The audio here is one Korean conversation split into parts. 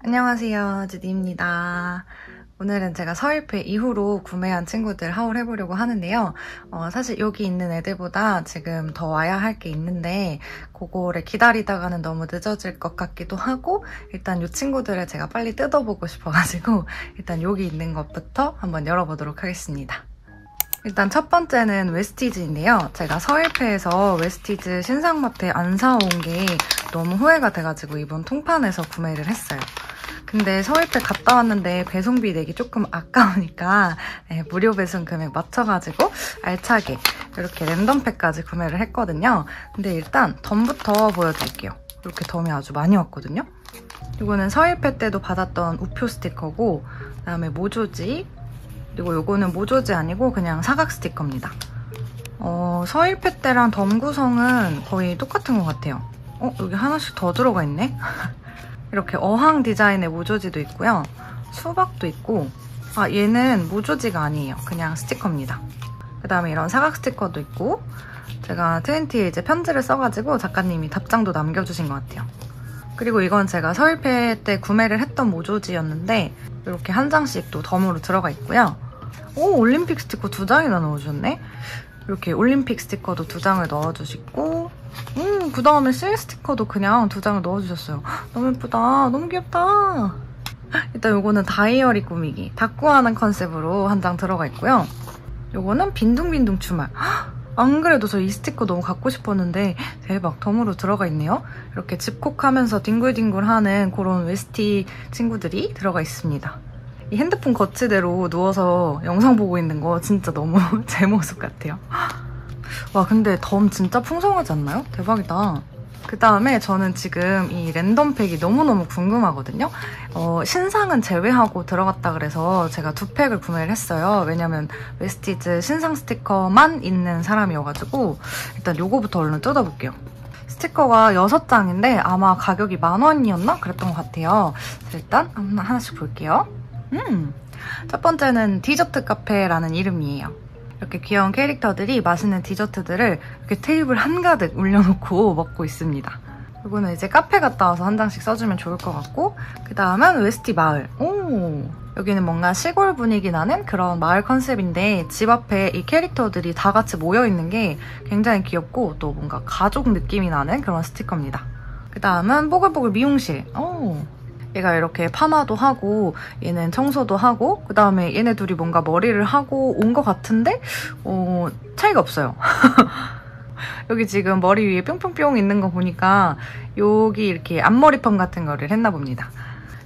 안녕하세요. 주디입니다. 오늘은 제가 서일패 이후로 구매한 친구들 하울 해보려고 하는데요. 어, 사실 여기 있는 애들보다 지금 더 와야 할 게 있는데 그거를 기다리다가는 너무 늦어질 것 같기도 하고 일단 이 친구들을 제가 빨리 뜯어보고 싶어가지고 일단 여기 있는 것부터 한번 열어보도록 하겠습니다. 일단 첫 번째는 웨스티즈인데요. 제가 서일패에서 웨스티즈 신상마트에 안 사온 게 너무 후회가 돼가지고 이번 통판에서 구매를 했어요. 근데 서울대 갔다 왔는데 배송비 내기 조금 아까우니까 네, 무료 배송 금액 맞춰가지고 알차게 이렇게 랜덤팩까지 구매를 했거든요. 근데 일단 덤부터 보여드릴게요. 이렇게 덤이 아주 많이 왔거든요. 이거는 서일패 때도 받았던 우표 스티커고 그다음에 모조지 그리고 이거는 모조지 아니고 그냥 사각 스티커입니다. 어, 서일패 때랑 덤 구성은 거의 똑같은 것 같아요. 어? 여기 하나씩 더 들어가 있네? 이렇게 어항 디자인의 모조지도 있고요. 수박도 있고 아 얘는 모조지가 아니에요. 그냥 스티커입니다. 그 다음에 이런 사각 스티커도 있고 제가 트웬티에 이제 편지를 써가지고 작가님이 답장도 남겨주신 것 같아요. 그리고 이건 제가 서울패 때 구매를 했던 모조지였는데 이렇게 한 장씩 또 덤으로 들어가 있고요. 오 올림픽 스티커 두 장이나 넣어주셨네? 이렇게 올림픽 스티커도 두 장을 넣어주시고 음, 그 다음에 씰 스티커도 그냥 두 장을 넣어주셨어요. 너무 예쁘다. 너무 귀엽다. 일단 이거는 다이어리 꾸미기. 다꾸하는 컨셉으로 한 장 들어가 있고요. 이거는 빈둥빈둥 주말. 안 그래도 저 이 스티커 너무 갖고 싶었는데 대박 덤으로 들어가 있네요. 이렇게 집콕하면서 뒹굴뒹굴하는 그런 웨스티 친구들이 들어가 있습니다. 이 핸드폰 거치대로 누워서 영상 보고 있는 거 진짜 너무 제 모습 같아요. 와 근데 덤 진짜 풍성하지 않나요? 대박이다. 그 다음에 저는 지금 이 랜덤팩이 너무너무 궁금하거든요. 어, 신상은 제외하고 들어갔다 그래서 제가 두 팩을 구매를 했어요. 왜냐면 웨스티즈 신상 스티커만 있는 사람이어가지고 일단 요거부터 얼른 뜯어볼게요. 스티커가 6장인데 아마 가격이 만 원이었나? 그랬던 것 같아요. 일단 하나씩 볼게요. 음, 첫 번째는 디저트 카페라는 이름이에요. 이렇게 귀여운 캐릭터들이 맛있는 디저트들을 이렇게 테이블 한가득 올려놓고 먹고 있습니다. 이거는 이제 카페 갔다 와서 한 장씩 써주면 좋을 것 같고 그 다음은 웨스티 마을. 오 여기는 뭔가 시골 분위기 나는 그런 마을 컨셉인데 집 앞에 이 캐릭터들이 다 같이 모여있는 게 굉장히 귀엽고 또 뭔가 가족 느낌이 나는 그런 스티커입니다. 그 다음은 뽀글뽀글 미용실. 오 얘가 이렇게 파마도 하고 얘는 청소도 하고 그 다음에 얘네 둘이 뭔가 머리를 하고 온 것 같은데 어, 차이가 없어요. 여기 지금 머리 위에 뿅뿅뿅 있는 거 보니까 여기 이렇게 앞머리 펌 같은 거를 했나 봅니다.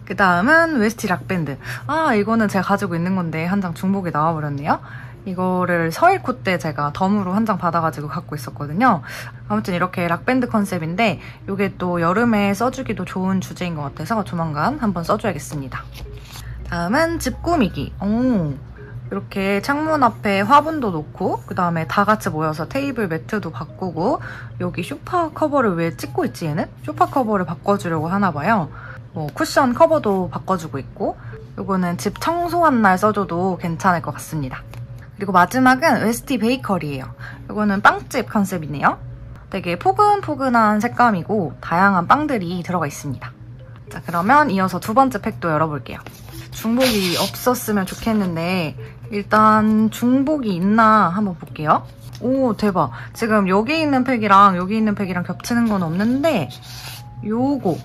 그 다음은 웨스티 락밴드. 아 이거는 제가 가지고 있는 건데 한 장 중복이 나와버렸네요. 이거를 서일코 때 제가 덤으로 한 장 받아가지고 갖고 있었거든요. 아무튼 이렇게 락밴드 컨셉인데 이게 또 여름에 써주기도 좋은 주제인 것 같아서 조만간 한번 써줘야겠습니다. 다음은 집 꾸미기. 오, 이렇게 창문 앞에 화분도 놓고 그 다음에 다 같이 모여서 테이블 매트도 바꾸고 여기 쇼파 커버를 왜 찍고 있지 얘는? 쇼파 커버를 바꿔주려고 하나 봐요. 뭐 쿠션 커버도 바꿔주고 있고 이거는 집 청소한 날 써줘도 괜찮을 것 같습니다. 그리고 마지막은 웨스티 베이커리예요. 이거는 빵집 컨셉이네요. 되게 포근포근한 색감이고 다양한 빵들이 들어가 있습니다. 자 그러면 이어서 두 번째 팩도 열어볼게요. 중복이 없었으면 좋겠는데 일단 중복이 있나 한번 볼게요. 오 대박. 지금 여기 있는 팩이랑 여기 있는 팩이랑 겹치는 건 없는데 요거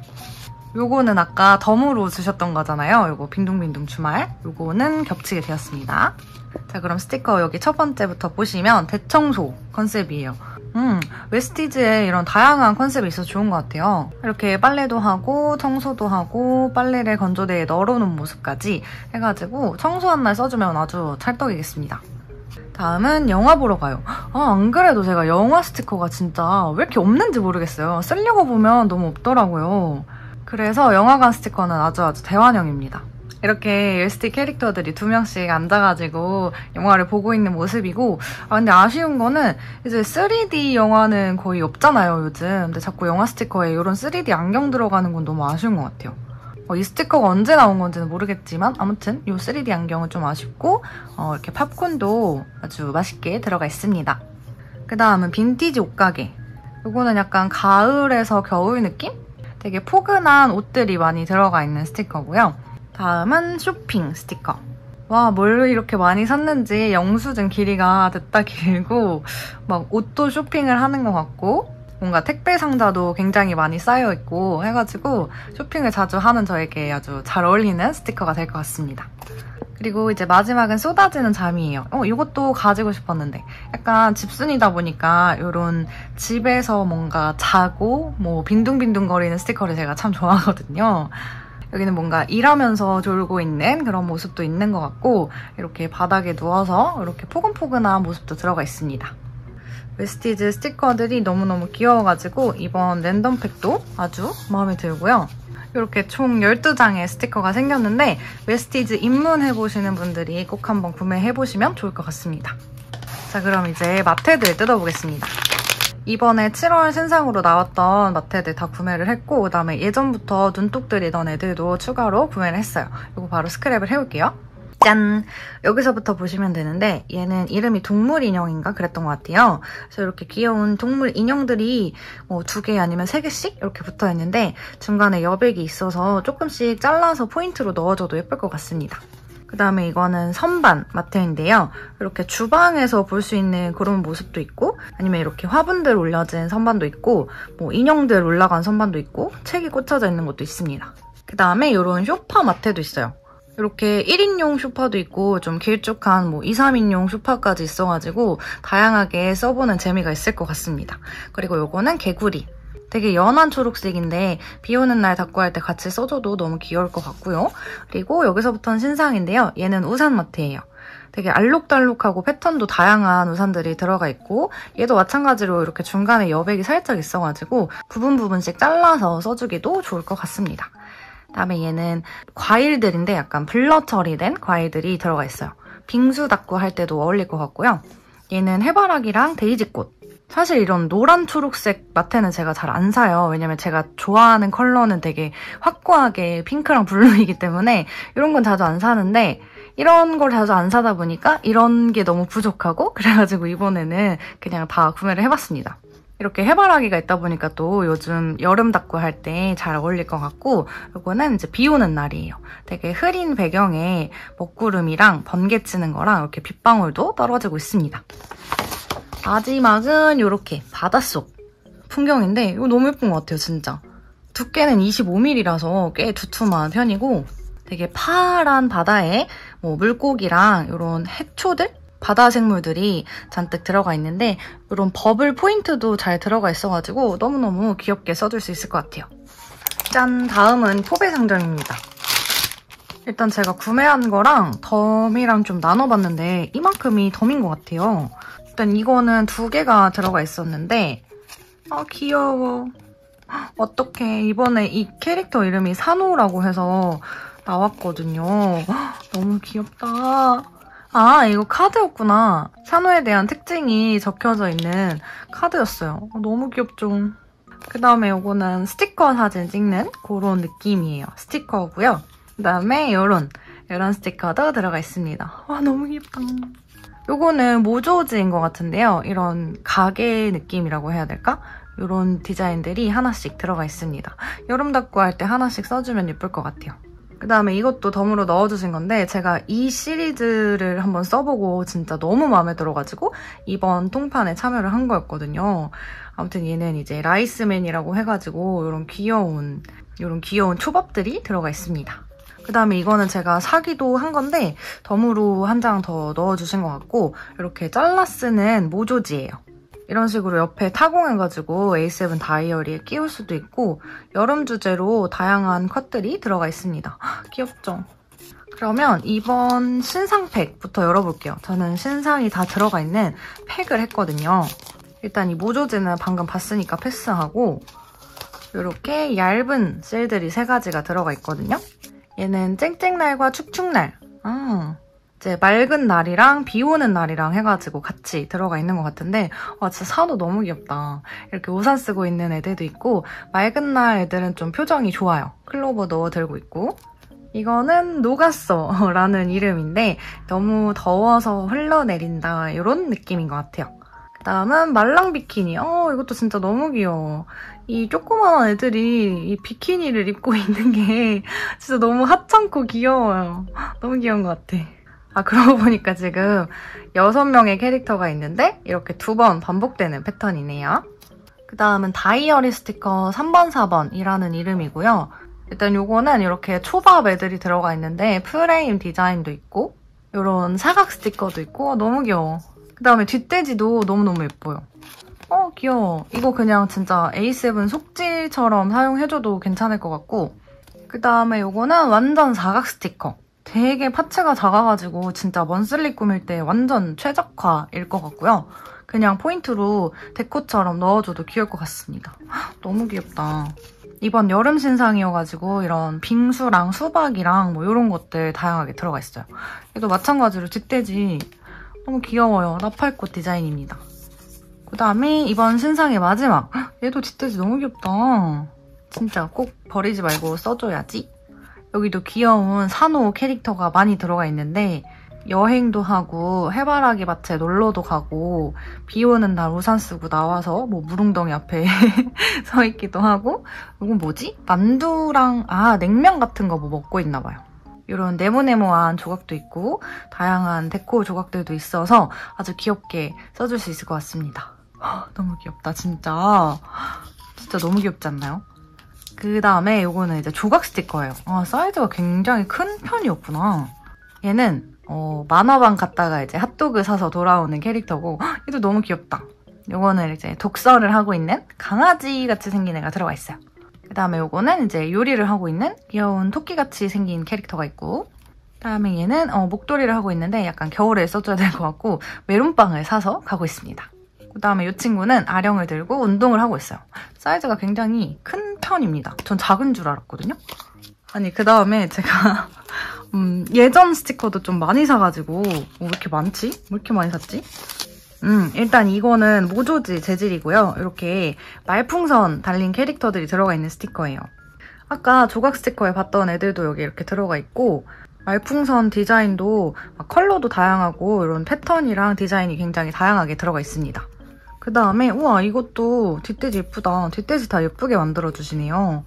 요거는 아까 덤으로 주셨던 거잖아요. 요거 빈둥빈둥 주말. 요거는 겹치게 되었습니다. 자 그럼 스티커 여기 첫 번째부터 보시면 대청소 컨셉이에요. 음, 웨스티즈에 이런 다양한 컨셉이 있어서 좋은 것 같아요. 이렇게 빨래도 하고 청소도 하고 빨래를 건조대에 널어놓은 모습까지 해가지고 청소한 날 써주면 아주 찰떡이겠습니다. 다음은 영화 보러 가요. 아, 안 그래도 제가 영화 스티커가 진짜 왜 이렇게 없는지 모르겠어요. 쓰려고 보면 너무 없더라고요. 그래서 영화관 스티커는 아주 아주 대환영입니다. 이렇게 USD 캐릭터들이 두 명씩 앉아가지고 영화를 보고 있는 모습이고 아 근데 아쉬운 거는 이제 3D 영화는 거의 없잖아요 요즘 근데 자꾸 영화 스티커에 이런 3D 안경 들어가는 건 너무 아쉬운 것 같아요 어, 이 스티커가 언제 나온 건지는 모르겠지만 아무튼 이 3D 안경은 좀 아쉽고 어, 이렇게 팝콘도 아주 맛있게 들어가 있습니다 그 다음은 빈티지 옷가게 이거는 약간 가을에서 겨울 느낌? 되게 포근한 옷들이 많이 들어가 있는 스티커고요. 다음은 쇼핑 스티커. 와, 뭘 이렇게 많이 샀는지 영수증 길이가 됐다 길고 막 옷도 쇼핑을 하는 것 같고 뭔가 택배 상자도 굉장히 많이 쌓여 있고 해가지고 쇼핑을 자주 하는 저에게 아주 잘 어울리는 스티커가 될 것 같습니다. 그리고 이제 마지막은 쏟아지는 잠이에요. 어, 이것도 가지고 싶었는데 약간 집순이다 보니까 이런 집에서 뭔가 자고 뭐 빈둥빈둥거리는 스티커를 제가 참 좋아하거든요. 여기는 뭔가 일하면서 졸고 있는 그런 모습도 있는 것 같고 이렇게 바닥에 누워서 이렇게 포근포근한 모습도 들어가 있습니다. 웨스티즈 스티커들이 너무너무 귀여워가지고 이번 랜덤팩도 아주 마음에 들고요. 이렇게 총 12장의 스티커가 생겼는데 웨스티즈 입문해보시는 분들이 꼭 한번 구매해보시면 좋을 것 같습니다. 자 그럼 이제 마테들 뜯어보겠습니다. 이번에 7월 신상으로 나왔던 마테들 다 구매를 했고 그 다음에 예전부터 눈독 들이던 애들도 추가로 구매를 했어요. 이거 바로 스크랩을 해올게요. 짠! 여기서부터 보시면 되는데 얘는 이름이 동물 인형인가 그랬던 것 같아요. 그래서 이렇게 귀여운 동물 인형들이 뭐 두 개 아니면 세 개씩 이렇게 붙어 있는데 중간에 여백이 있어서 조금씩 잘라서 포인트로 넣어줘도 예쁠 것 같습니다. 그 다음에 이거는 선반 마트인데요. 이렇게 주방에서 볼 수 있는 그런 모습도 있고 아니면 이렇게 화분들 올려진 선반도 있고 뭐 인형들 올라간 선반도 있고 책이 꽂혀져 있는 것도 있습니다. 그 다음에 이런 쇼파 마트도 있어요. 이렇게 1인용 쇼파도 있고 좀 길쭉한 뭐 2, 3인용 쇼파까지 있어가지고 다양하게 써보는 재미가 있을 것 같습니다. 그리고 이거는 개구리. 되게 연한 초록색인데 비 오는 날 닦고 할 때 같이 써줘도 너무 귀여울 것 같고요. 그리고 여기서부터는 신상인데요. 얘는 우산 마트예요. 되게 알록달록하고 패턴도 다양한 우산들이 들어가 있고 얘도 마찬가지로 이렇게 중간에 여백이 살짝 있어가지고 부분 부분씩 잘라서 써주기도 좋을 것 같습니다. 그다음에 얘는 과일들인데 약간 블러 처리된 과일들이 들어가 있어요. 빙수 닦고 할 때도 어울릴 것 같고요. 얘는 해바라기랑 데이지꽃. 사실 이런 노란 초록색 마테는 제가 잘 안 사요. 왜냐면 제가 좋아하는 컬러는 되게 확고하게 핑크랑 블루이기 때문에 이런 건 자주 안 사는데 이런 걸 자주 안 사다 보니까 이런 게 너무 부족하고 그래가지고 이번에는 그냥 다 구매를 해봤습니다. 이렇게 해바라기가 있다 보니까 또 요즘 여름 닦고 할 때 잘 어울릴 것 같고 이거는 이제 비 오는 날이에요. 되게 흐린 배경에 먹구름이랑 번개 치는 거랑 이렇게 빗방울도 떨어지고 있습니다. 마지막은 이렇게 바닷속 풍경인데 이거 너무 예쁜 것 같아요, 진짜. 두께는 25mm라서 꽤 두툼한 편이고 되게 파란 바다에 뭐 물고기랑 이런 해초들 바다 생물들이 잔뜩 들어가 있는데 이런 버블 포인트도 잘 들어가 있어가지고 너무너무 귀엽게 써줄 수 있을 것 같아요. 짠! 다음은 포베 상점입니다. 일단 제가 구매한 거랑 덤이랑 좀 나눠봤는데 이만큼이 덤인 것 같아요. 일단 이거는 두 개가 들어가 있었는데 아 귀여워. 어떡해. 이번에 이 캐릭터 이름이 산호라고 해서 나왔거든요. 너무 귀엽다. 아 이거 카드였구나. 산호에 대한 특징이 적혀져 있는 카드였어요. 너무 귀엽죠. 그 다음에 이거는 스티커 사진 찍는 그런 느낌이에요. 스티커고요. 그 다음에 이런 이런 스티커도 들어가 있습니다. 와 너무 귀엽다. 이거는 모조지인 것 같은데요. 이런 가게 느낌이라고 해야 될까? 이런 디자인들이 하나씩 들어가 있습니다. 여름 닦고 할 때 하나씩 써주면 예쁠 것 같아요. 그 다음에 이것도 덤으로 넣어주신 건데 제가 이 시리즈를 한번 써보고 진짜 너무 마음에 들어가지고 이번 통판에 참여를 한 거였거든요. 아무튼 얘는 이제 라이스맨이라고 해가지고 이런 귀여운 이런 귀여운 초밥들이 들어가 있습니다. 그 다음에 이거는 제가 사기도 한 건데 덤으로 한 장 더 넣어주신 것 같고 이렇게 잘라 쓰는 모조지예요. 이런 식으로 옆에 타공해가지고 A7 다이어리에 끼울 수도 있고 여름 주제로 다양한 컷들이 들어가 있습니다. 귀엽죠? 그러면 이번 신상팩부터 열어볼게요. 저는 신상이 다 들어가 있는 팩을 했거든요. 일단 이 모조지는 방금 봤으니까 패스하고 이렇게 얇은 셀들이 세 가지가 들어가 있거든요. 얘는 쨍쨍날과 축축날. 아, 이제 맑은 날이랑 비 오는 날이랑 해가지고 같이 들어가 있는 것 같은데 와 진짜 사도 너무 귀엽다. 이렇게 우산 쓰고 있는 애들도 있고 맑은 날 애들은 좀 표정이 좋아요. 클로버도 들고 있고 이거는 녹았어 라는 이름인데 너무 더워서 흘러내린다 이런 느낌인 것 같아요. 다음은 말랑 비키니. 어, 이것도 진짜 너무 귀여워. 이 조그마한 애들이 이 비키니를 입고 있는 게 진짜 너무 하찮고 귀여워요. 너무 귀여운 것 같아. 아, 그러고 보니까 지금 6명의 캐릭터가 있는데 이렇게 두 번 반복되는 패턴이네요. 그 다음은 다이어리 스티커 3번, 4번이라는 이름이고요. 일단 요거는 이렇게 초밥 애들이 들어가 있는데 프레임 디자인도 있고 이런 사각 스티커도 있고 너무 귀여워. 그 다음에 뒷돼지도 너무너무 예뻐요. 어 귀여워. 이거 그냥 진짜 A7 속지처럼 사용해줘도 괜찮을 것 같고 그 다음에 요거는 완전 사각 스티커. 되게 파츠가 작아가지고 진짜 먼슬리 꾸밀 때 완전 최적화일 것 같고요. 그냥 포인트로 데코처럼 넣어줘도 귀여울 것 같습니다. 너무 귀엽다. 이번 여름 신상이어가지고 이런 빙수랑 수박이랑 뭐 이런 것들 다양하게 들어가 있어요. 얘도 마찬가지로 뒷돼지 너무 귀여워요. 나팔꽃 디자인입니다. 그 다음에 이번 신상의 마지막. 얘도 뒷돼지 너무 귀엽다. 진짜 꼭 버리지 말고 써줘야지. 여기도 귀여운 산호 캐릭터가 많이 들어가 있는데 여행도 하고 해바라기 밭에 놀러도 가고 비 오는 날 우산 쓰고 나와서 뭐 무릉덩이 앞에 서 있기도 하고 이건 뭐지? 만두랑 아 냉면 같은 거 뭐 먹고 있나 봐요. 이런 네모네모한 조각도 있고 다양한 데코 조각들도 있어서 아주 귀엽게 써줄 수 있을 것 같습니다. 너무 귀엽다 진짜 진짜 너무 귀엽지 않나요? 그 다음에 이거는 이제 조각 스티커예요. 아, 사이즈가 굉장히 큰 편이었구나. 얘는 어, 만화방 갔다가 이제 핫도그 사서 돌아오는 캐릭터고 헉, 얘도 너무 귀엽다. 이거는 이제 독서를 하고 있는 강아지 같이 생긴 애가 들어가 있어요. 그 다음에 이거는 이제 요리를 하고 있는 귀여운 토끼같이 생긴 캐릭터가 있고 그 다음에 얘는 어, 목도리를 하고 있는데 약간 겨울에 써줘야 될 것 같고 메론빵을 사서 가고 있습니다. 그 다음에 이 친구는 아령을 들고 운동을 하고 있어요. 사이즈가 굉장히 큰 편입니다. 전 작은 줄 알았거든요. 아니 그 다음에 제가 음, 예전 스티커도 좀 많이 사가지고 어, 왜 이렇게 많지? 왜 이렇게 많이 샀지? 음, 일단 이거는 모조지 재질이고요. 이렇게 말풍선 달린 캐릭터들이 들어가 있는 스티커예요. 아까 조각 스티커에 봤던 애들도 여기 이렇게 들어가 있고 말풍선 디자인도 컬러도 다양하고 이런 패턴이랑 디자인이 굉장히 다양하게 들어가 있습니다. 그 다음에 우와 이것도 뒷돼지 예쁘다. 뒷돼지 다 예쁘게 만들어주시네요.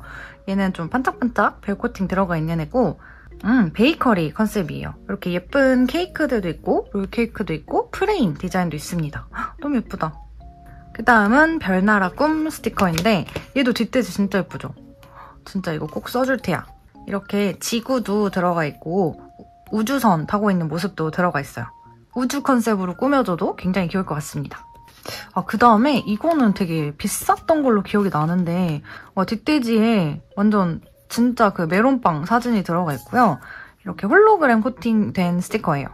얘는 좀 반짝반짝 별 코팅 들어가 있는 애고 음, 베이커리 컨셉이에요. 이렇게 예쁜 케이크들도 있고 롤 케이크도 있고 프레임 디자인도 있습니다. 헉, 너무 예쁘다. 그 다음은 별나라 꿈 스티커인데 얘도 뒷대지 진짜 예쁘죠? 진짜 이거 꼭 써줄 테야. 이렇게 지구도 들어가 있고 우주선 타고 있는 모습도 들어가 있어요. 우주 컨셉으로 꾸며줘도 굉장히 귀여울 것 같습니다. 아, 그 다음에 이거는 되게 비쌌던 걸로 기억이 나는데 와, 뒷대지에 완전 진짜 그 메론빵 사진이 들어가 있고요. 이렇게 홀로그램 코팅된 스티커예요.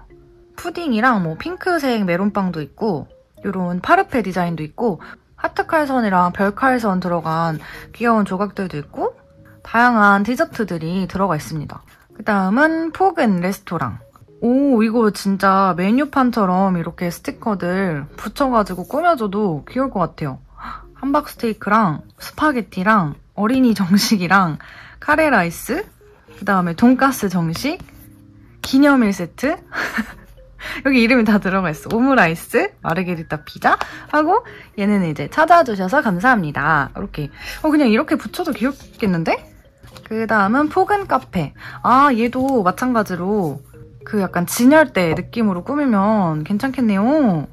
푸딩이랑 뭐 핑크색 메론빵도 있고 이런 파르페 디자인도 있고 하트 칼선이랑 별 칼선 들어간 귀여운 조각들도 있고 다양한 디저트들이 들어가 있습니다. 그 다음은 포근 레스토랑. 오 이거 진짜 메뉴판처럼 이렇게 스티커들 붙여가지고 꾸며줘도 귀여울 것 같아요. 함박 스테이크랑 스파게티랑 어린이 정식이랑 카레 라이스, 그 다음에 돈가스 정식, 기념일 세트, 여기 이름이 다 들어가 있어. 오므라이스, 마르게리타 피자 하고 얘는 이제 찾아주셔서 감사합니다. 이렇게 어 그냥 이렇게 붙여도 귀엽겠는데? 그 다음은 포근 카페. 아 얘도 마찬가지로 그 약간 진열대 느낌으로 꾸미면 괜찮겠네요.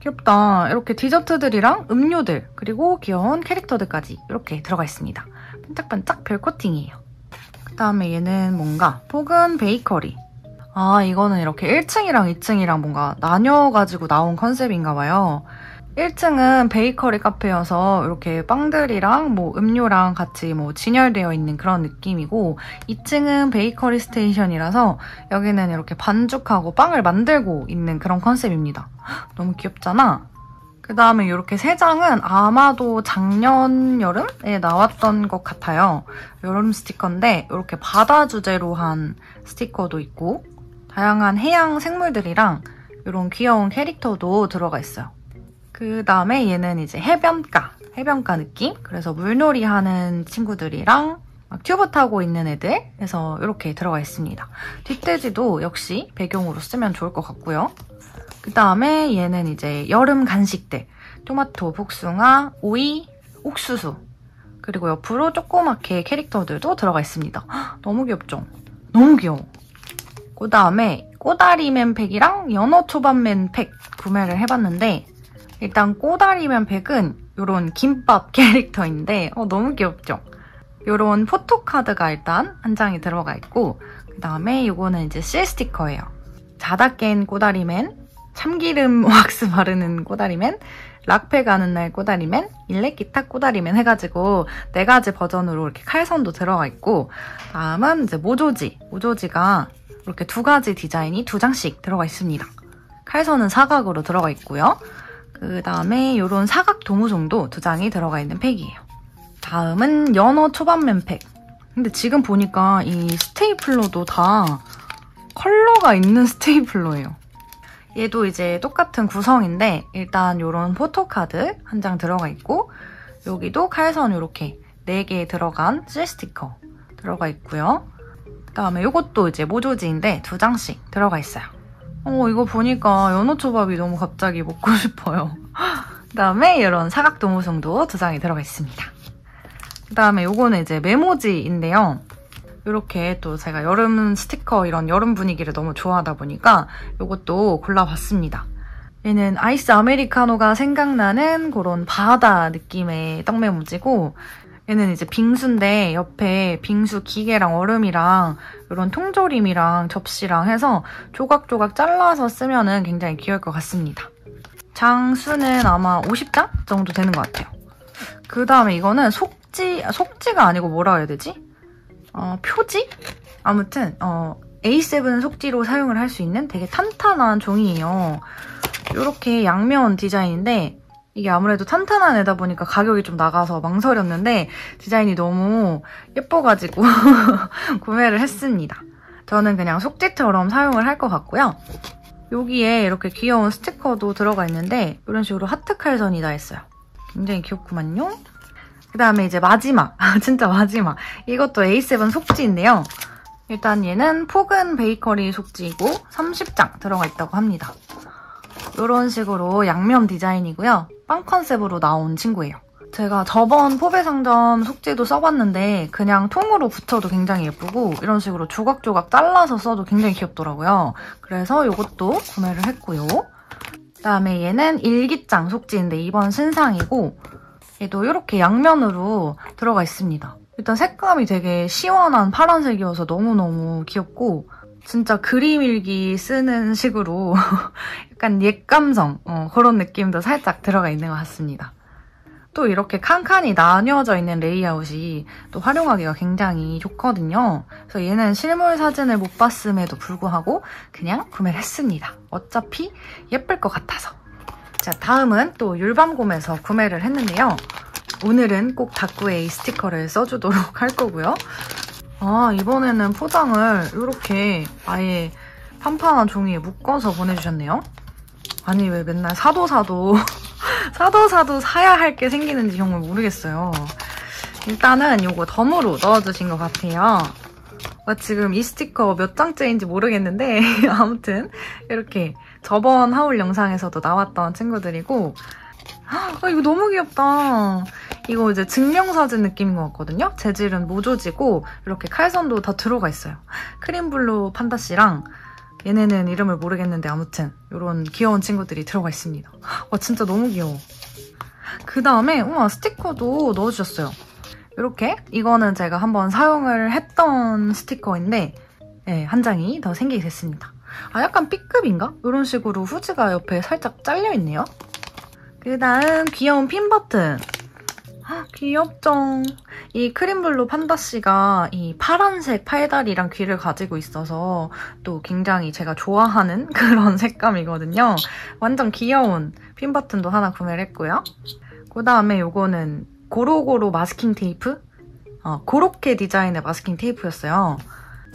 귀엽다. 이렇게 디저트들이랑 음료들 그리고 귀여운 캐릭터들까지 이렇게 들어가 있습니다. 반짝반짝 별 코팅이에요. 그 다음에 얘는 뭔가 포근 베이커리. 아 이거는 이렇게 1층이랑 2층이랑 뭔가 나뉘어가지고 나온 컨셉인가 봐요. 1층은 베이커리 카페여서 이렇게 빵들이랑 뭐 음료랑 같이 뭐 진열되어 있는 그런 느낌이고 2층은 베이커리 스테이션이라서 여기는 이렇게 반죽하고 빵을 만들고 있는 그런 컨셉입니다. 너무 귀엽잖아? 그 다음에 이렇게 세 장은 아마도 작년 여름에 나왔던 것 같아요. 여름 스티커인데 이렇게 바다 주제로 한 스티커도 있고 다양한 해양 생물들이랑 이런 귀여운 캐릭터도 들어가 있어요. 그 다음에 얘는 이제 해변가, 해변가 느낌? 그래서 물놀이 하는 친구들이랑 막 튜브 타고 있는 애들 그래서 이렇게 들어가 있습니다. 뒷돼지도 역시 배경으로 쓰면 좋을 것 같고요. 그 다음에 얘는 이제 여름 간식들. 토마토, 복숭아, 오이, 옥수수 그리고 옆으로 조그맣게 캐릭터들도 들어가 있습니다. 헉, 너무 귀엽죠? 너무 귀여워. 그 다음에 꼬다리맨 팩이랑 연어 초밥맨 팩 구매를 해봤는데 일단 꼬다리맨 팩은 이런 김밥 캐릭터인데 어, 너무 귀엽죠? 이런 포토카드가 일단 한 장이 들어가 있고 그 다음에 이거는 이제 실 스티커예요. 자다 깬 꼬다리맨, 참기름 왁스 바르는 꼬다리맨, 락페 가는 날 꼬다리맨, 일렉 기타 꼬다리맨 해가지고 네 가지 버전으로 이렇게 칼선도 들어가 있고 다음은 이제 모조지. 모조지가 이렇게 두 가지 디자인이 두 장씩 들어가 있습니다. 칼선은 사각으로 들어가 있고요. 그 다음에 이런 사각 도무송도 두 장이 들어가 있는 팩이에요. 다음은 연어 초밥맨 팩. 근데 지금 보니까 이 스테이플러도 다 컬러가 있는 스테이플러예요. 얘도 이제 똑같은 구성인데 일단 이런 포토카드 한 장 들어가 있고 여기도 칼선 이렇게 4개 들어간 실 스티커 들어가 있고요. 그 다음에 이것도 이제 모조지인데 두 장씩 들어가 있어요. 어 이거 보니까 연어초밥이 너무 갑자기 먹고 싶어요. 그 다음에 이런 사각도무송도 두 장이 들어가 있습니다. 그 다음에 이거는 이제 메모지인데요. 이렇게 또 제가 여름 스티커 이런 여름 분위기를 너무 좋아하다 보니까 이것도 골라봤습니다. 얘는 아이스 아메리카노가 생각나는 그런 바다 느낌의 떡메모지고 얘는 이제 빙수인데 옆에 빙수 기계랑 얼음이랑 이런 통조림이랑 접시랑 해서 조각조각 잘라서 쓰면 굉장히 귀여울 것 같습니다. 장수는 아마 50장 정도 되는 것 같아요. 그 다음에 이거는 속지, 속지가 아니고 뭐라 해야 되지? 어, 표지? 아무튼 어, A7 속지로 사용을 할 수 있는 되게 탄탄한 종이에요. 이렇게 양면 디자인인데 이게 아무래도 탄탄한 애다 보니까 가격이 좀 나가서 망설였는데 디자인이 너무 예뻐가지고 구매를 했습니다. 저는 그냥 속지처럼 사용을 할 것 같고요. 여기에 이렇게 귀여운 스티커도 들어가 있는데 이런 식으로 하트 칼선이 다 있어요. 굉장히 귀엽구만요. 그 다음에 이제 마지막, 진짜 마지막. 이것도 A7 속지인데요. 일단 얘는 포근 베이커리 속지이고 30장 들어가 있다고 합니다. 이런 식으로 양면 디자인이고요. 빵 컨셉으로 나온 친구예요. 제가 저번 포배상점 속지도 써봤는데 그냥 통으로 붙여도 굉장히 예쁘고 이런 식으로 조각조각 잘라서 써도 굉장히 귀엽더라고요. 그래서 이것도 구매를 했고요. 그다음에 얘는 일기장 속지인데 이번 신상이고 얘도 이렇게 양면으로 들어가 있습니다. 일단 색감이 되게 시원한 파란색이어서 너무너무 귀엽고 진짜 그림 일기 쓰는 식으로 약간 옛 감성 어, 그런 느낌도 살짝 들어가 있는 것 같습니다. 또 이렇게 칸칸이 나뉘어져 있는 레이아웃이 또 활용하기가 굉장히 좋거든요. 그래서 얘는 실물 사진을 못 봤음에도 불구하고 그냥 구매를 했습니다. 어차피 예쁠 것 같아서. 자, 다음은 또 율밤곰에서 구매를 했는데요. 오늘은 꼭 다꾸에 이 스티커를 써주도록 할 거고요. 아, 이번에는 포장을 이렇게 아예 판판한 종이에 묶어서 보내주셨네요. 아니, 왜 맨날 사도 사도 사도 사도 사야 할 게 생기는지 정말 모르겠어요. 일단은 이거 덤으로 넣어주신 것 같아요. 아, 지금 이 스티커 몇 장째인지 모르겠는데 아무튼 이렇게 저번 하울 영상에서도 나왔던 친구들이고 아, 이거 너무 귀엽다. 이거 이제 증명사진 느낌인 것 같거든요? 재질은 모조지고 이렇게 칼선도 다 들어가 있어요. 크림블루 판다씨랑 얘네는 이름을 모르겠는데 아무튼 이런 귀여운 친구들이 들어가 있습니다. 와 진짜 너무 귀여워. 그 다음에 우와 스티커도 넣어주셨어요. 이렇게 이거는 제가 한번 사용을 했던 스티커인데 네, 한 장이 더 생기게 됐습니다. 아 약간 B급인가? 이런 식으로 후지가 옆에 살짝 잘려있네요. 그 다음 귀여운 핀 버튼. 귀엽죠? 이 크림블루 판다씨가 이 파란색 팔다리랑 귀를 가지고 있어서 또 굉장히 제가 좋아하는 그런 색감이거든요. 완전 귀여운 핀 버튼도 하나 구매를 했고요. 그 다음에 이거는 고로고로 마스킹 테이프? 어, 고로케 디자인의 마스킹 테이프였어요.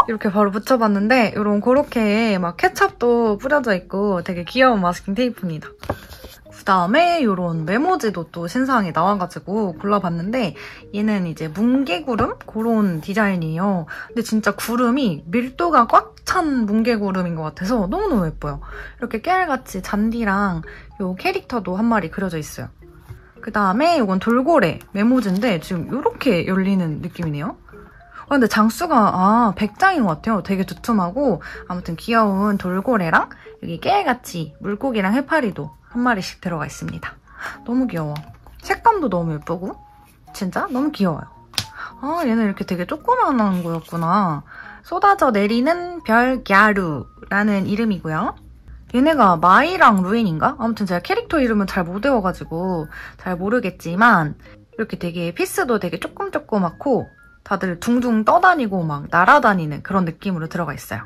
이렇게 바로 붙여봤는데 이런 고로케에 막 케찹도 뿌려져 있고 되게 귀여운 마스킹 테이프입니다. 그다음에 이런 메모지도 또 신상에 나와가지고 골라봤는데 얘는 이제 뭉게구름? 그런 디자인이에요. 근데 진짜 구름이 밀도가 꽉 찬 뭉게구름인 것 같아서 너무너무 예뻐요. 이렇게 깨알같이 잔디랑 이 캐릭터도 한 마리 그려져 있어요. 그 다음에 이건 돌고래 메모지인데 지금 이렇게 열리는 느낌이네요. 아, 근데 장수가 아 100장인 것 같아요. 되게 두툼하고 아무튼 귀여운 돌고래랑 여기 깨같이 물고기랑 해파리도 한 마리씩 들어가 있습니다. 너무 귀여워. 색감도 너무 예쁘고 진짜 너무 귀여워요. 아 얘는 이렇게 되게 조그만한 거였구나. 쏟아져 내리는 별갸루라는 이름이고요. 얘네가 마이랑 루인인가? 아무튼 제가 캐릭터 이름은 잘 못 외워가지고 잘 모르겠지만 이렇게 되게 피스도 되게 조금 조그맣고 다들 둥둥 떠다니고 막 날아다니는 그런 느낌으로 들어가 있어요.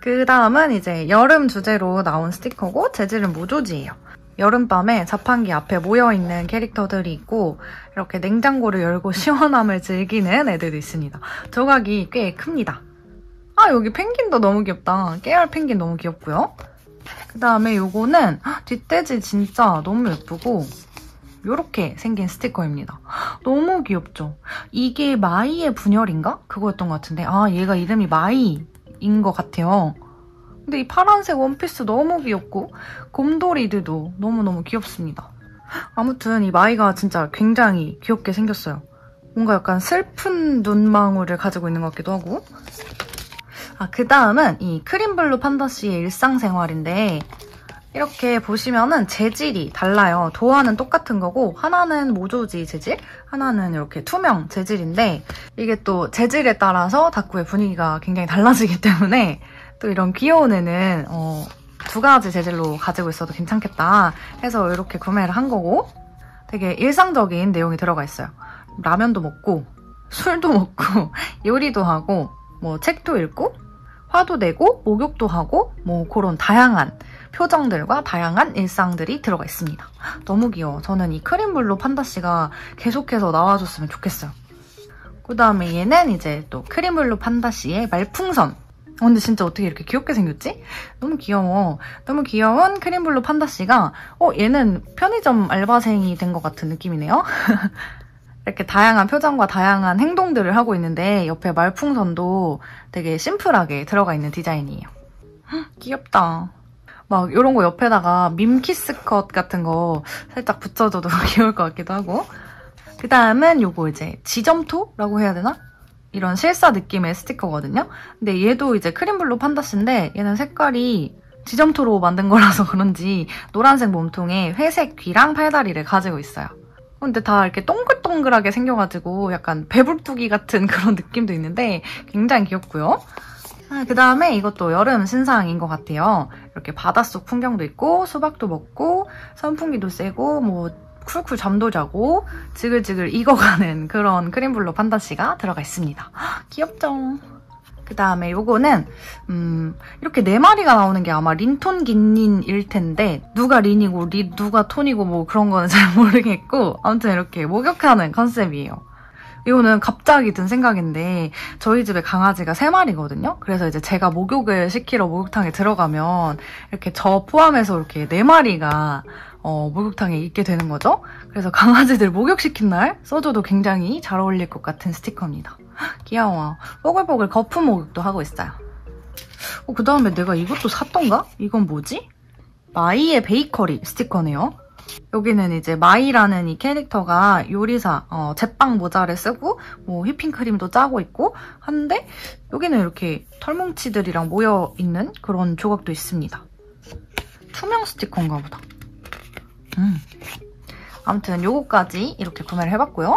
그 다음은 이제 여름 주제로 나온 스티커고 재질은 모조지예요. 여름밤에 자판기 앞에 모여있는 캐릭터들이 있고 이렇게 냉장고를 열고 시원함을 즐기는 애들도 있습니다. 조각이 꽤 큽니다. 아 여기 펭귄도 너무 귀엽다. 깨알 펭귄 너무 귀엽고요. 그 다음에 요거는 뒷돼지 진짜 너무 예쁘고 이렇게 생긴 스티커입니다. 너무 귀엽죠? 이게 마이의 분열인가? 그거였던 것 같은데 아 얘가 이름이 마이인 것 같아요. 근데 이 파란색 원피스 너무 귀엽고 곰돌이들도 너무너무 귀엽습니다. 아무튼 이 마이가 진짜 굉장히 귀엽게 생겼어요. 뭔가 약간 슬픈 눈망울을 가지고 있는 것 같기도 하고 아, 그 다음은 이 크림블루 판다씨의 일상생활인데 이렇게 보시면은 재질이 달라요. 도화는 똑같은 거고 하나는 모조지 재질, 하나는 이렇게 투명 재질인데 이게 또 재질에 따라서 다쿠의 분위기가 굉장히 달라지기 때문에 또 이런 귀여운 애는 어, 두 가지 재질로 가지고 있어도 괜찮겠다 해서 이렇게 구매를 한 거고 되게 일상적인 내용이 들어가 있어요. 라면도 먹고 술도 먹고 요리도 하고 뭐 책도 읽고 화도 내고 목욕도 하고 뭐 그런 다양한 표정들과 다양한 일상들이 들어가 있습니다. 너무 귀여워. 저는 이 크림블루 판다씨가 계속해서 나와줬으면 좋겠어요. 그 다음에 얘는 이제 또 크림블루 판다씨의 말풍선. 어, 근데 진짜 어떻게 이렇게 귀엽게 생겼지? 너무 귀여워. 너무 귀여운 크림블루 판다씨가 어 얘는 편의점 알바생이 된 것 같은 느낌이네요. 이렇게 다양한 표정과 다양한 행동들을 하고 있는데 옆에 말풍선도 되게 심플하게 들어가 있는 디자인이에요. 귀엽다. 막 이런 거 옆에다가 밈 kiss cut 같은 거 살짝 붙여줘도 귀여울 것 같기도 하고 그 다음은 요거 이제 지점토라고 해야 되나? 이런 실사 느낌의 스티커거든요. 근데 얘도 이제 크림블루 판다씨인데 얘는 색깔이 지점토로 만든 거라서 그런지 노란색 몸통에 회색 귀랑 팔다리를 가지고 있어요. 근데 다 이렇게 동글동글하게 생겨가지고 약간 배불뚝이 같은 그런 느낌도 있는데 굉장히 귀엽고요. 아, 그 다음에 이것도 여름 신상인 것 같아요. 이렇게 바닷속 풍경도 있고 수박도 먹고 선풍기도 쐬고 뭐 쿨쿨 잠도 자고 지글지글 익어가는 그런 크림블루 판다씨가 들어가 있습니다. 귀엽죠? 그 다음에 요거는 음, 이렇게 네 마리가 나오는 게 아마 린톤 긴닌일 텐데 누가 린이고 리, 누가 톤이고 뭐 그런 거는 잘 모르겠고 아무튼 이렇게 목욕하는 컨셉이에요. 이거는 갑자기 든 생각인데 저희 집에 강아지가 세 마리거든요. 그래서 이제 제가 목욕을 시키러 목욕탕에 들어가면 이렇게 저 포함해서 이렇게 네 마리가 어, 목욕탕에 있게 되는 거죠. 그래서 강아지들 목욕시킨 날 써줘도 굉장히 잘 어울릴 것 같은 스티커입니다. 귀여워. 뽀글뽀글 거품 목욕도 하고 있어요. 어, 그 다음에 내가 이것도 샀던가? 이건 뭐지? 마이의 베이커리 스티커네요. 여기는 이제 마이라는 이 캐릭터가 요리사, 어, 제빵 모자를 쓰고 뭐 휘핑 크림도 짜고 있고 한데 여기는 이렇게 털뭉치들이랑 모여 있는 그런 조각도 있습니다. 투명 스티커인가 보다. 음. 아무튼 요거까지 이렇게 구매를 해봤고요.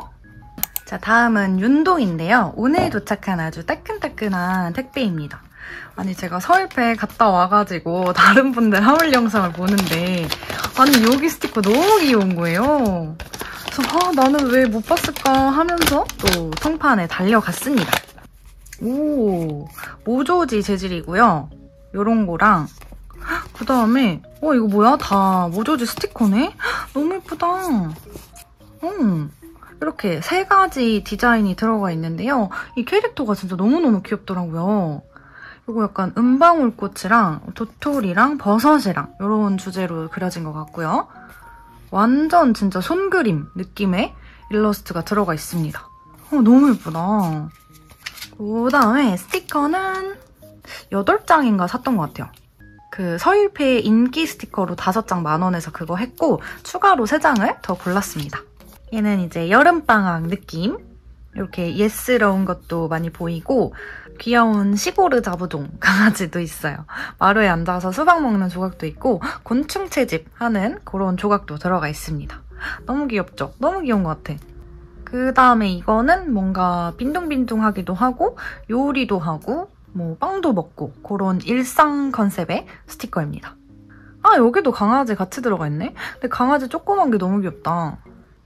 자, 다음은 윤동인데요. 오늘 도착한 아주 따끈따끈한 택배입니다. 아니 제가 서울패 갔다 와가지고 다른 분들 하울 영상을 보는데 아니 여기 스티커 너무 귀여운 거예요. 그래서 아, 나는 왜 못 봤을까 하면서 또 통판에 달려갔습니다. 오 모조지 재질이고요. 요런 거랑 그 다음에 어 이거 뭐야? 다 모조지 스티커네? 너무 예쁘다. 음. 이렇게 세 가지 디자인이 들어가 있는데요. 이 캐릭터가 진짜 너무너무 귀엽더라고요. 이거 약간 은방울꽃이랑 도토리랑 버섯이랑 이런 주제로 그려진 것 같고요. 완전 진짜 손그림 느낌의 일러스트가 들어가 있습니다. 어, 너무 예쁘다. 그 다음에 스티커는 8장인가 샀던 것 같아요. 그 서일페 인기 스티커로 5장 만원에서 그거 했고 추가로 3장을 더 골랐습니다. 얘는 이제 여름방학 느낌 이렇게 예스러운 것도 많이 보이고 귀여운 시보르 자부종 강아지도 있어요. 마루에 앉아서 수박 먹는 조각도 있고 곤충 채집 하는 그런 조각도 들어가 있습니다. 너무 귀엽죠? 너무 귀여운 것 같아. 그 다음에 이거는 뭔가 빈둥빈둥하기도 하고 요리도 하고 뭐 빵도 먹고 그런 일상 컨셉의 스티커입니다. 아 여기도 강아지 같이 들어가 있네? 근데 강아지 조그만 게 너무 귀엽다.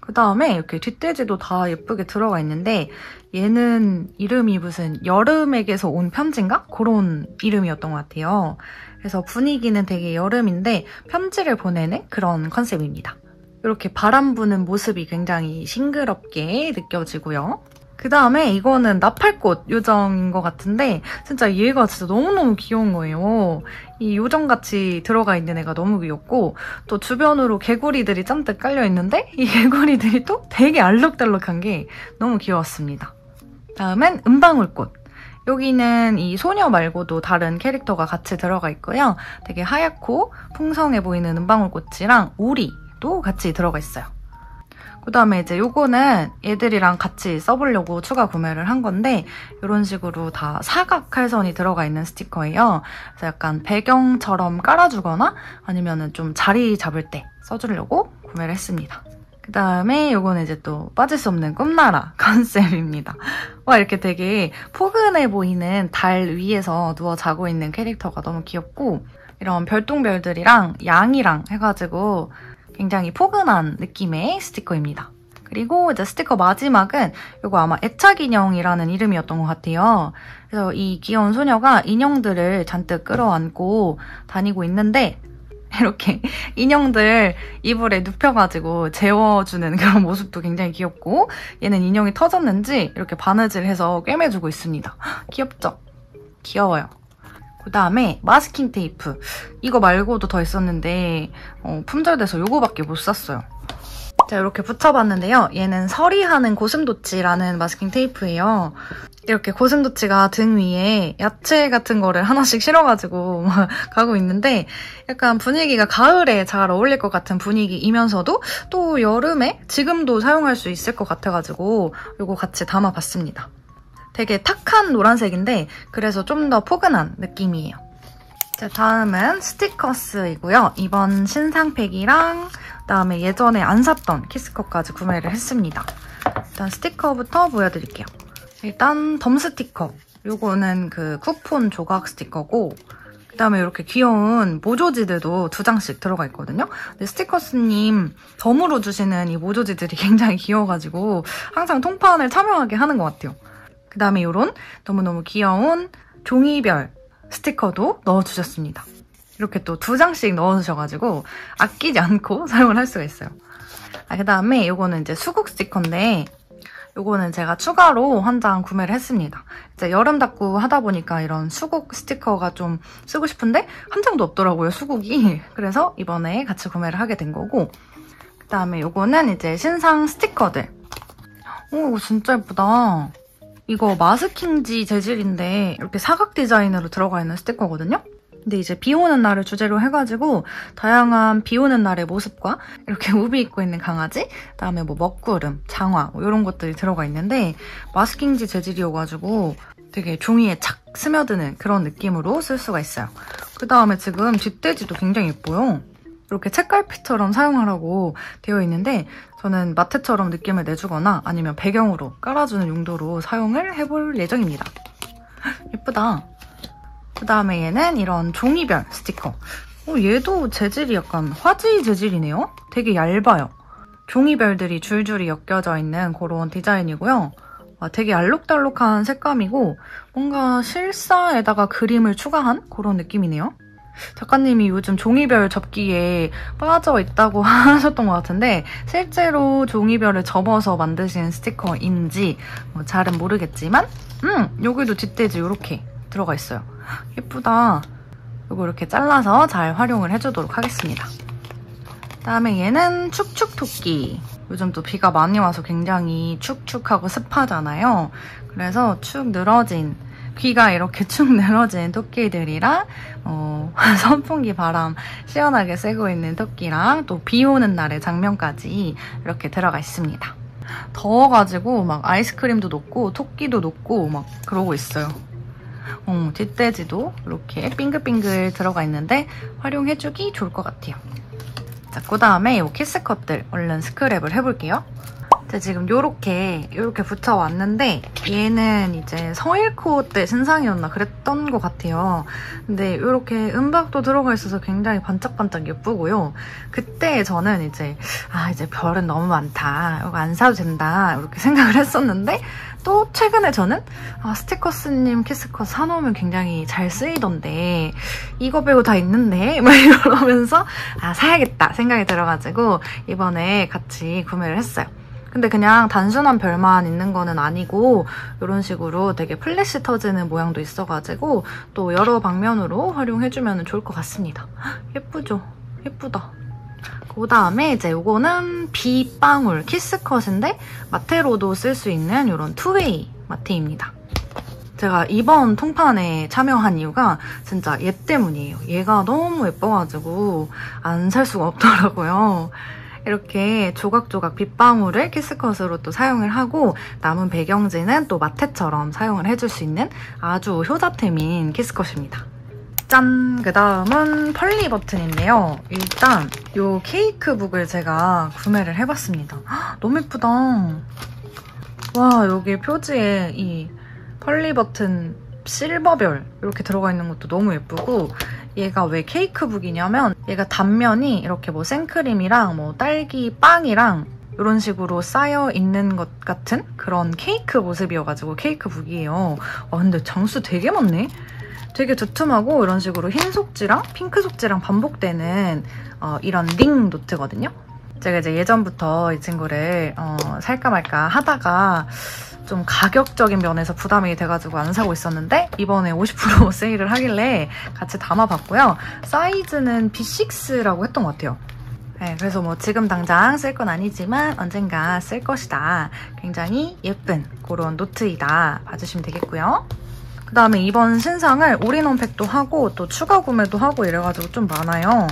그 다음에 이렇게 뒷돼지도 다 예쁘게 들어가 있는데 얘는 이름이 무슨 여름에게서 온 편지인가? 그런 이름이었던 것 같아요. 그래서 분위기는 되게 여름인데 편지를 보내는 그런 컨셉입니다. 이렇게 바람 부는 모습이 굉장히 싱그럽게 느껴지고요. 그 다음에 이거는 나팔꽃 요정인 것 같은데 진짜 얘가 진짜 너무너무 귀여운 거예요. 이 요정같이 들어가 있는 애가 너무 귀엽고 또 주변으로 개구리들이 잔뜩 깔려있는데 이 개구리들이 또 되게 알록달록한 게 너무 귀여웠습니다. 다음엔 은방울꽃. 여기는 이 소녀 말고도 다른 캐릭터가 같이 들어가 있고요. 되게 하얗고 풍성해 보이는 은방울꽃이랑 오리도 같이 들어가 있어요. 그 다음에 이제 요거는 얘들이랑 같이 써보려고 추가 구매를 한 건데 이런 식으로 다 사각 칼선이 들어가 있는 스티커예요. 그래서 약간 배경처럼 깔아주거나 아니면 좀 자리 잡을 때 써주려고 구매를 했습니다. 그 다음에 요거는 이제 또 빠질 수 없는 꿈나라 컨셉입니다. 와 이렇게 되게 포근해 보이는 달 위에서 누워 자고 있는 캐릭터가 너무 귀엽고 이런 별똥별들이랑 양이랑 해가지고 굉장히 포근한 느낌의 스티커입니다. 그리고 이제 스티커 마지막은 이거 아마 애착 인형이라는 이름이었던 것 같아요. 그래서 이 귀여운 소녀가 인형들을 잔뜩 끌어안고 다니고 있는데 이렇게 인형들 이불에 눕혀가지고 재워주는 그런 모습도 굉장히 귀엽고 얘는 인형이 터졌는지 이렇게 바느질 해서 꿰매주고 있습니다. 귀엽죠? 귀여워요. 그 다음에 마스킹 테이프. 이거 말고도 더 있었는데 어, 품절돼서 이거밖에 못 샀어요. 자 이렇게 붙여봤는데요. 얘는 서리하는 고슴도치라는 마스킹 테이프예요. 이렇게 고슴도치가 등 위에 야채 같은 거를 하나씩 실어가지고 가고 있는데 약간 분위기가 가을에 잘 어울릴 것 같은 분위기이면서도 또 여름에 지금도 사용할 수 있을 것 같아가지고 이거 같이 담아봤습니다. 되게 탁한 노란색인데 그래서 좀 더 포근한 느낌이에요. 자, 다음은 스티커스이고요. 이번 신상팩이랑 그다음에 예전에 안 샀던 키스컵까지 구매를 했습니다. 일단 스티커부터 보여드릴게요. 일단 덤 스티커. 요거는 그 쿠폰 조각 스티커고 그다음에 이렇게 귀여운 모조지들도 두 장씩 들어가 있거든요. 근데 스티커스님 덤으로 주시는 이 모조지들이 굉장히 귀여워가지고 항상 통판을 참여하게 하는 것 같아요. 그 다음에 이런 너무너무 귀여운 종이별 스티커도 넣어주셨습니다. 이렇게 또 두 장씩 넣어주셔가지고 아끼지 않고 사용을 할 수가 있어요. 아, 그 다음에 이거는 이제 수국 스티커인데 이거는 제가 추가로 한 장 구매를 했습니다. 이제 여름 닦고 하다 보니까 이런 수국 스티커가 좀 쓰고 싶은데 한 장도 없더라고요, 수국이. 그래서 이번에 같이 구매를 하게 된 거고 그 다음에 이거는 이제 신상 스티커들. 오, 이거 진짜 예쁘다. 이거 마스킹지 재질인데 이렇게 사각 디자인으로 들어가 있는 스티커거든요? 근데 이제 비 오는 날을 주제로 해가지고 다양한 비 오는 날의 모습과 이렇게 우비 입고 있는 강아지, 그다음에 뭐 먹구름, 장화 뭐 이런 것들이 들어가 있는데 마스킹지 재질이어가지고 되게 종이에 착 스며드는 그런 느낌으로 쓸 수가 있어요. 그 다음에 지금 뒷돼지도 굉장히 예뻐요. 이렇게 책갈피처럼 사용하라고 되어 있는데 저는 마트처럼 느낌을 내주거나 아니면 배경으로 깔아주는 용도로 사용을 해볼 예정입니다. 예쁘다. 그 다음에 얘는 이런 종이별 스티커. 어, 얘도 재질이 약간 화지 재질이네요? 되게 얇아요. 종이별들이 줄줄이 엮여져 있는 그런 디자인이고요. 아, 되게 알록달록한 색감이고 뭔가 실사에다가 그림을 추가한 그런 느낌이네요. 작가님이 요즘 종이별 접기에 빠져 있다고 하셨던 것 같은데 실제로 종이별을 접어서 만드신 스티커인지 뭐 잘은 모르겠지만 음 여기도 뒷돼지 이렇게 들어가 있어요. 예쁘다. 이거 이렇게 잘라서 잘 활용을 해주도록 하겠습니다. 다음에 얘는 축축토끼. 요즘 또 비가 많이 와서 굉장히 축축하고 습하잖아요. 그래서 축 늘어진 귀가 이렇게 축 늘어진 토끼들이랑 어, 선풍기 바람 시원하게 쐬고 있는 토끼랑 또 비 오는 날의 장면까지 이렇게 들어가 있습니다. 더워가지고 막 아이스크림도 녹고 토끼도 녹고 막 그러고 있어요. 어, 뒷돼지도 이렇게 빙글빙글 들어가 있는데 활용해주기 좋을 것 같아요. 자, 그 다음에 이 키스컷들 얼른 스크랩을 해볼게요. 제가 지금 요렇게 요렇게 붙여왔는데 얘는 이제 서일코 때 신상이었나 그랬던 것 같아요. 근데 요렇게 은박도 들어가 있어서 굉장히 반짝반짝 예쁘고요. 그때 저는 이제 아 이제 별은 너무 많다. 이거 안 사도 된다. 이렇게 생각을 했었는데 또 최근에 저는 아, 스티커스님 키스컷 사놓으면 굉장히 잘 쓰이던데 이거 빼고 다 있는데 막 이러면서 아 사야겠다 생각이 들어가지고 이번에 같이 구매를 했어요. 근데 그냥 단순한 별만 있는 거는 아니고 이런 식으로 되게 플래시 터지는 모양도 있어가지고 또 여러 방면으로 활용해주면 좋을 것 같습니다. 예쁘죠? 예쁘다. 그 다음에 이제 이거는 빗방울 kiss cut인데 마테로도 쓸 수 있는 이런 two-way 마테입니다. 제가 이번 통판에 참여한 이유가 진짜 얘 때문이에요. 얘가 너무 예뻐가지고 안 살 수가 없더라고요. 이렇게 조각조각 빗방울을 키스컷으로 또 사용을 하고 남은 배경지는 또 마테처럼 사용을 해줄 수 있는 아주 효자템인 키스컷입니다. 짠! 그 다음은 펄리 버튼인데요. 일단 이 케이크북을 제가 구매를 해봤습니다. 헉, 너무 예쁘다. 와 여기 표지에 이 펄리 버튼 실버별 이렇게 들어가 있는 것도 너무 예쁘고 얘가 왜 케이크북이냐면 얘가 단면이 이렇게 뭐 생크림이랑 뭐 딸기 빵이랑 이런 식으로 쌓여 있는 것 같은 그런 케이크 모습이어가지고 케이크북이에요. 아 근데 장수 되게 많네? 되게 두툼하고 이런 식으로 흰 속지랑 핑크 속지랑 반복되는 어, 이런 링 노트거든요. 제가 이제 예전부터 이 친구를 어, 살까 말까 하다가 좀 가격적인 면에서 부담이 돼가지고 안 사고 있었는데 이번에 50% 세일을 하길래 같이 담아봤고요. 사이즈는 B6라고 했던 것 같아요. 네, 그래서 뭐 지금 당장 쓸 건 아니지만 언젠가 쓸 것이다. 굉장히 예쁜 그런 노트이다. 봐주시면 되겠고요. 그 다음에 이번 신상을 올인원팩도 하고 또 추가 구매도 하고 이래가지고 좀 많아요.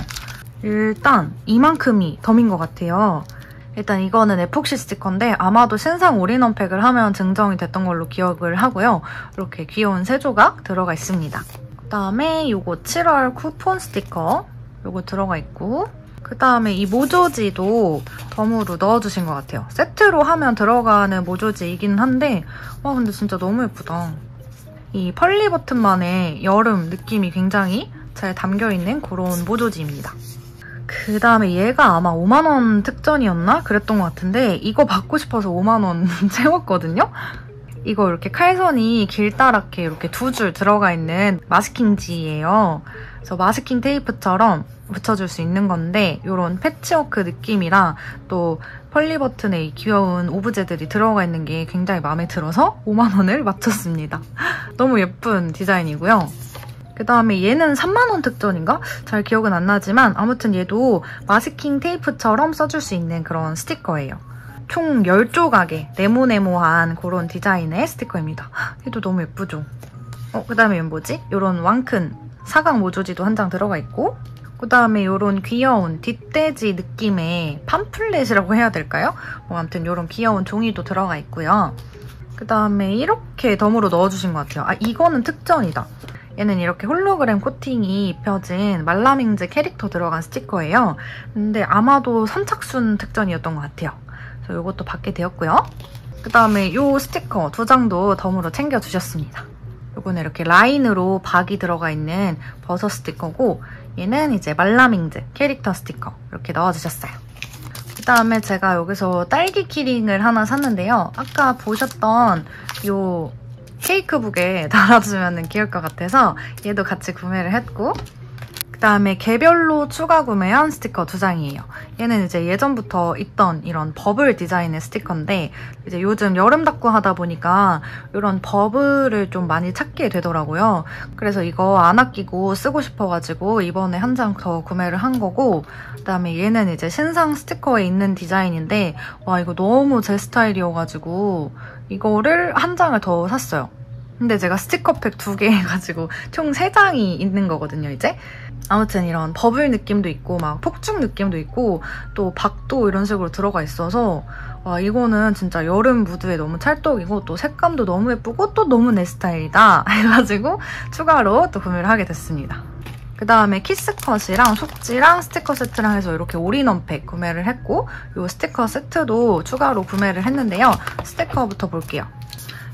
일단 이만큼이 덤인 것 같아요. 일단 이거는 에폭시 스티커인데 아마도 신상 올인원 팩을 하면 증정이 됐던 걸로 기억을 하고요. 이렇게 귀여운 세 조각 들어가 있습니다. 그다음에 이거 7월 쿠폰 스티커 이거 들어가 있고 그다음에 이 모조지도 덤으로 넣어주신 것 같아요. 세트로 하면 들어가는 모조지이긴 한데 와 근데 진짜 너무 예쁘다. 이 펄리 버튼만의 여름 느낌이 굉장히 잘 담겨있는 그런 모조지입니다. 그 다음에 얘가 아마 5만원 특전이었나? 그랬던 것 같은데 이거 받고 싶어서 5만원 채웠거든요? 이거 이렇게 칼선이 길다랗게 이렇게 두 줄 들어가 있는 마스킹지예요. 그래서 마스킹 테이프처럼 붙여줄 수 있는 건데 이런 패치워크 느낌이랑 또 펄리 버튼에 귀여운 오브제들이 들어가 있는 게 굉장히 마음에 들어서 5만 원을 맞췄습니다. 너무 예쁜 디자인이고요. 그 다음에 얘는 3만원 특전인가? 잘 기억은 안 나지만 아무튼 얘도 마스킹 테이프처럼 써줄 수 있는 그런 스티커예요. 총 10조각의 네모네모한 그런 디자인의 스티커입니다. 얘도 너무 예쁘죠? 어, 그 다음에 이건 뭐지? 이런 왕큰 사각 모조지도 한 장 들어가 있고 그 다음에 이런 귀여운 뒷돼지 느낌의 팜플렛이라고 해야 될까요? 뭐 아무튼 이런 귀여운 종이도 들어가 있고요. 그 다음에 이렇게 덤으로 넣어주신 것 같아요. 아 이거는 특전이다. 얘는 이렇게 홀로그램 코팅이 입혀진 말라밍즈 캐릭터 들어간 스티커예요. 근데 아마도 선착순 특전이었던 것 같아요. 그래서 이것도 받게 되었고요. 그 다음에 이 스티커 두 장도 덤으로 챙겨주셨습니다. 이거는 이렇게 라인으로 박이 들어가 있는 버섯 스티커고 얘는 이제 말라밍즈 캐릭터 스티커 이렇게 넣어주셨어요. 그 다음에 제가 여기서 딸기 키링을 하나 샀는데요. 아까 보셨던 이 케이크북에 달아주면 귀여울 것 같아서 얘도 같이 구매를 했고 그 다음에 개별로 추가 구매한 스티커 두 장이에요. 얘는 이제 예전부터 있던 이런 버블 디자인의 스티커인데 이제 요즘 여름 닦고 하다 보니까 이런 버블을 좀 많이 찾게 되더라고요. 그래서 이거 안 아끼고 쓰고 싶어가지고 이번에 한 장 더 구매를 한 거고 그다음에 얘는 이제 신상 스티커에 있는 디자인인데 와 이거 너무 제 스타일이어가지고 이거를 한 장을 더 샀어요. 근데 제가 스티커팩 두 개 해가지고 총 3장이 있는 거거든요, 이제. 아무튼 이런 버블 느낌도 있고 막 폭죽 느낌도 있고 또 박도 이런 식으로 들어가 있어서 와 이거는 진짜 여름 무드에 너무 찰떡이고 또 색감도 너무 예쁘고 또 너무 내 스타일이다 해가지고 추가로 또 구매를 하게 됐습니다. 그 다음에 kiss cut이랑 속지랑 스티커 세트랑 해서 이렇게 올인원 팩 구매를 했고 이 스티커 세트도 추가로 구매를 했는데요. 스티커부터 볼게요.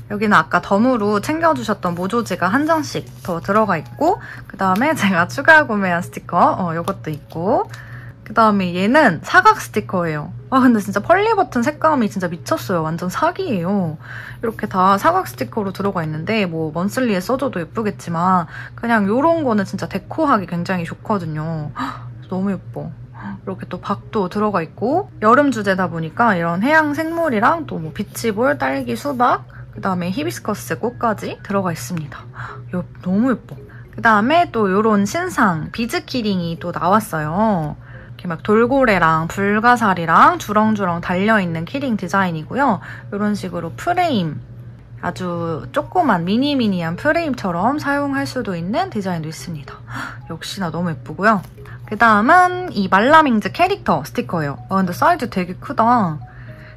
여기는 아까 덤으로 챙겨주셨던 모조지가 한 장씩 더 들어가 있고 그 다음에 제가 추가 구매한 스티커 어, 이것도 있고 그 다음에 얘는 사각 스티커예요. 아 근데 진짜 펄리 버튼 색감이 진짜 미쳤어요. 완전 사기예요. 이렇게 다 사각 스티커로 들어가 있는데 뭐 monthly에 써줘도 예쁘겠지만 그냥 이런 거는 진짜 데코하기 굉장히 좋거든요. 너무 예뻐. 이렇게 또 박도 들어가 있고 여름 주제다 보니까 이런 해양 생물이랑 또 뭐 비치볼, 딸기, 수박 그 다음에 히비스커스 꽃까지 들어가 있습니다. 너무 예뻐. 그 다음에 또 이런 신상 비즈 키링이 또 나왔어요. 이렇게 막 돌고래랑 불가사리랑 주렁주렁 달려있는 키링 디자인이고요. 이런 식으로 프레임 아주 조그만 미니미니한 프레임처럼 사용할 수도 있는 디자인도 있습니다. 역시나 너무 예쁘고요. 그 다음은 이 말라밍즈 캐릭터 스티커예요. 아, 근데 사이즈 되게 크다.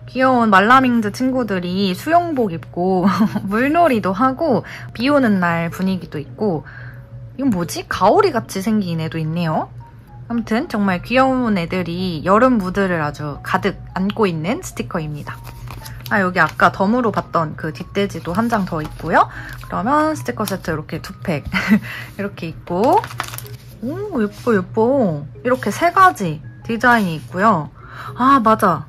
귀여운 말라밍즈 친구들이 수영복 입고 물놀이도 하고 비 오는 날 분위기도 있고 이건 뭐지? 가오리 같이 생긴 애도 있네요. 아무튼 정말 귀여운 애들이 여름 무드를 아주 가득 안고 있는 스티커입니다. 아 여기 아까 덤으로 봤던 그 뒷돼지도 한 장 더 있고요. 그러면 스티커 세트 이렇게 두 팩 이렇게 있고 오 예뻐 예뻐 이렇게 세 가지 디자인이 있고요. 아 맞아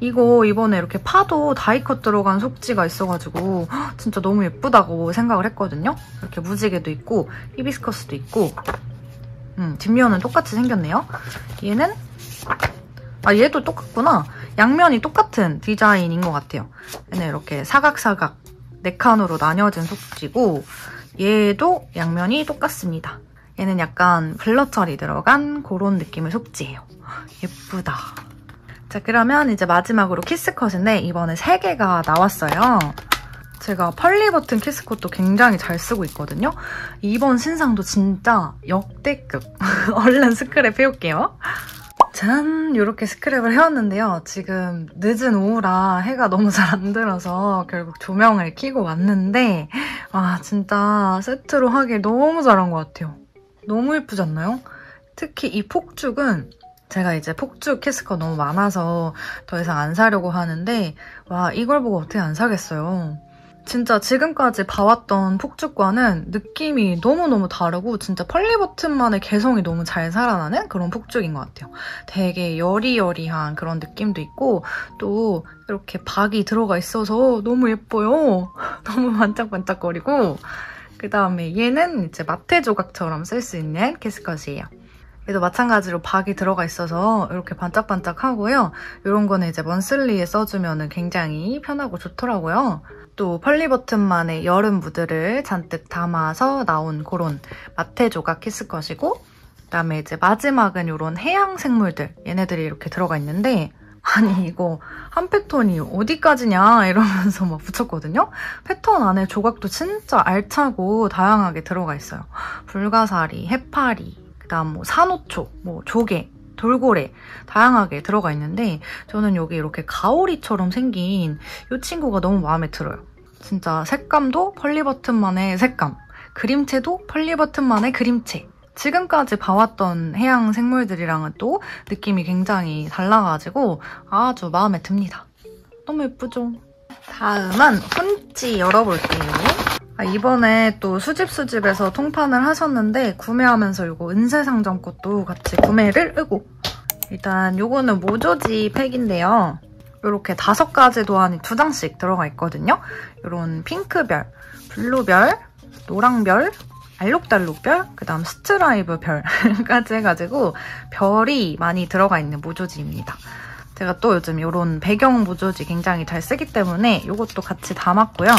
이거 이번에 이렇게 파도 다이컷 들어간 속지가 있어가지고 진짜 너무 예쁘다고 생각을 했거든요. 이렇게 무지개도 있고 히비스커스도 있고 음, 뒷면은 똑같이 생겼네요. 얘는 아 얘도 똑같구나. 양면이 똑같은 디자인인 것 같아요. 얘는 이렇게 사각사각 네 칸으로 나뉘어진 속지고 얘도 양면이 똑같습니다. 얘는 약간 블러 처리 들어간 그런 느낌의 속지예요. 예쁘다. 자 그러면 이제 마지막으로 키스컷인데 이번에 3개가 나왔어요. 제가 펄리 버튼 키스컷도 굉장히 잘 쓰고 있거든요. 이번 신상도 진짜 역대급. 얼른 스크랩 해올게요. 짠! 이렇게 스크랩을 해왔는데요. 지금 늦은 오후라 해가 너무 잘 안 들어서 결국 조명을 켜고 왔는데 와 진짜 세트로 하기 너무 잘한 것 같아요. 너무 예쁘지 않나요? 특히 이 폭죽은 제가 이제 폭죽 키스가 너무 많아서 더 이상 안 사려고 하는데 와 이걸 보고 어떻게 안 사겠어요. 진짜 지금까지 봐왔던 폭죽과는 느낌이 너무너무 다르고 진짜 펄리버튼만의 개성이 너무 잘 살아나는 그런 폭죽인 것 같아요. 되게 여리여리한 그런 느낌도 있고 또 이렇게 박이 들어가 있어서 너무 예뻐요. 너무 반짝반짝거리고 그 다음에 얘는 이제 마테 조각처럼 쓸 수 있는 키스컷이에요. 얘도 마찬가지로 박이 들어가 있어서 이렇게 반짝반짝하고요. 이런 거는 이제 먼슬리에 써주면 굉장히 편하고 좋더라고요. 또 펄리 버튼만의 여름 무드를 잔뜩 담아서 나온 그런 마테 조각 키스컷이고 그다음에 이제 마지막은 이런 해양 생물들 얘네들이 이렇게 들어가 있는데 아니 이거 한 패턴이 어디까지냐 이러면서 막 붙였거든요. 패턴 안에 조각도 진짜 알차고 다양하게 들어가 있어요. 불가사리, 해파리, 그다음 뭐 산호초, 뭐 조개, 돌고래 다양하게 들어가 있는데 저는 여기 이렇게 가오리처럼 생긴 이 친구가 너무 마음에 들어요. 진짜 색감도 펄리버튼만의 색감, 그림체도 펄리버튼만의 그림체. 지금까지 봐왔던 해양 생물들이랑은 또 느낌이 굉장히 달라가지고 아주 마음에 듭니다. 너무 예쁘죠? 다음은 훈지 열어볼게요. 아, 이번에 또 수집 수집에서 통판을 하셨는데 구매하면서 이거 은세상점 것도 같이 구매를 으고 일단 이거는 모조지 팩인데요. 이렇게 다섯 가지 도안이 두 장씩 들어가 있거든요. 이런 핑크별, blue별, 노랑별, 알록달록별, 그 다음 스트라이프 별까지 해가지고 별이 많이 들어가 있는 모조지입니다. 제가 또 요즘 이런 배경 모조지 굉장히 잘 쓰기 때문에 이것도 같이 담았고요.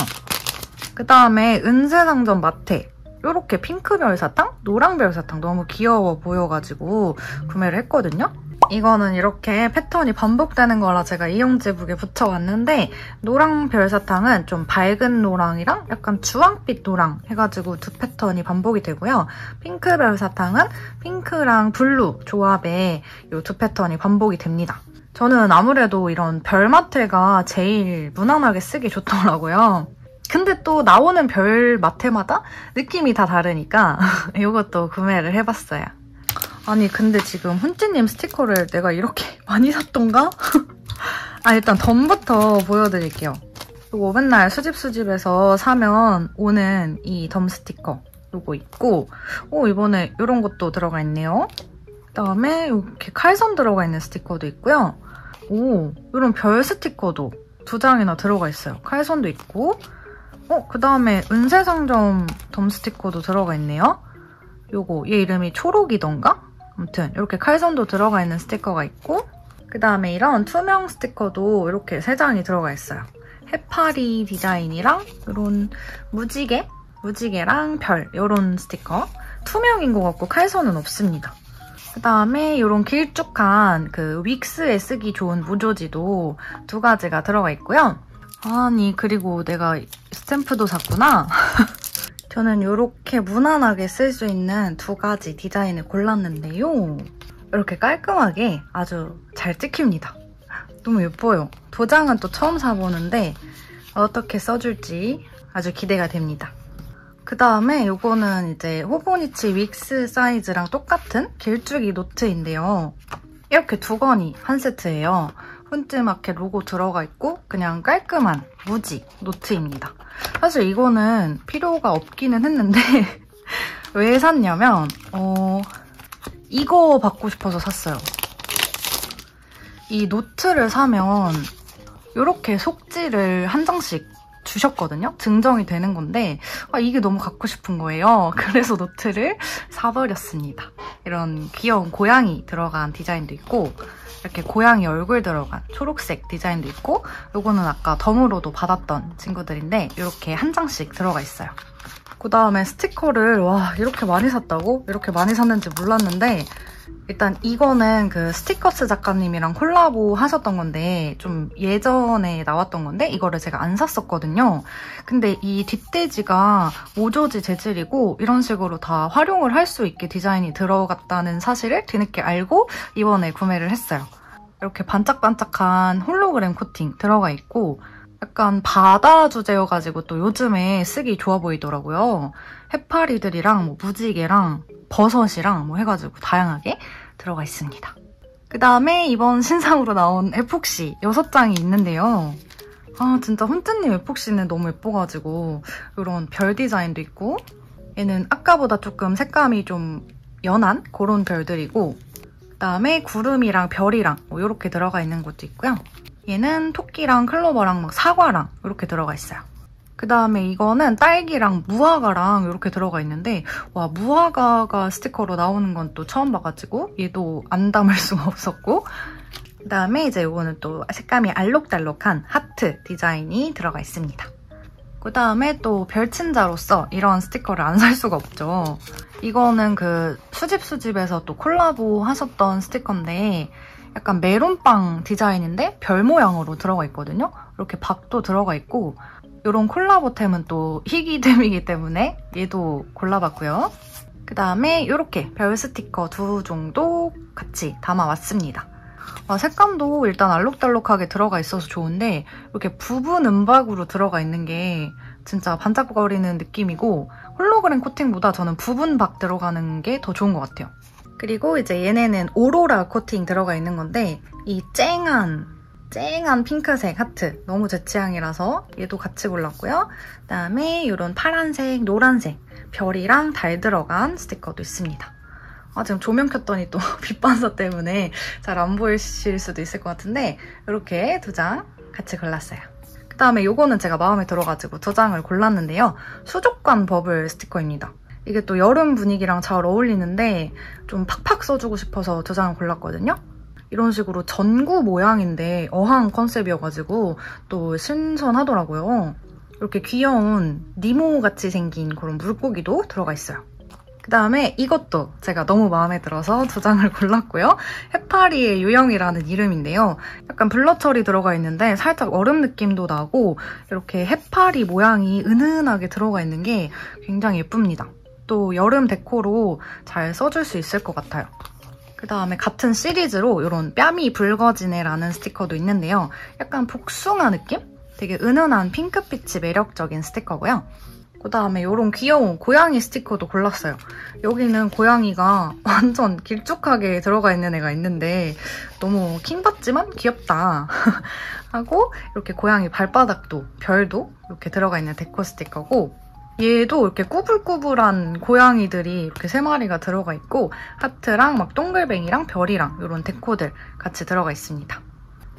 그 다음에 은세상점 마테 이렇게 핑크 별 사탕, 노랑 별 사탕 너무 귀여워 보여가지고 구매를 했거든요. 이거는 이렇게 패턴이 반복되는 거라 제가 이형지북에 붙여왔는데 노랑 별사탕은 좀 밝은 노랑이랑 약간 주황빛 노랑 해가지고 두 패턴이 반복이 되고요. 핑크 별사탕은 핑크랑 blue 조합의 이 두 패턴이 반복이 됩니다. 저는 아무래도 이런 별마테가 제일 무난하게 쓰기 좋더라고요. 근데 또 나오는 별 마테마다 느낌이 다 다르니까 이것도 구매를 해봤어요. 아니 근데 지금 훈찌님 스티커를 내가 이렇게 많이 샀던가? 아 일단 덤부터 보여드릴게요. 이거 맨날 수집 수집에서 사면 오는 이 덤 스티커 요거 있고 오 이번에 이런 것도 들어가 있네요. 그다음에 이렇게 칼선 들어가 있는 스티커도 있고요. 오 이런 별 스티커도 두 장이나 들어가 있어요. 칼선도 있고 어 그 다음에 은세상점 덤 스티커도 들어가 있네요. 요거 얘 이름이 초록이던가? 아무튼 이렇게 칼선도 들어가 있는 스티커가 있고 그 다음에 이런 투명 스티커도 이렇게 세 장이 들어가 있어요. 해파리 디자인이랑 이런 무지개? 무지개랑 별 이런 스티커 투명인 것 같고 칼선은 없습니다. 그 다음에 이런 길쭉한 그 윅스에 쓰기 좋은 무조지도 두 가지가 들어가 있고요. 아니 그리고 내가 스탬프도 샀구나. 저는 이렇게 무난하게 쓸 수 있는 두 가지 디자인을 골랐는데요. 이렇게 깔끔하게 아주 잘 찍힙니다. 너무 예뻐요. 도장은 또 처음 사보는데 어떻게 써줄지 아주 기대가 됩니다. 그 다음에 이거는 이제 호보니치 윅스 사이즈랑 똑같은 길쭉이 노트인데요. 이렇게 두 건이 한 세트예요. 훈트마켓 로고 들어가 있고 그냥 깔끔한 무지 노트입니다. 사실 이거는 필요가 없기는 했는데 왜 샀냐면 어 이거 받고 싶어서 샀어요. 이 노트를 사면 이렇게 속지를 한 장씩 주셨거든요. 증정이 되는 건데 아, 이게 너무 갖고 싶은 거예요. 그래서 노트를 사버렸습니다. 이런 귀여운 고양이 들어간 디자인도 있고 이렇게 고양이 얼굴 들어간 초록색 디자인도 있고 이거는 아까 덤으로도 받았던 친구들인데 이렇게 한 장씩 들어가 있어요. 그 다음에 스티커를 와 이렇게 많이 샀다고? 이렇게 많이 샀는지 몰랐는데 일단 이거는 그 스티커스 작가님이랑 콜라보 하셨던 건데 좀 예전에 나왔던 건데 이거를 제가 안 샀었거든요. 근데 이 뒷돼지가 모조지 재질이고 이런 식으로 다 활용을 할 수 있게 디자인이 들어갔다는 사실을 뒤늦게 알고 이번에 구매를 했어요. 이렇게 반짝반짝한 홀로그램 코팅 들어가 있고 약간 바다 주제여가지고 또 요즘에 쓰기 좋아 보이더라고요. 해파리들이랑 뭐 무지개랑 버섯이랑 뭐 해가지고 다양하게 들어가 있습니다. 그 다음에 이번 신상으로 나온 에폭시 6장이 있는데요. 아 진짜 훈트님 에폭시는 너무 예뻐가지고 이런 별 디자인도 있고 얘는 아까보다 조금 색감이 좀 연한 그런 별들이고 그 다음에 구름이랑 별이랑 뭐 이렇게 들어가 있는 것도 있고요. 얘는 토끼랑 클로버랑 막 사과랑 이렇게 들어가 있어요. 그 다음에 이거는 딸기랑 무화과랑 이렇게 들어가 있는데 와 무화과가 스티커로 나오는 건 또 처음 봐가지고 얘도 안 담을 수가 없었고 그 다음에 이제 이거는 또 색감이 알록달록한 하트 디자인이 들어가 있습니다. 그 다음에 또 별친자로서 이런 스티커를 안 살 수가 없죠. 이거는 그 수집 수집에서 또 콜라보 하셨던 스티커인데 약간 메론빵 디자인인데 별 모양으로 들어가 있거든요. 이렇게 박도 들어가 있고 이런 콜라보템은 또 희귀템이기 때문에 얘도 골라봤고요. 그 다음에 이렇게 별 스티커 두 종도 같이 담아왔습니다. 아, 색감도 일단 알록달록하게 들어가 있어서 좋은데 이렇게 부분 은박으로 들어가 있는 게 진짜 반짝거리는 느낌이고 홀로그램 코팅보다 저는 부분 박 들어가는 게 더 좋은 것 같아요. 그리고 이제 얘네는 오로라 코팅 들어가 있는 건데 이 쨍한 쨍한 핑크색 하트 너무 제 취향이라서 얘도 같이 골랐고요. 그다음에 이런 파란색, 노란색 별이랑 달 들어간 스티커도 있습니다. 아, 지금 조명 켰더니 또 빛반사 때문에 잘 안 보이실 수도 있을 것 같은데 이렇게 두 장 같이 골랐어요. 그 다음에 이거는 제가 마음에 들어가지고 두 장을 골랐는데요. 수족관 버블 스티커입니다. 이게 또 여름 분위기랑 잘 어울리는데 좀 팍팍 써주고 싶어서 두 장을 골랐거든요. 이런 식으로 전구 모양인데 어항 컨셉이어가지고 또 신선하더라고요. 이렇게 귀여운 니모 같이 생긴 그런 물고기도 들어가 있어요. 그 다음에 이것도 제가 너무 마음에 들어서 두 장을 골랐고요. 해파리의 유형이라는 이름인데요. 약간 블러 처리 들어가 있는데 살짝 얼음 느낌도 나고 이렇게 해파리 모양이 은은하게 들어가 있는 게 굉장히 예쁩니다. 또 여름 데코로 잘 써줄 수 있을 것 같아요. 그 다음에 같은 시리즈로 이런 뺨이 붉어지네라는 스티커도 있는데요. 약간 복숭아 느낌? 되게 은은한 핑크빛이 매력적인 스티커고요. 그 다음에 이런 귀여운 고양이 스티커도 골랐어요. 여기는 고양이가 완전 길쭉하게 들어가 있는 애가 있는데 너무 킹받지만 귀엽다 하고 이렇게 고양이 발바닥도 별도 이렇게 들어가 있는 데코 스티커고 얘도 이렇게 꾸불꾸불한 고양이들이 이렇게 세 마리가 들어가 있고 하트랑 막 동글뱅이랑 별이랑 이런 데코들 같이 들어가 있습니다.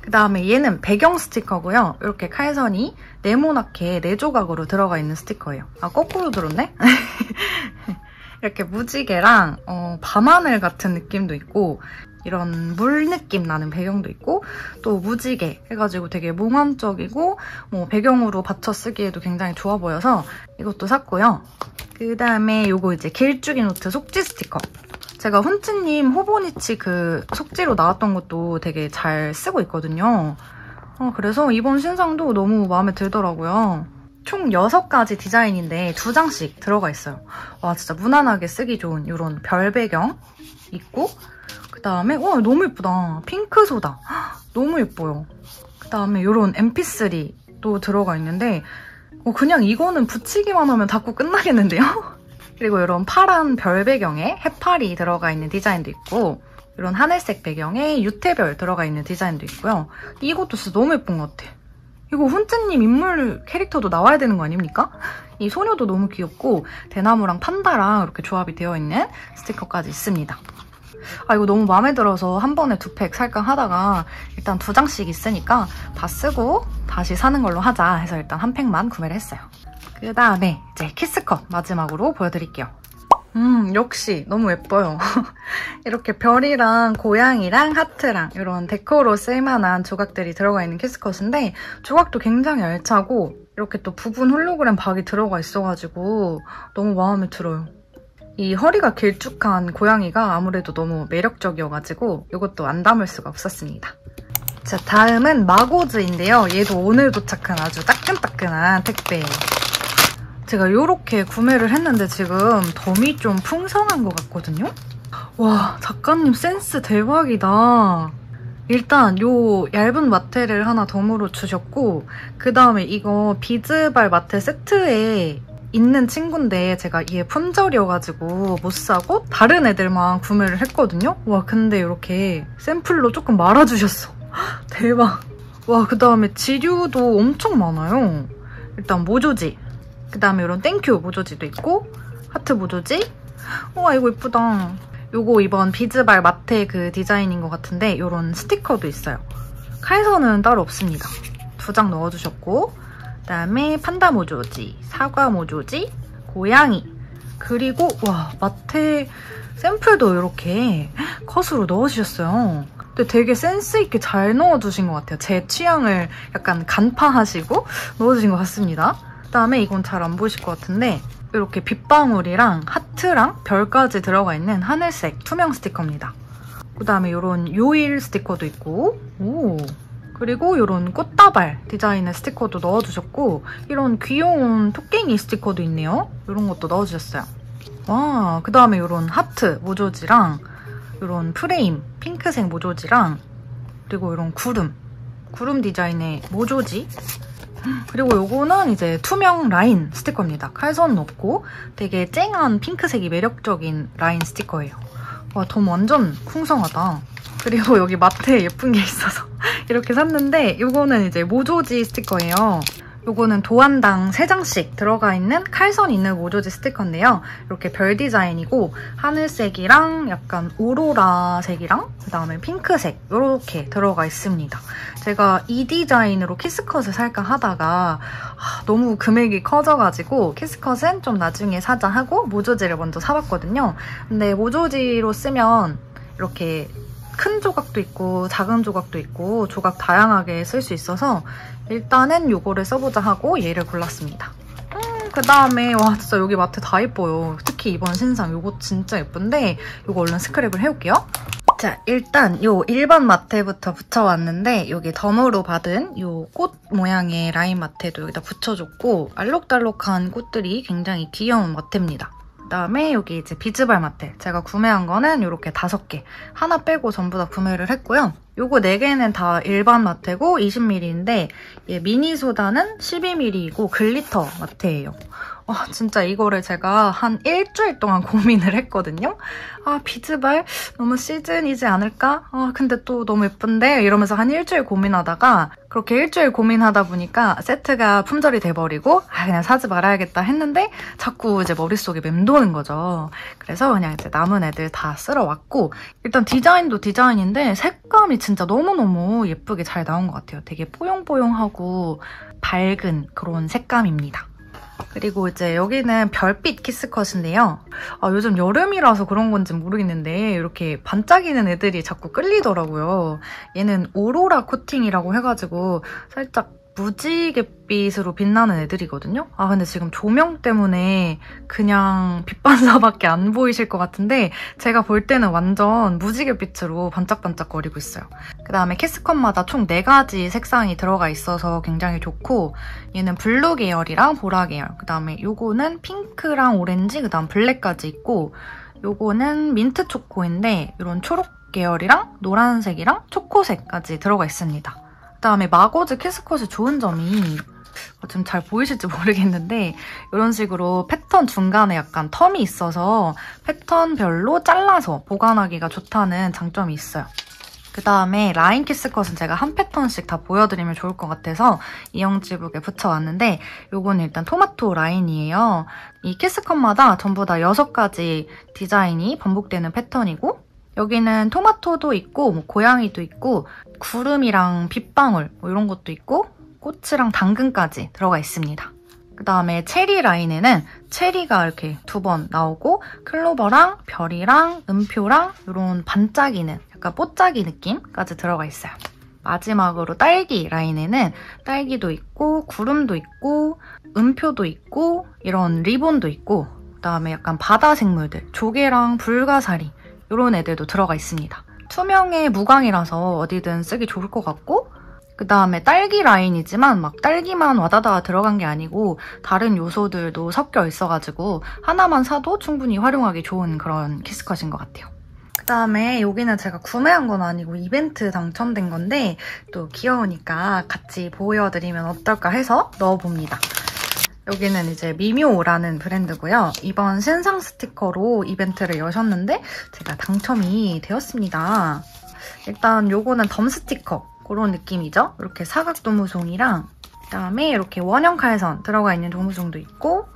그 다음에 얘는 배경 스티커고요. 이렇게 칼선이 네모나게 네 조각으로 들어가 있는 스티커예요. 아 거꾸로 들었네? 이렇게 무지개랑 어, 밤하늘 같은 느낌도 있고 이런 물 느낌 나는 배경도 있고 또 무지개 해가지고 되게 몽환적이고 뭐 배경으로 받쳐 쓰기에도 굉장히 좋아 보여서 이것도 샀고요. 그 다음에 이거 이제 길쭉이 노트 속지 스티커. 제가 훈츠님 호보니치 그 속지로 나왔던 것도 되게 잘 쓰고 있거든요. 어, 그래서 이번 신상도 너무 마음에 들더라고요. 총 6가지 디자인인데 2장씩 들어가 있어요. 와 진짜 무난하게 쓰기 좋은 이런 별 배경 있고 그다음에 와 너무 예쁘다. 핑크 소다. 너무 예뻐요. 그다음에 이런 mp3도 들어가 있는데 어, 그냥 이거는 붙이기만 하면 닫고 끝나겠는데요? 그리고 이런 파란 별 배경에 해파리 들어가 있는 디자인도 있고 이런 하늘색 배경에 유태별 들어가 있는 디자인도 있고요. 이것도 진짜 너무 예쁜 것 같아. 이거 훈츠님 인물 캐릭터도 나와야 되는 거 아닙니까? 이 소녀도 너무 귀엽고 대나무랑 판다랑 이렇게 조합이 되어 있는 스티커까지 있습니다. 아 이거 너무 마음에 들어서 한 번에 두 팩 살까 하다가 일단 두 장씩 있으니까 다 쓰고 다시 사는 걸로 하자 해서 일단 한 팩만 구매를 했어요. 그 다음에 이제 키스컷 마지막으로 보여드릴게요. 음 역시 너무 예뻐요. 이렇게 별이랑 고양이랑 하트랑 이런 데코로 쓸만한 조각들이 들어가 있는 키스컷인데 조각도 굉장히 알차고 이렇게 또 부분 홀로그램 박이 들어가 있어가지고 너무 마음에 들어요. 이 허리가 길쭉한 고양이가 아무래도 너무 매력적이어가지고 이것도 안 담을 수가 없었습니다. 자 다음은 마고즈인데요. 얘도 오늘 도착한 아주 따끈따끈한 택배 제가 이렇게 구매를 했는데 지금 덤이 좀 풍성한 것 같거든요? 와 작가님 센스 대박이다. 일단 요 얇은 마테를 하나 덤으로 주셨고 그 다음에 이거 비즈발 마테 세트에 있는 친구인데 제가 얘 품절이어가지고 못 사고 다른 애들만 구매를 했거든요? 와 근데 이렇게 샘플로 조금 말아주셨어. 대박. 와 그 다음에 지류도 엄청 많아요. 일단 모조지 그 다음에 이런 thank you 모조지도 있고 하트 모조지 우와 이거 예쁘다 요거 이번 비즈발 마테 그 디자인인 것 같은데 이런 스티커도 있어요 칼선은 따로 없습니다 두 장 넣어주셨고 그 다음에 판다 모조지, 사과 모조지, 고양이. 그리고 와 마테 샘플도 이렇게 컷으로 넣어주셨어요. 근데 되게 센스 있게 잘 넣어주신 것 같아요. 제 취향을 약간 간파하시고 넣어주신 것 같습니다. 그 다음에 이건 잘 안 보이실 것 같은데 이렇게 빗방울이랑 하트랑 별까지 들어가 있는 하늘색 투명 스티커입니다. 그 다음에 이런 요일 스티커도 있고. 오 그리고 이런 꽃다발 디자인의 스티커도 넣어주셨고 이런 귀여운 토깽이 스티커도 있네요. 이런 것도 넣어주셨어요. 와, 그 다음에 이런 하트 모조지랑 이런 프레임 핑크색 모조지랑 그리고 이런 구름 구름 디자인의 모조지 그리고 요거는 이제 투명 라인 스티커입니다. 칼선은 없고 되게 쨍한 핑크색이 매력적인 라인 스티커예요. 와, 덤 완전 풍성하다. 그리고 여기 마테 예쁜 게 있어서 이렇게 샀는데 이거는 이제 모조지 스티커예요. 요거는 도안당 3장씩 들어가 있는 칼선 있는 모조지 스티커인데요. 이렇게 별 디자인이고 하늘색이랑 약간 오로라색이랑 그다음에 핑크색 이렇게 들어가 있습니다. 제가 이 디자인으로 키스컷을 살까 하다가 아, 너무 금액이 커져가지고 키스컷은 좀 나중에 사자 하고 모조지를 먼저 사봤거든요. 근데 모조지로 쓰면 이렇게 큰 조각도 있고 작은 조각도 있고 조각 다양하게 쓸 수 있어서 일단은 이거를 써보자 하고 얘를 골랐습니다. 음, 그 다음에 와 진짜 여기 마트 다 예뻐요. 특히 이번 신상 요거 진짜 예쁜데 요거 얼른 스크랩을 해올게요. 자, 일단 요 일반 마테부터 붙여왔는데 여기 덤으로 받은 요 꽃 모양의 라인 마테도 여기다 붙여줬고 알록달록한 꽃들이 굉장히 귀여운 마테입니다. 그다음에 여기 이제 비즈발 마테 제가 구매한 거는 이렇게 다섯 개 하나 빼고 전부 다 구매를 했고요. 요거 4개는 다 일반 마테고 20ml인데 미니 소다는 12ml이고 glitter 마테예요. 와 진짜 이거를 제가 한 일주일 동안 고민을 했거든요. 아 비즈발 너무 시즌이지 않을까? 아 근데 또 너무 예쁜데 이러면서 한 일주일 고민하다가 그렇게 일주일 고민하다 보니까 세트가 품절이 돼버리고 아 그냥 사지 말아야겠다 했는데 자꾸 이제 머릿속에 맴도는 거죠. 그래서 그냥 이제 남은 애들 다 쓸어 왔고 일단 디자인도 디자인인데 색감이 진짜 너무너무 예쁘게 잘 나온 것 같아요. 되게 뽀용뽀용하고 밝은 그런 색감입니다. 그리고 이제 여기는 별빛 키스컷인데요. 아, 요즘 여름이라서 그런 건지 모르겠는데 이렇게 반짝이는 애들이 자꾸 끌리더라고요. 얘는 오로라 코팅이라고 해가지고 살짝 무지갯빛으로 빛나는 애들이거든요? 아 근데 지금 조명 때문에 그냥 빛반사밖에 안 보이실 것 같은데 제가 볼 때는 완전 무지갯빛으로 반짝반짝거리고 있어요. 그 다음에 kiss cut마다 총 4가지 색상이 들어가 있어서 굉장히 좋고 얘는 블루 계열이랑 보라 계열 그 다음에 요거는 핑크랑 오렌지 그 다음 블랙까지 있고 요거는 민트 초코인데 이런 초록 계열이랑 노란색이랑 초코색까지 들어가 있습니다. 그다음에 마고즈 kiss cut의 좋은 점이 좀잘 보이실지 모르겠는데 이런 식으로 패턴 중간에 약간 텀이 있어서 패턴별로 잘라서 보관하기가 좋다는 장점이 있어요. 그 다음에 라인 kiss cut은 제가 한 패턴씩 다 보여드리면 좋을 것 같아서 이형지북에 붙여왔는데 이거는 일단 토마토 라인이에요. 이 kiss cut마다 전부 다 6가지 디자인이 반복되는 패턴이고 여기는 토마토도 있고 뭐 고양이도 있고 구름이랑 빗방울 뭐 이런 것도 있고 꽃이랑 당근까지 들어가 있습니다. 그 다음에 체리 라인에는 체리가 이렇게 두 번 나오고 클로버랑 별이랑 음표랑 이런 반짝이는 약간 뽀짝이 느낌까지 들어가 있어요. 마지막으로 딸기 라인에는 딸기도 있고 구름도 있고 음표도 있고 이런 리본도 있고 그 다음에 약간 바다 생물들 조개랑 불가사리 이런 애들도 들어가 있습니다. 투명의 무광이라서 어디든 쓰기 좋을 것 같고 그 다음에 딸기 라인이지만 막 딸기만 와다다 들어간 게 아니고 다른 요소들도 섞여 있어가지고 하나만 사도 충분히 활용하기 좋은 그런 키스컷인 것 같아요. 그 다음에 여기는 제가 구매한 건 아니고 이벤트 당첨된 건데 또 귀여우니까 같이 보여드리면 어떨까 해서 넣어봅니다. 여기는 이제 미묘라는 브랜드고요. 이번 신상 스티커로 이벤트를 여셨는데 제가 당첨이 되었습니다. 일단 요거는 덤 스티커 그런 느낌이죠. 이렇게 사각 도무송이랑 그다음에 이렇게 원형 칼선 들어가 있는 도무송도 있고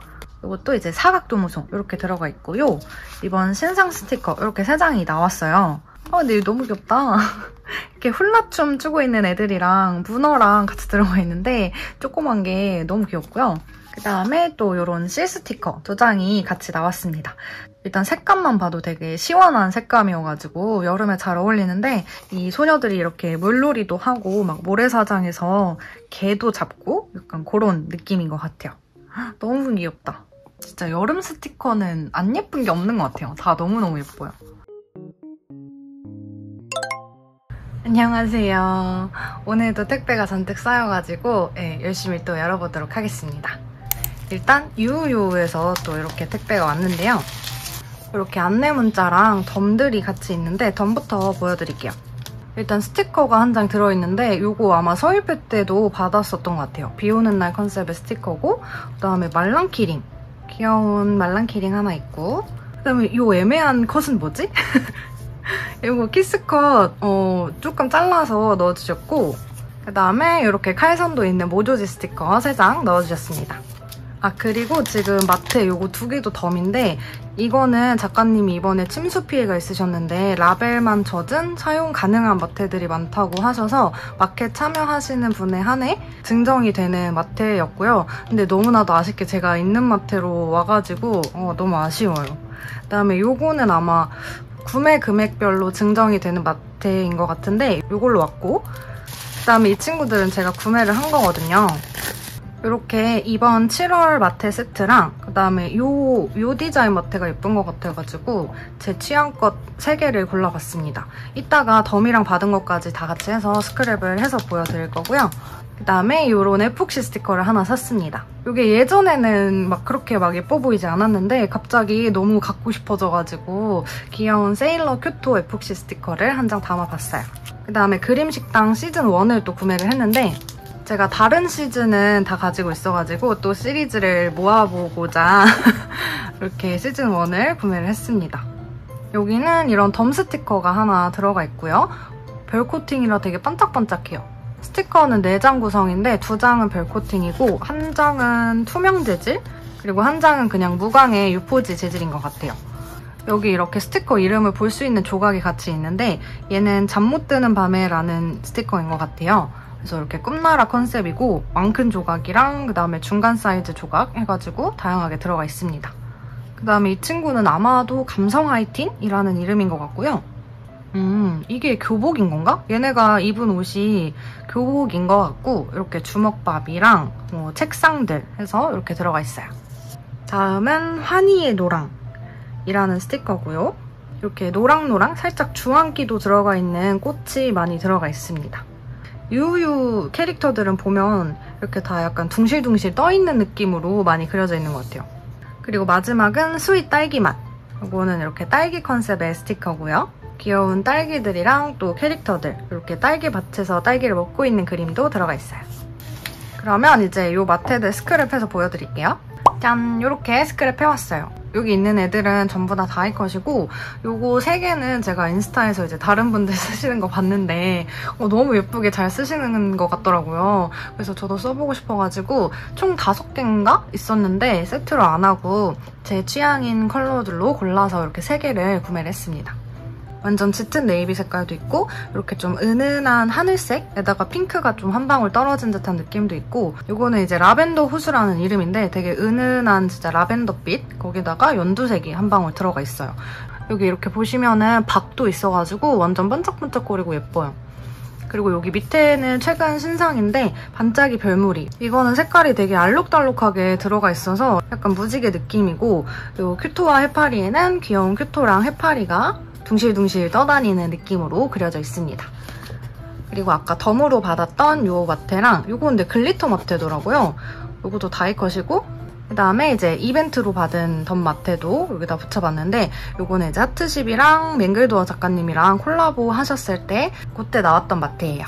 이것도 이제 사각 도무송 이렇게 들어가 있고요. 이번 신상 스티커 이렇게 세 장이 나왔어요. 아 근데 너무 귀엽다. 이렇게 훌라춤 추고 있는 애들이랑 문어랑 같이 들어가 있는데 조그만 게 너무 귀엽고요. 그 다음에 또 이런 실 스티커 두 장이 같이 나왔습니다. 일단 색감만 봐도 되게 시원한 색감이어가지고 여름에 잘 어울리는데 이 소녀들이 이렇게 물놀이도 하고 막 모래사장에서 개도 잡고 약간 그런 느낌인 것 같아요. 너무 귀엽다. 진짜 여름 스티커는 안 예쁜 게 없는 것 같아요. 다 너무너무 예뻐요. 안녕하세요. 오늘도 택배가 잔뜩 쌓여가지고 네, 열심히 또 열어보도록 하겠습니다. 일단 유유에서 또 이렇게 택배가 왔는데요. 이렇게 안내 문자랑 덤들이 같이 있는데 덤부터 보여드릴게요. 일단 스티커가 한 장 들어있는데 이거 아마 서일패 때도 받았었던 것 같아요. 비 오는 날 컨셉의 스티커고 그다음에 말랑키링 귀여운 말랑키링 하나 있고 그다음에 이 애매한 컷은 뭐지? 이거 키스컷 어, 조금 잘라서 넣어주셨고 그다음에 이렇게 칼선도 있는 모조지 스티커 3장 넣어주셨습니다. 아 그리고 지금 마트 요거 두 개도 덤인데 이거는 작가님이 이번에 침수 피해가 있으셨는데 라벨만 젖은 사용 가능한 마테들이 많다고 하셔서 마켓 참여하시는 분에 한해 증정이 되는 마테였고요. 근데 너무나도 아쉽게 제가 있는 마테로 와가지고 어, 너무 아쉬워요. 그다음에 요거는 아마 구매 금액별로 증정이 되는 마테인 것 같은데 이걸로 왔고 그다음에 이 친구들은 제가 구매를 한 거거든요. 이렇게 이번 7월 마테 세트랑 그 다음에 요, 요 디자인 마테가 예쁜 것 같아가지고 제 취향껏 3개를 골라봤습니다. 이따가 덤이랑 받은 것까지 다 같이 해서 스크랩을 해서 보여드릴 거고요. 그 다음에 요런 에폭시 스티커를 하나 샀습니다. 이게 예전에는 막 그렇게 막 예뻐 보이지 않았는데 갑자기 너무 갖고 싶어져가지고 귀여운 세일러 큐토 에폭시 스티커를 한 장 담아봤어요. 그 다음에 그림식당 시즌1을 또 구매를 했는데 제가 다른 시즌은 다 가지고 있어가지고 또 시리즈를 모아보고자 이렇게 시즌1을 구매를 했습니다. 여기는 이런 덤 스티커가 하나 들어가 있고요. 별 코팅이라 되게 반짝반짝해요. 스티커는 4장 구성인데 2장은 별 코팅이고 한 장은 투명 재질 그리고 한 장은 그냥 무광의 유포지 재질인 것 같아요. 여기 이렇게 스티커 이름을 볼 수 있는 조각이 같이 있는데 얘는 잠 못 드는 밤에 라는 스티커인 것 같아요. 그래서 이렇게 꿈나라 컨셉이고 왕큰 조각이랑 그 다음에 중간 사이즈 조각 해가지고 다양하게 들어가 있습니다. 그 다음에 이 친구는 아마도 감성 하이틴이라는 이름인 것 같고요. 음, 이게 교복인 건가? 얘네가 입은 옷이 교복인 것 같고 이렇게 주먹밥이랑 뭐 책상들 해서 이렇게 들어가 있어요. 다음은 환희의 노랑이라는 스티커고요. 이렇게 노랑노랑 살짝 주황기도 들어가 있는 꽃이 많이 들어가 있습니다. 유유 캐릭터들은 보면 이렇게 다 약간 둥실둥실 떠있는 느낌으로 많이 그려져 있는 것 같아요. 그리고 마지막은 sweet 딸기 맛. 이거는 이렇게 딸기 컨셉의 스티커고요. 귀여운 딸기들이랑 또 캐릭터들 이렇게 딸기 밭에서 딸기를 먹고 있는 그림도 들어가 있어요. 그러면 이제 이 마테들 스크랩해서 보여드릴게요. 짠! 이렇게 스크랩 해왔어요. 여기 있는 애들은 전부 다 die cut이고 요거 세 개는 제가 인스타에서 이제 다른 분들 쓰시는 거 봤는데 어, 너무 예쁘게 잘 쓰시는 것 같더라고요. 그래서 저도 써보고 싶어가지고 총 다섯 개인가 있었는데 세트로 안 하고 제 취향인 컬러들로 골라서 이렇게 세 개를 구매를 했습니다. 완전 짙은 네이비 색깔도 있고 이렇게 좀 은은한 하늘색에다가 핑크가 좀 한 방울 떨어진 듯한 느낌도 있고 이거는 이제 라벤더 호수라는 이름인데 되게 은은한 진짜 라벤더빛 거기다가 연두색이 한 방울 들어가 있어요. 여기 이렇게 보시면은 박도 있어가지고 완전 반짝반짝거리고 예뻐요. 그리고 여기 밑에는 최근 신상인데 반짝이 별무리 이거는 색깔이 되게 알록달록하게 들어가 있어서 약간 무지개 느낌이고 이 큐토와 해파리에는 귀여운 큐토랑 해파리가 둥실둥실 떠다니는 느낌으로 그려져 있습니다. 그리고 아까 덤으로 받았던 요 마테랑 요거 근데 glitter 마테더라고요. 요것도 die cut이고 그 다음에 이제 이벤트로 받은 덤 마테도 여기다 붙여봤는데 요거는 이제 하트십이랑 맹글도어 작가님이랑 콜라보 하셨을 때 그때 나왔던 마테예요.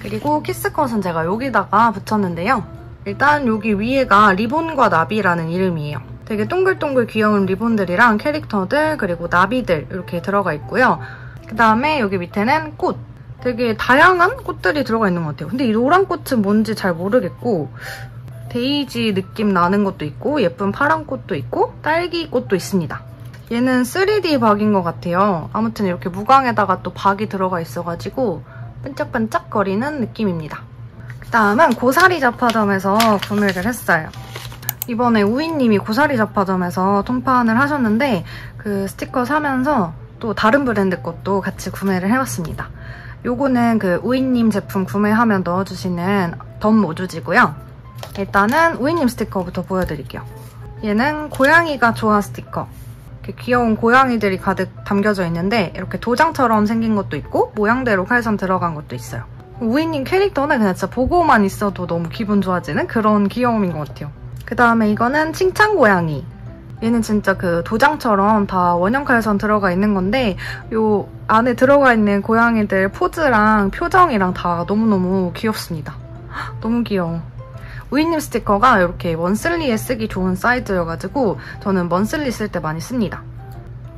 그리고 kiss cut은 제가 여기다가 붙였는데요. 일단 여기 위에가 리본과 나비라는 이름이에요. 되게 동글동글 귀여운 리본들이랑 캐릭터들 그리고 나비들 이렇게 들어가 있고요. 그 다음에 여기 밑에는 꽃. 되게 다양한 꽃들이 들어가 있는 것 같아요. 근데 이 노란 꽃은 뭔지 잘 모르겠고 데이지 느낌 나는 것도 있고 예쁜 파란 꽃도 있고 딸기 꽃도 있습니다. 얘는 3D 박인 것 같아요. 아무튼 이렇게 무광에다가 또 박이 들어가 있어가지고 반짝반짝거리는 느낌입니다. 그 다음은 고사리 자파점에서 구매를 했어요. 이번에 우이님이 고사리 잡화점에서 통판을 하셨는데 그 스티커 사면서 또 다른 브랜드 것도 같이 구매를 해왔습니다. 요거는 그 우이님 제품 구매하면 넣어주시는 덤 모주지고요. 일단은 우이님 스티커부터 보여드릴게요. 얘는 고양이가 좋아 스티커. 이렇게 귀여운 고양이들이 가득 담겨져 있는데 이렇게 도장처럼 생긴 것도 있고 모양대로 칼선 들어간 것도 있어요. 우이님 캐릭터는 그냥 진짜 보고만 있어도 너무 기분 좋아지는 그런 귀여움인 것 같아요. 그 다음에 이거는 칭찬 고양이. 얘는 진짜 그 도장처럼 다 원형 칼선 들어가 있는 건데 요 안에 들어가 있는 고양이들 포즈랑 표정이랑 다 너무너무 귀엽습니다. 너무 귀여워. 우이님 스티커가 이렇게 먼슬리에 쓰기 좋은 사이즈여가지고 저는 먼슬리 쓸 때 많이 씁니다.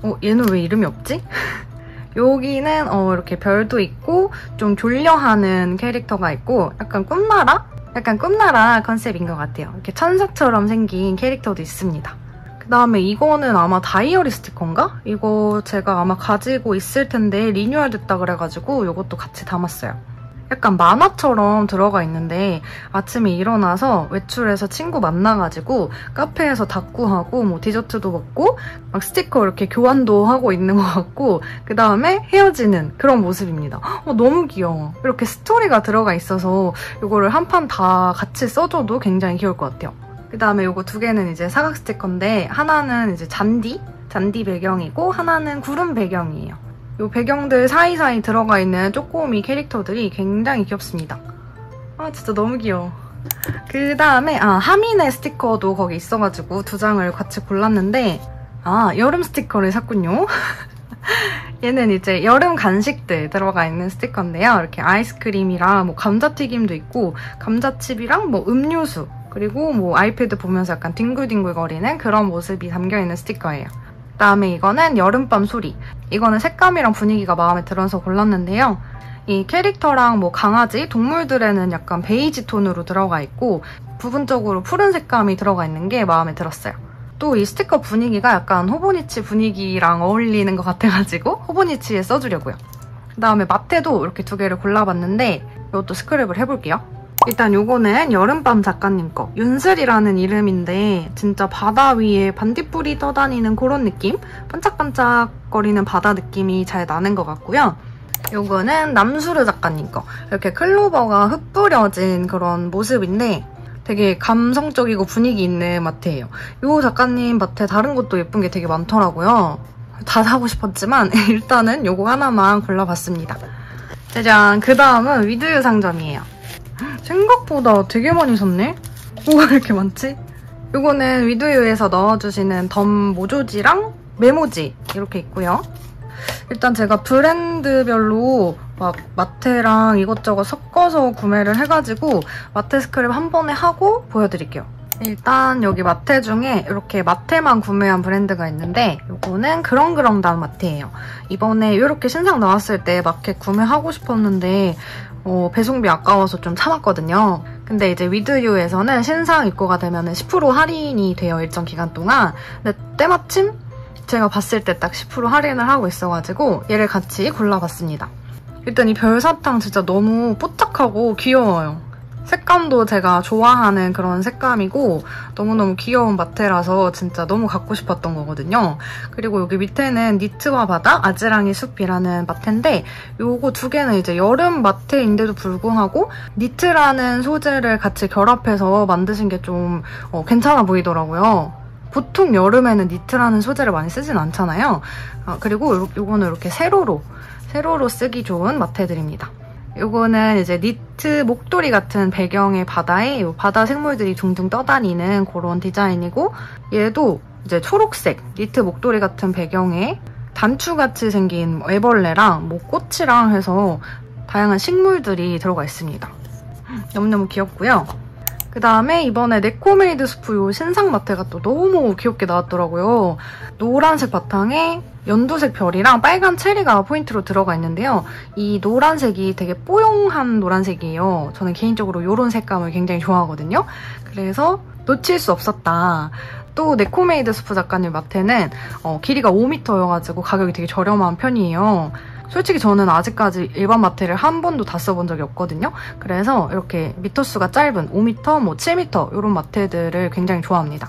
어, 얘는 왜 이름이 없지? 여기는 어, 이렇게 별도 있고 좀 졸려하는 캐릭터가 있고 약간 꿈나라? 약간 꿈나라 컨셉인 것 같아요. 이렇게 천사처럼 생긴 캐릭터도 있습니다. 그 다음에 이거는 아마 다이어리 스티커인가? 이거 제가 아마 가지고 있을 텐데 리뉴얼 됐다 그래가지고 이것도 같이 담았어요. 약간 만화처럼 들어가 있는데 아침에 일어나서 외출해서 친구 만나가지고 카페에서 다꾸하고 뭐 디저트도 먹고 막 스티커 이렇게 교환도 하고 있는 것 같고 그 다음에 헤어지는 그런 모습입니다. 어, 너무 귀여워. 이렇게 스토리가 들어가 있어서 이거를 한 판 다 같이 써줘도 굉장히 귀여울 것 같아요. 그 다음에 이거 두 개는 이제 사각 스티커인데 하나는 이제 잔디 잔디 배경이고 하나는 구름 배경이에요. 이 배경들 사이사이 들어가 있는 쪼꼬미 캐릭터들이 굉장히 귀엽습니다. 아 진짜 너무 귀여워. 그 다음에 아 하민의 스티커도 거기 있어가지고 두 장을 같이 골랐는데 아 여름 스티커를 샀군요. 얘는 이제 여름 간식들 들어가 있는 스티커인데요. 이렇게 아이스크림이랑 뭐 감자튀김도 있고 감자칩이랑 뭐 음료수 그리고 뭐 아이패드 보면서 약간 뒹굴뒹굴 거리는 그런 모습이 담겨있는 스티커예요. 그 다음에 이거는 여름밤 소리. 이거는 색감이랑 분위기가 마음에 들어서 골랐는데요. 이 캐릭터랑 뭐 강아지, 동물들에는 약간 베이지 톤으로 들어가 있고 부분적으로 푸른 색감이 들어가 있는 게 마음에 들었어요. 또 이 스티커 분위기가 약간 호보니치 분위기랑 어울리는 것 같아가지고 호보니치에 써주려고요. 그 다음에 마테도 이렇게 두 개를 골라봤는데 이것도 스크랩을 해볼게요. 일단 요거는 여름밤 작가님 거 윤슬이라는 이름인데 진짜 바다 위에 반딧불이 떠다니는 그런 느낌? 반짝반짝거리는 바다 느낌이 잘 나는 것 같고요. 요거는 남수르 작가님 거 이렇게 클로버가 흩뿌려진 그런 모습인데 되게 감성적이고 분위기 있는 마트예요. 요 작가님 마트에 다른 것도 예쁜 게 되게 많더라고요. 다 사고 싶었지만 일단은 요거 하나만 골라봤습니다. 짜잔! 그 다음은 위드유 상점이에요. 생각보다 되게 많이 샀네? 뭐가 이렇게 많지? 이거는 위드유에서 넣어주시는 덤 모조지랑 메모지 이렇게 있고요. 일단 제가 브랜드별로 막 마테랑 이것저것 섞어서 구매를 해가지고 마테 스크랩 한 번에 하고 보여드릴게요. 일단 여기 마테 중에 이렇게 마테만 구매한 브랜드가 있는데 이거는 그렁그렁단 마테예요. 이번에 이렇게 신상 나왔을 때 마켓 구매하고 싶었는데 어, 배송비 아까워서 좀 참았거든요. 근데 이제 위드유에서는 신상 입고가 되면 10% 할인이 돼요, 일정 기간 동안. 근데 때마침 제가 봤을 때 딱 10% 할인을 하고 있어가지고 얘를 같이 골라봤습니다. 일단 이 별사탕 진짜 너무 뽀짝하고 귀여워요. 색감도 제가 좋아하는 그런 색감이고 너무너무 귀여운 마테라서 진짜 너무 갖고 싶었던 거거든요. 그리고 여기 밑에는 니트와 바다 아즈랑이 숲이라는 마테인데 요거 두 개는 이제 여름 마테인데도 불구하고 니트라는 소재를 같이 결합해서 만드신 게좀 어, 괜찮아 보이더라고요. 보통 여름에는 니트라는 소재를 많이 쓰진 않잖아요. 아, 그리고 요, 요거는 이렇게 세로로 세로로 쓰기 좋은 마테들입니다. 이거는 이제 니트 목도리 같은 배경의 바다에 바다 생물들이 둥둥 떠다니는 그런 디자인이고 얘도 이제 초록색 니트 목도리 같은 배경에 단추같이 생긴 애벌레랑 뭐 꽃이랑 해서 다양한 식물들이 들어가 있습니다. 너무너무 귀엽고요. 그 다음에 이번에 네코메이드 스프 요 신상 마테가 또 너무 귀엽게 나왔더라고요. 노란색 바탕에 연두색 별이랑 빨간 체리가 포인트로 들어가 있는데요. 이 노란색이 되게 뽀용한 노란색이에요. 저는 개인적으로 이런 색감을 굉장히 좋아하거든요. 그래서 놓칠 수 없었다. 또 네코메이드 스프 작가님 마테는 어, 길이가 5m여가지고 가격이 되게 저렴한 편이에요. 솔직히 저는 아직까지 일반 마테를 한 번도 다 써본 적이 없거든요. 그래서 이렇게 미터수가 짧은 5m, 뭐 7m 이런 마테들을 굉장히 좋아합니다.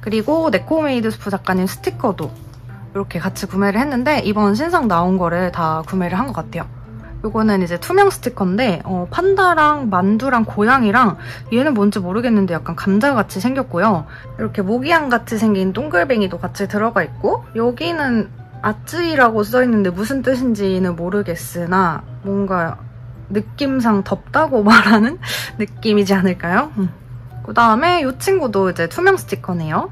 그리고 네코메이드 스프 작가님 스티커도 이렇게 같이 구매를 했는데 이번 신상 나온 거를 다 구매를 한 것 같아요. 이거는 이제 투명 스티커인데 어, 판다랑 만두랑 고양이랑 얘는 뭔지 모르겠는데 약간 감자같이 생겼고요. 이렇게 모기향 같이 생긴 동글뱅이도 같이 들어가 있고 여기는 あつい라고 써있는데 무슨 뜻인지는 모르겠으나 뭔가 느낌상 덥다고 말하는 느낌이지 않을까요? 음. 그 다음에 이 친구도 이제 투명 스티커네요.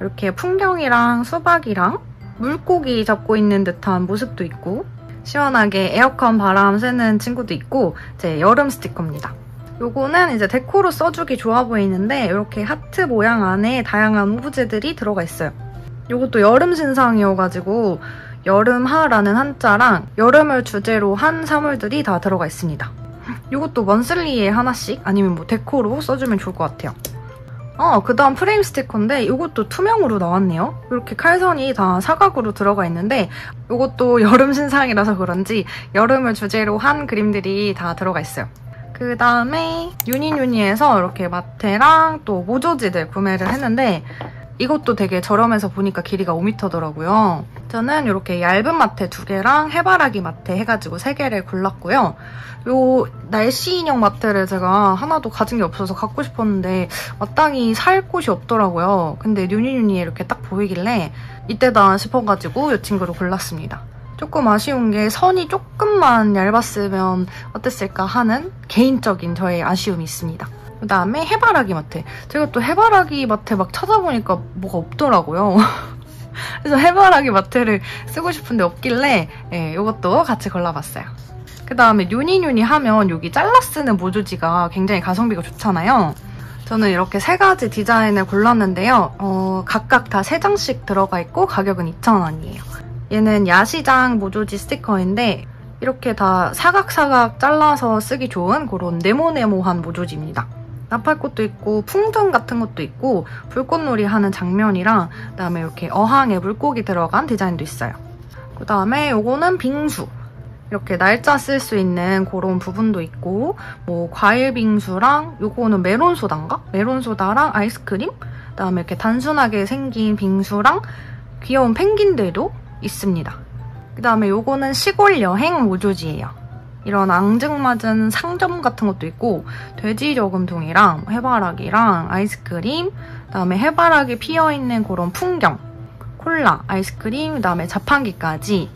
이렇게 풍경이랑 수박이랑 물고기 잡고 있는 듯한 모습도 있고 시원하게 에어컨 바람 쐬는 친구도 있고 제 여름 스티커입니다. 요거는 이제 데코로 써주기 좋아 보이는데 이렇게 하트 모양 안에 다양한 오브제들이 들어가 있어요. 요것도 여름 신상이어가지고 여름하라는 한자랑 여름을 주제로 한 사물들이 다 들어가 있습니다. 이것도 먼슬리에 하나씩 아니면 뭐 데코로 써주면 좋을 것 같아요. 어, 그 다음 프레임 스티커인데 이것도 투명으로 나왔네요. 이렇게 칼선이 다 사각으로 들어가 있는데 이것도 여름 신상이라서 그런지 여름을 주제로 한 그림들이 다 들어가 있어요. 그 다음에 유니유니에서 이렇게 마테랑 또 모조지들 구매를 했는데 이것도 되게 저렴해서 보니까 길이가 5m더라고요. 저는 이렇게 얇은 마테 두 개랑 해바라기 마테 해가지고 세 개를 골랐고요. 요 날씨 인형 마테를 제가 하나도 가진 게 없어서 갖고 싶었는데 마땅히 살 곳이 없더라고요. 근데 뉴니뉴니에 이렇게 딱 보이길래 이때다 싶어가지고 이 친구를 골랐습니다. 조금 아쉬운 게 선이 조금만 얇았으면 어땠을까 하는 개인적인 저의 아쉬움이 있습니다. 그다음에 해바라기 마테. 제가 또 해바라기 마테 막 찾아보니까 뭐가 없더라고요. 그래서 해바라기 마테를 쓰고 싶은데 없길래 예, 이것도 같이 골라봤어요. 그 다음에 유니유니 하면 여기 잘라 쓰는 모조지가 굉장히 가성비가 좋잖아요. 저는 이렇게 세 가지 디자인을 골랐는데요. 어, 각각 다 세 장씩 들어가 있고 가격은 2,000원이에요. 얘는 야시장 모조지 스티커인데 이렇게 다 사각사각 잘라서 쓰기 좋은 그런 네모네모한 모조지입니다. 나팔꽃도 있고 풍등 같은 것도 있고 불꽃놀이 하는 장면이랑 그다음에 이렇게 어항에 물고기 들어간 디자인도 있어요. 그다음에 이거는 빙수. 이렇게 날짜 쓸 수 있는 그런 부분도 있고 뭐 과일 빙수랑 이거는 메론 소다인가? 메론 소다랑 아이스크림? 그다음에 이렇게 단순하게 생긴 빙수랑 귀여운 펭귄들도 있습니다. 그 다음에 이거는 시골 여행 모조지예요. 이런 앙증맞은 상점 같은 것도 있고 돼지 저금통이랑 해바라기랑 아이스크림 그다음에 해바라기 피어있는 그런 풍경 콜라, 아이스크림, 그다음에 자판기까지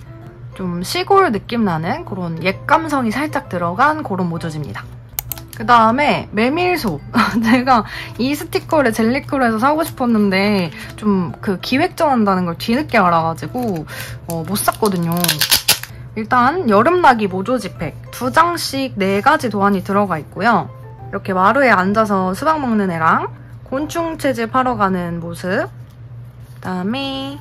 좀 시골 느낌 나는 그런 옛 감성이 살짝 들어간 그런 모조지입니다. 그 다음에 메밀소. 제가 이 스티커를 젤리크로에서 사고 싶었는데 좀 그 기획전 한다는 걸 뒤늦게 알아가지고 어, 못 샀거든요. 일단 여름나기 모조 지팩 두 장씩 네 가지 도안이 들어가 있고요. 이렇게 마루에 앉아서 수박 먹는 애랑 곤충 채집 하러 가는 모습 그다음에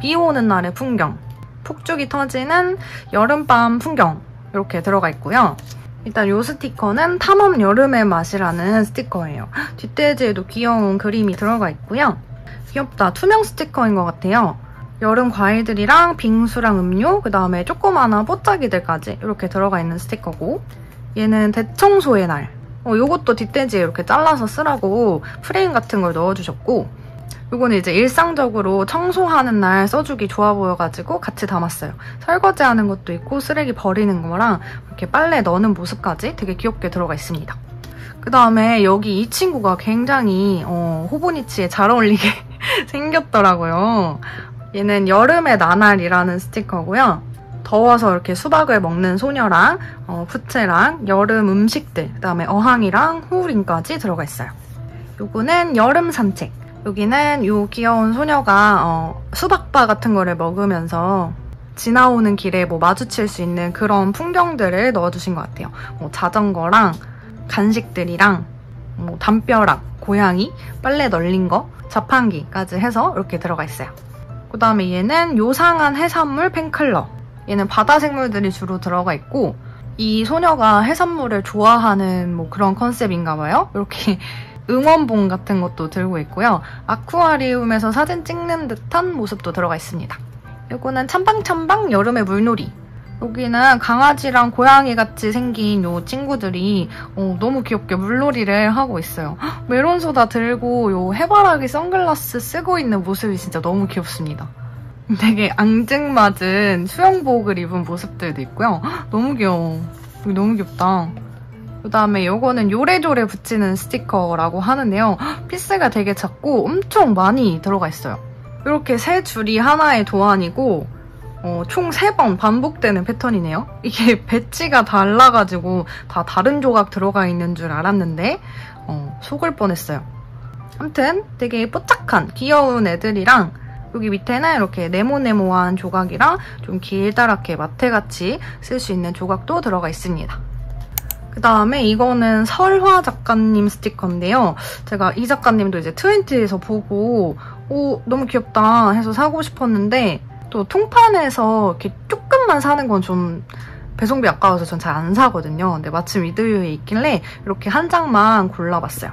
비 오는 날의 풍경 폭죽이 터지는 여름밤 풍경 이렇게 들어가 있고요. 일단 이 스티커는 탐험 여름의 맛이라는 스티커예요. 뒷돼지에도 귀여운 그림이 들어가 있고요. 귀엽다. 투명 스티커인 것 같아요. 여름 과일들이랑 빙수랑 음료, 그 다음에 조그마한 뽀짝이들까지 이렇게 들어가 있는 스티커고 얘는 대청소의 날. 어, 요것도 뒷돼지에 이렇게 잘라서 쓰라고 프레임 같은 걸 넣어주셨고 요거는 이제 일상적으로 청소하는 날 써주기 좋아 보여가지고 같이 담았어요. 설거지하는 것도 있고 쓰레기 버리는 거랑 이렇게 빨래 넣는 모습까지 되게 귀엽게 들어가 있습니다. 그 다음에 여기 이 친구가 굉장히 어, 호보니치에 잘 어울리게 생겼더라고요. 얘는 여름의 나날이라는 스티커고요. 더워서 이렇게 수박을 먹는 소녀랑 어, 푸체랑 여름 음식들, 그 다음에 어항이랑 후우링까지 들어가 있어요. 요거는 여름 산책. 여기는 요 귀여운 소녀가 어, 수박바 같은 거를 먹으면서 지나오는 길에 뭐 마주칠 수 있는 그런 풍경들을 넣어주신 것 같아요. 뭐 자전거랑 간식들이랑 뭐 담벼락, 고양이, 빨래 널린 거, 자판기까지 해서 이렇게 들어가 있어요. 그 다음에 얘는 요상한 해산물 펜클러. 얘는 바다 생물들이 주로 들어가 있고 이 소녀가 해산물을 좋아하는 뭐 그런 컨셉인가 봐요. 이렇게 응원봉 같은 것도 들고 있고요. 아쿠아리움에서 사진 찍는 듯한 모습도 들어가 있습니다. 이거는 참방참방 여름의 물놀이. 여기는 강아지랑 고양이 같이 생긴 요 친구들이 어, 너무 귀엽게 물놀이를 하고 있어요. 메론소다 들고 요 해바라기 선글라스 쓰고 있는 모습이 진짜 너무 귀엽습니다. 되게 앙증맞은 수영복을 입은 모습들도 있고요. 너무 귀여워. 너무 귀엽다. 그 다음에 이거는 요래조래 붙이는 스티커라고 하는데요. 피스가 되게 작고 엄청 많이 들어가 있어요. 이렇게 세 줄이 하나의 도안이고 어, 총 3번 반복되는 패턴이네요. 이게 배치가 달라가지고 다 다른 조각 들어가 있는 줄 알았는데 어, 속을 뻔했어요. 아무튼 되게 뽀짝한 귀여운 애들이랑 여기 밑에는 이렇게 네모네모한 조각이랑 좀 길다랗게 마테같이 쓸 수 있는 조각도 들어가 있습니다. 그 다음에 이거는 설화 작가님 스티커인데요. 제가 이 작가님도 이제 트웬티에서 보고 오 너무 귀엽다 해서 사고 싶었는데 또 통판에서 이렇게 조금만 사는 건 좀 배송비 아까워서 전 잘 안 사거든요. 근데 마침 이드유에 있길래 이렇게 한 장만 골라봤어요.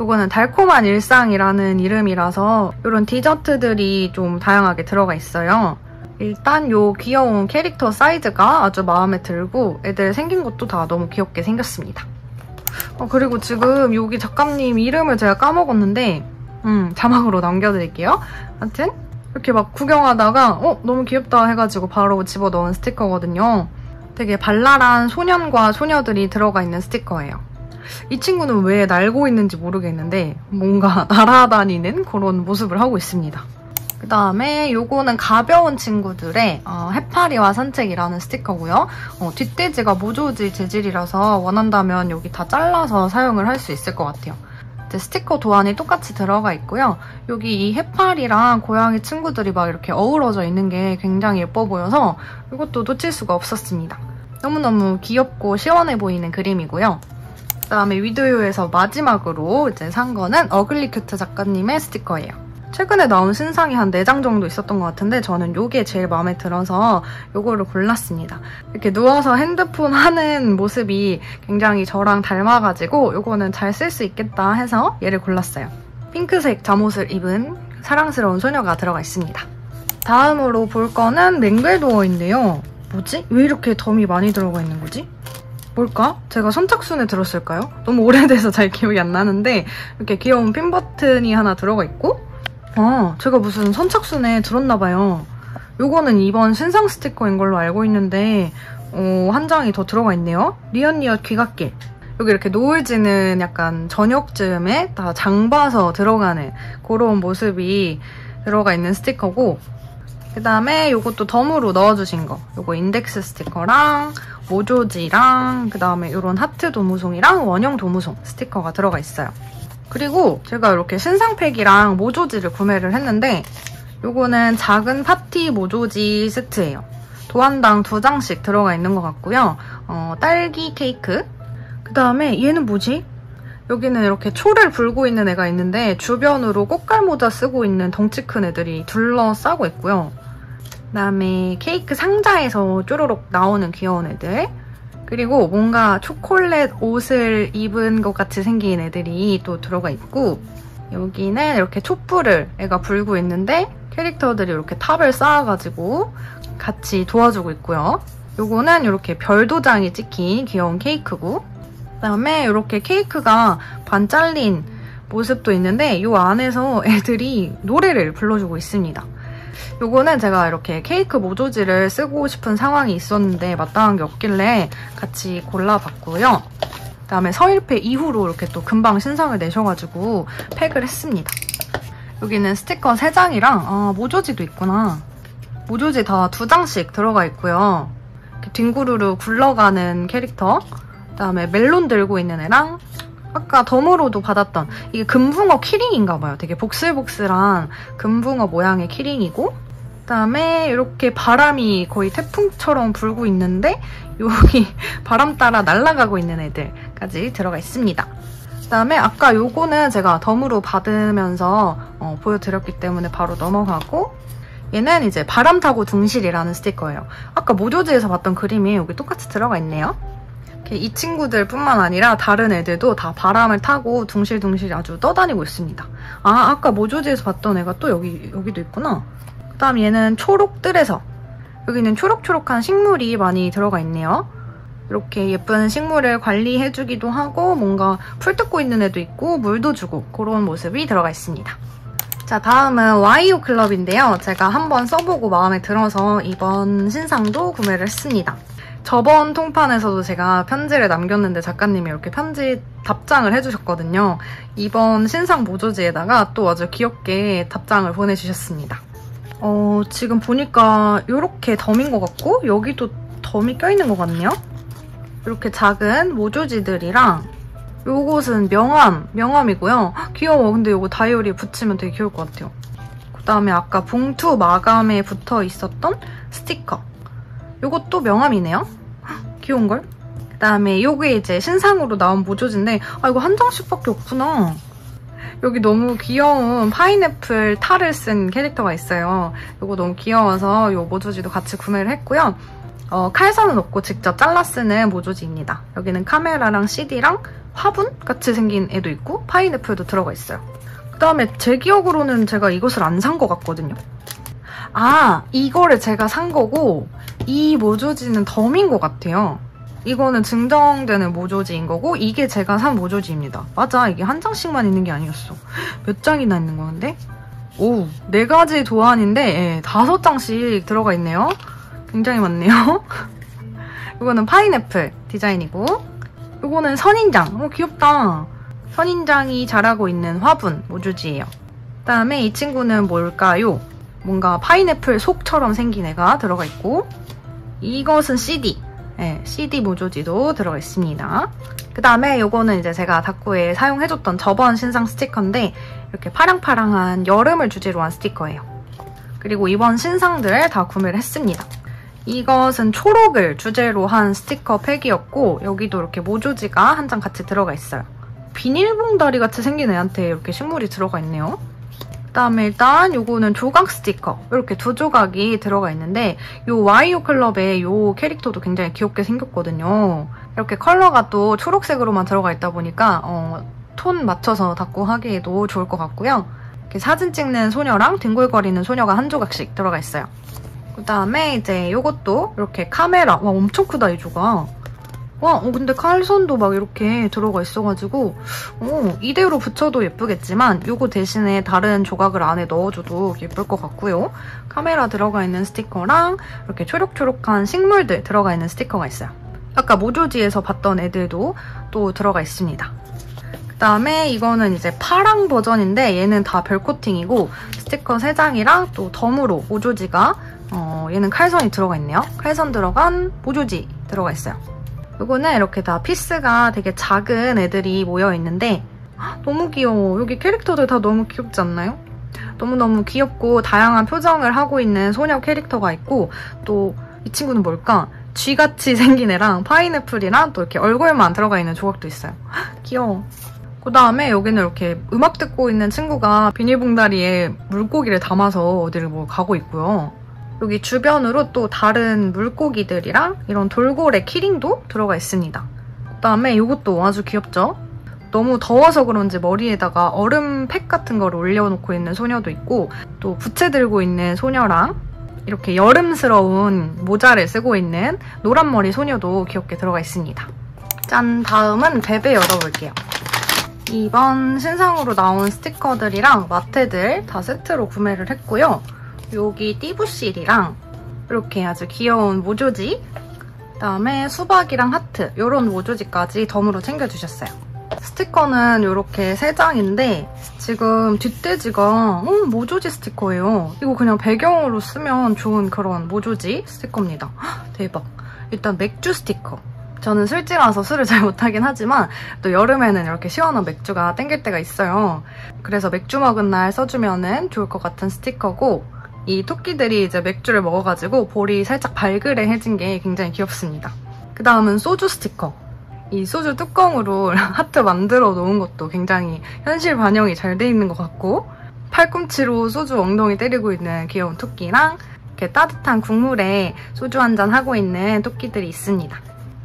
이거는 달콤한 일상이라는 이름이라서 이런 디저트들이 좀 다양하게 들어가 있어요. 일단 요 귀여운 캐릭터 사이즈가 아주 마음에 들고 애들 생긴 것도 다 너무 귀엽게 생겼습니다. 어, 그리고 지금 여기 작가님 이름을 제가 까먹었는데 음, 자막으로 남겨드릴게요. 하여튼 이렇게 막 구경하다가 어 너무 귀엽다 해가지고 바로 집어넣은 스티커거든요. 되게 발랄한 소년과 소녀들이 들어가 있는 스티커예요. 이 친구는 왜 날고 있는지 모르겠는데 뭔가 날아다니는 그런 모습을 하고 있습니다. 그 다음에 요거는 가벼운 친구들의 어, 해파리와 산책이라는 스티커고요. 어, 뒷돼지가 모조지 재질이라서 원한다면 여기 다 잘라서 사용을 할 수 있을 것 같아요. 스티커 도안이 똑같이 들어가 있고요. 여기 이 해파리랑 고양이 친구들이 막 이렇게 어우러져 있는 게 굉장히 예뻐 보여서 이것도 놓칠 수가 없었습니다. 너무너무 귀엽고 시원해 보이는 그림이고요. 그다음에 위드요에서 마지막으로 이제 산 거는 어글리큐트 작가님의 스티커예요. 최근에 나온 신상이 한 4장 정도 있었던 것 같은데 저는 이게 제일 마음에 들어서 이거를 골랐습니다. 이렇게 누워서 핸드폰 하는 모습이 굉장히 저랑 닮아가지고 이거는 잘 쓸 수 있겠다 해서 얘를 골랐어요. 핑크색 잠옷을 입은 사랑스러운 소녀가 들어가 있습니다. 다음으로 볼 거는 맹글도어인데요. 뭐지? 왜 이렇게 덤이 많이 들어가 있는 거지? 뭘까? 제가 선착순에 들었을까요? 너무 오래돼서 잘 기억이 안 나는데 이렇게 귀여운 핀 버튼이 하나 들어가 있고 아, 제가 무슨 선착순에 들었나 봐요. 요거는 이번 신상 스티커인 걸로 알고 있는데 어, 한 장이 더 들어가 있네요. 리언리엇 귀갓길. 여기 이렇게 노을 지는 약간 저녁쯤에 다 장 봐서 들어가는 그런 모습이 들어가 있는 스티커고 그 다음에 요것도 덤으로 넣어주신 거. 요거 인덱스 스티커랑 모조지랑 그 다음에 이런 하트 도무송이랑 원형 도무송 스티커가 들어가 있어요. 그리고 제가 이렇게 신상팩이랑 모조지를 구매를 했는데 요거는 작은 파티 모조지 세트예요. 도안당 두 장씩 들어가 있는 것 같고요. 어, 딸기 케이크. 그 다음에 얘는 뭐지? 여기는 이렇게 초를 불고 있는 애가 있는데 주변으로 꽃갈 모자 쓰고 있는 덩치 큰 애들이 둘러싸고 있고요. 그다음에 케이크 상자에서 쪼르륵 나오는 귀여운 애들. 그리고 뭔가 초콜릿 옷을 입은 것 같이 생긴 애들이 또 들어가 있고 여기는 이렇게 촛불을 애가 불고 있는데 캐릭터들이 이렇게 탑을 쌓아가지고 같이 도와주고 있고요. 요거는 이렇게 별 도장이 찍힌 귀여운 케이크고 그다음에 이렇게 케이크가 반 잘린 모습도 있는데 이 안에서 애들이 노래를 불러주고 있습니다. 요거는 제가 이렇게 케이크 모조지를 쓰고 싶은 상황이 있었는데 마땅한 게 없길래 같이 골라봤고요. 그다음에 서일패 이후로 이렇게 또 금방 신상을 내셔가지고 팩을 했습니다. 여기는 스티커 3장이랑 아, 모조지도 있구나. 모조지 다 2장씩 들어가 있고요. 뒹구르르 굴러가는 캐릭터 그다음에 멜론 들고 있는 애랑 아까 덤으로도 받았던 이게 금붕어 키링인가 봐요. 되게 복슬복슬한 금붕어 모양의 키링이고 그다음에 이렇게 바람이 거의 태풍처럼 불고 있는데 여기 바람 따라 날아가고 있는 애들까지 들어가 있습니다. 그다음에 아까 요거는 제가 덤으로 받으면서 어, 보여드렸기 때문에 바로 넘어가고 얘는 이제 바람 타고 둥실이라는 스티커예요. 아까 모조지에서 봤던 그림이 여기 똑같이 들어가 있네요. 이 친구들 뿐만 아니라 다른 애들도 다 바람을 타고 둥실둥실 아주 떠다니고 있습니다. 아, 아까 모조지에서 봤던 애가 또 여기, 여기도 있구나. 그 다음 얘는 초록뜰에서 여기는 초록초록한 식물이 많이 들어가 있네요. 이렇게 예쁜 식물을 관리해주기도 하고 뭔가 풀 뜯고 있는 애도 있고 물도 주고 그런 모습이 들어가 있습니다. 자 다음은 와이오 클럽인데요. 제가 한번 써보고 마음에 들어서 이번 신상도 구매를 했습니다. 저번 통판에서도 제가 편지를 남겼는데 작가님이 이렇게 편지 답장을 해주셨거든요. 이번 신상 모조지에다가 또 아주 귀엽게 답장을 보내주셨습니다. 어, 지금 보니까 이렇게 덤인 것 같고 여기도 덤이 껴있는 것 같네요. 이렇게 작은 모조지들이랑 요것은 명암, 명암이고요. 귀여워. 근데 이거 다이어리에 붙이면 되게 귀여울 것 같아요. 그 다음에 아까 봉투 마감에 붙어 있었던 스티커. 이것도 명암이네요. 귀여운걸? 그 다음에 요게 이제 신상으로 나온 모조지인데 아 이거 한 장씩밖에 없구나. 여기 너무 귀여운 파인애플 탈을 쓴 캐릭터가 있어요. 이거 너무 귀여워서 이 모조지도 같이 구매를 했고요. 어, 칼선은 없고 직접 잘라 쓰는 모조지입니다. 여기는 카메라랑 CD랑 화분 같이 생긴 애도 있고 파인애플도 들어가 있어요. 그 다음에 제 기억으로는 제가 이것을 안 산 것 같거든요. 아, 이거를 제가 산 거고 이 모조지는 덤인 것 같아요. 이거는 증정되는 모조지인 거고 이게 제가 산 모조지입니다. 맞아, 이게 한 장씩만 있는 게 아니었어. 몇 장이나 있는 건데? 오, 네 가지 도안인데 예, 다섯 장씩 들어가 있네요. 굉장히 많네요. 이거는 파인애플 디자인이고 이거는 선인장. 어, 귀엽다. 선인장이 자라고 있는 화분 모조지예요. 그 다음에 이 친구는 뭘까요? 뭔가 파인애플 속처럼 생긴 애가 들어가 있고 이것은 CD. 네, CD 모조지도 들어가 있습니다. 그 다음에 이거는 이제 제가 다꾸에 사용해줬던 저번 신상 스티커인데 이렇게 파랑파랑한 여름을 주제로 한 스티커예요. 그리고 이번 신상들 다 구매를 했습니다. 이것은 초록을 주제로 한 스티커 팩이었고 여기도 이렇게 모조지가 한 장 같이 들어가 있어요. 비닐봉다리 같이 생긴 애한테 이렇게 식물이 들어가 있네요. 그다음에 일단 이거는 조각 스티커 이렇게 두 조각이 들어가 있는데 이 와이오 클럽의 이 캐릭터도 굉장히 귀엽게 생겼거든요. 이렇게 컬러가 또 초록색으로만 들어가 있다 보니까 어, 톤 맞춰서 닦고 하기에도 좋을 것 같고요. 이렇게 사진 찍는 소녀랑 뒹굴거리는 소녀가 한 조각씩 들어가 있어요. 그다음에 이제 이것도 이렇게 카메라 와 엄청 크다 이 조각. 와, 어, 근데 칼선도 막 이렇게 들어가 있어가지고 어, 이대로 붙여도 예쁘겠지만 이거 대신에 다른 조각을 안에 넣어줘도 예쁠 것 같고요. 카메라 들어가 있는 스티커랑 이렇게 초록초록한 식물들 들어가 있는 스티커가 있어요. 아까 모조지에서 봤던 애들도 또 들어가 있습니다. 그 다음에 이거는 이제 파랑 버전인데 얘는 다 별 코팅이고 스티커 3장이랑 또 덤으로 모조지가 어, 얘는 칼선이 들어가 있네요. 칼선 들어간 모조지 들어가 있어요. 이거는 이렇게 다 피스가 되게 작은 애들이 모여있는데 너무 귀여워. 여기 캐릭터들 다 너무 귀엽지 않나요? 너무너무 귀엽고 다양한 표정을 하고 있는 소녀 캐릭터가 있고 또 이 친구는 뭘까? 쥐같이 생긴 애랑 파인애플이랑 또 이렇게 얼굴만 들어가 있는 조각도 있어요. 귀여워. 그 다음에 여기는 이렇게 음악 듣고 있는 친구가 비닐봉다리에 물고기를 담아서 어디를 뭐 가고 있고요. 여기 주변으로 또 다른 물고기들이랑 이런 돌고래 키링도 들어가 있습니다. 그다음에 이것도 아주 귀엽죠? 너무 더워서 그런지 머리에다가 얼음팩 같은 걸 올려놓고 있는 소녀도 있고 또 부채 들고 있는 소녀랑 이렇게 여름스러운 모자를 쓰고 있는 노란머리 소녀도 귀엽게 들어가 있습니다. 짠! 다음은 베베 열어볼게요. 이번 신상으로 나온 스티커들이랑 마테들 다 세트로 구매를 했고요. 여기 띠부실이랑 이렇게 아주 귀여운 모조지 그다음에 수박이랑 하트 이런 모조지까지 덤으로 챙겨주셨어요. 스티커는 이렇게 3장인데 지금 뒷돼지가 음, 모조지 스티커예요. 이거 그냥 배경으로 쓰면 좋은 그런 모조지 스티커입니다. 헉, 대박. 일단 맥주 스티커. 저는 술집라서 술을 잘 못하긴 하지만 또 여름에는 이렇게 시원한 맥주가 땡길 때가 있어요. 그래서 맥주 먹은 날 써주면 좋을 것 같은 스티커고 이 토끼들이 이제 맥주를 먹어가지고 볼이 살짝 발그레해진 게 굉장히 귀엽습니다. 그 다음은 소주 스티커. 이 소주 뚜껑으로 하트 만들어 놓은 것도 굉장히 현실 반영이 잘 돼 있는 것 같고 팔꿈치로 소주 엉덩이 때리고 있는 귀여운 토끼랑 이렇게 따뜻한 국물에 소주 한 잔 하고 있는 토끼들이 있습니다.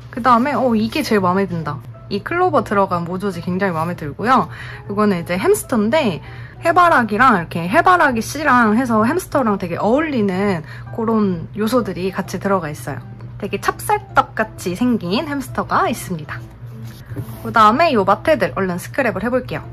그 다음에 어 이게 제일 마음에 든다. 이 클로버 들어간 모조지 굉장히 마음에 들고요. 이거는 이제 햄스터인데 해바라기랑 이렇게 해바라기 씨랑 해서 햄스터랑 되게 어울리는 그런 요소들이 같이 들어가 있어요. 되게 찹쌀떡같이 생긴 햄스터가 있습니다. 그 다음에 이 마테들 얼른 스크랩을 해볼게요.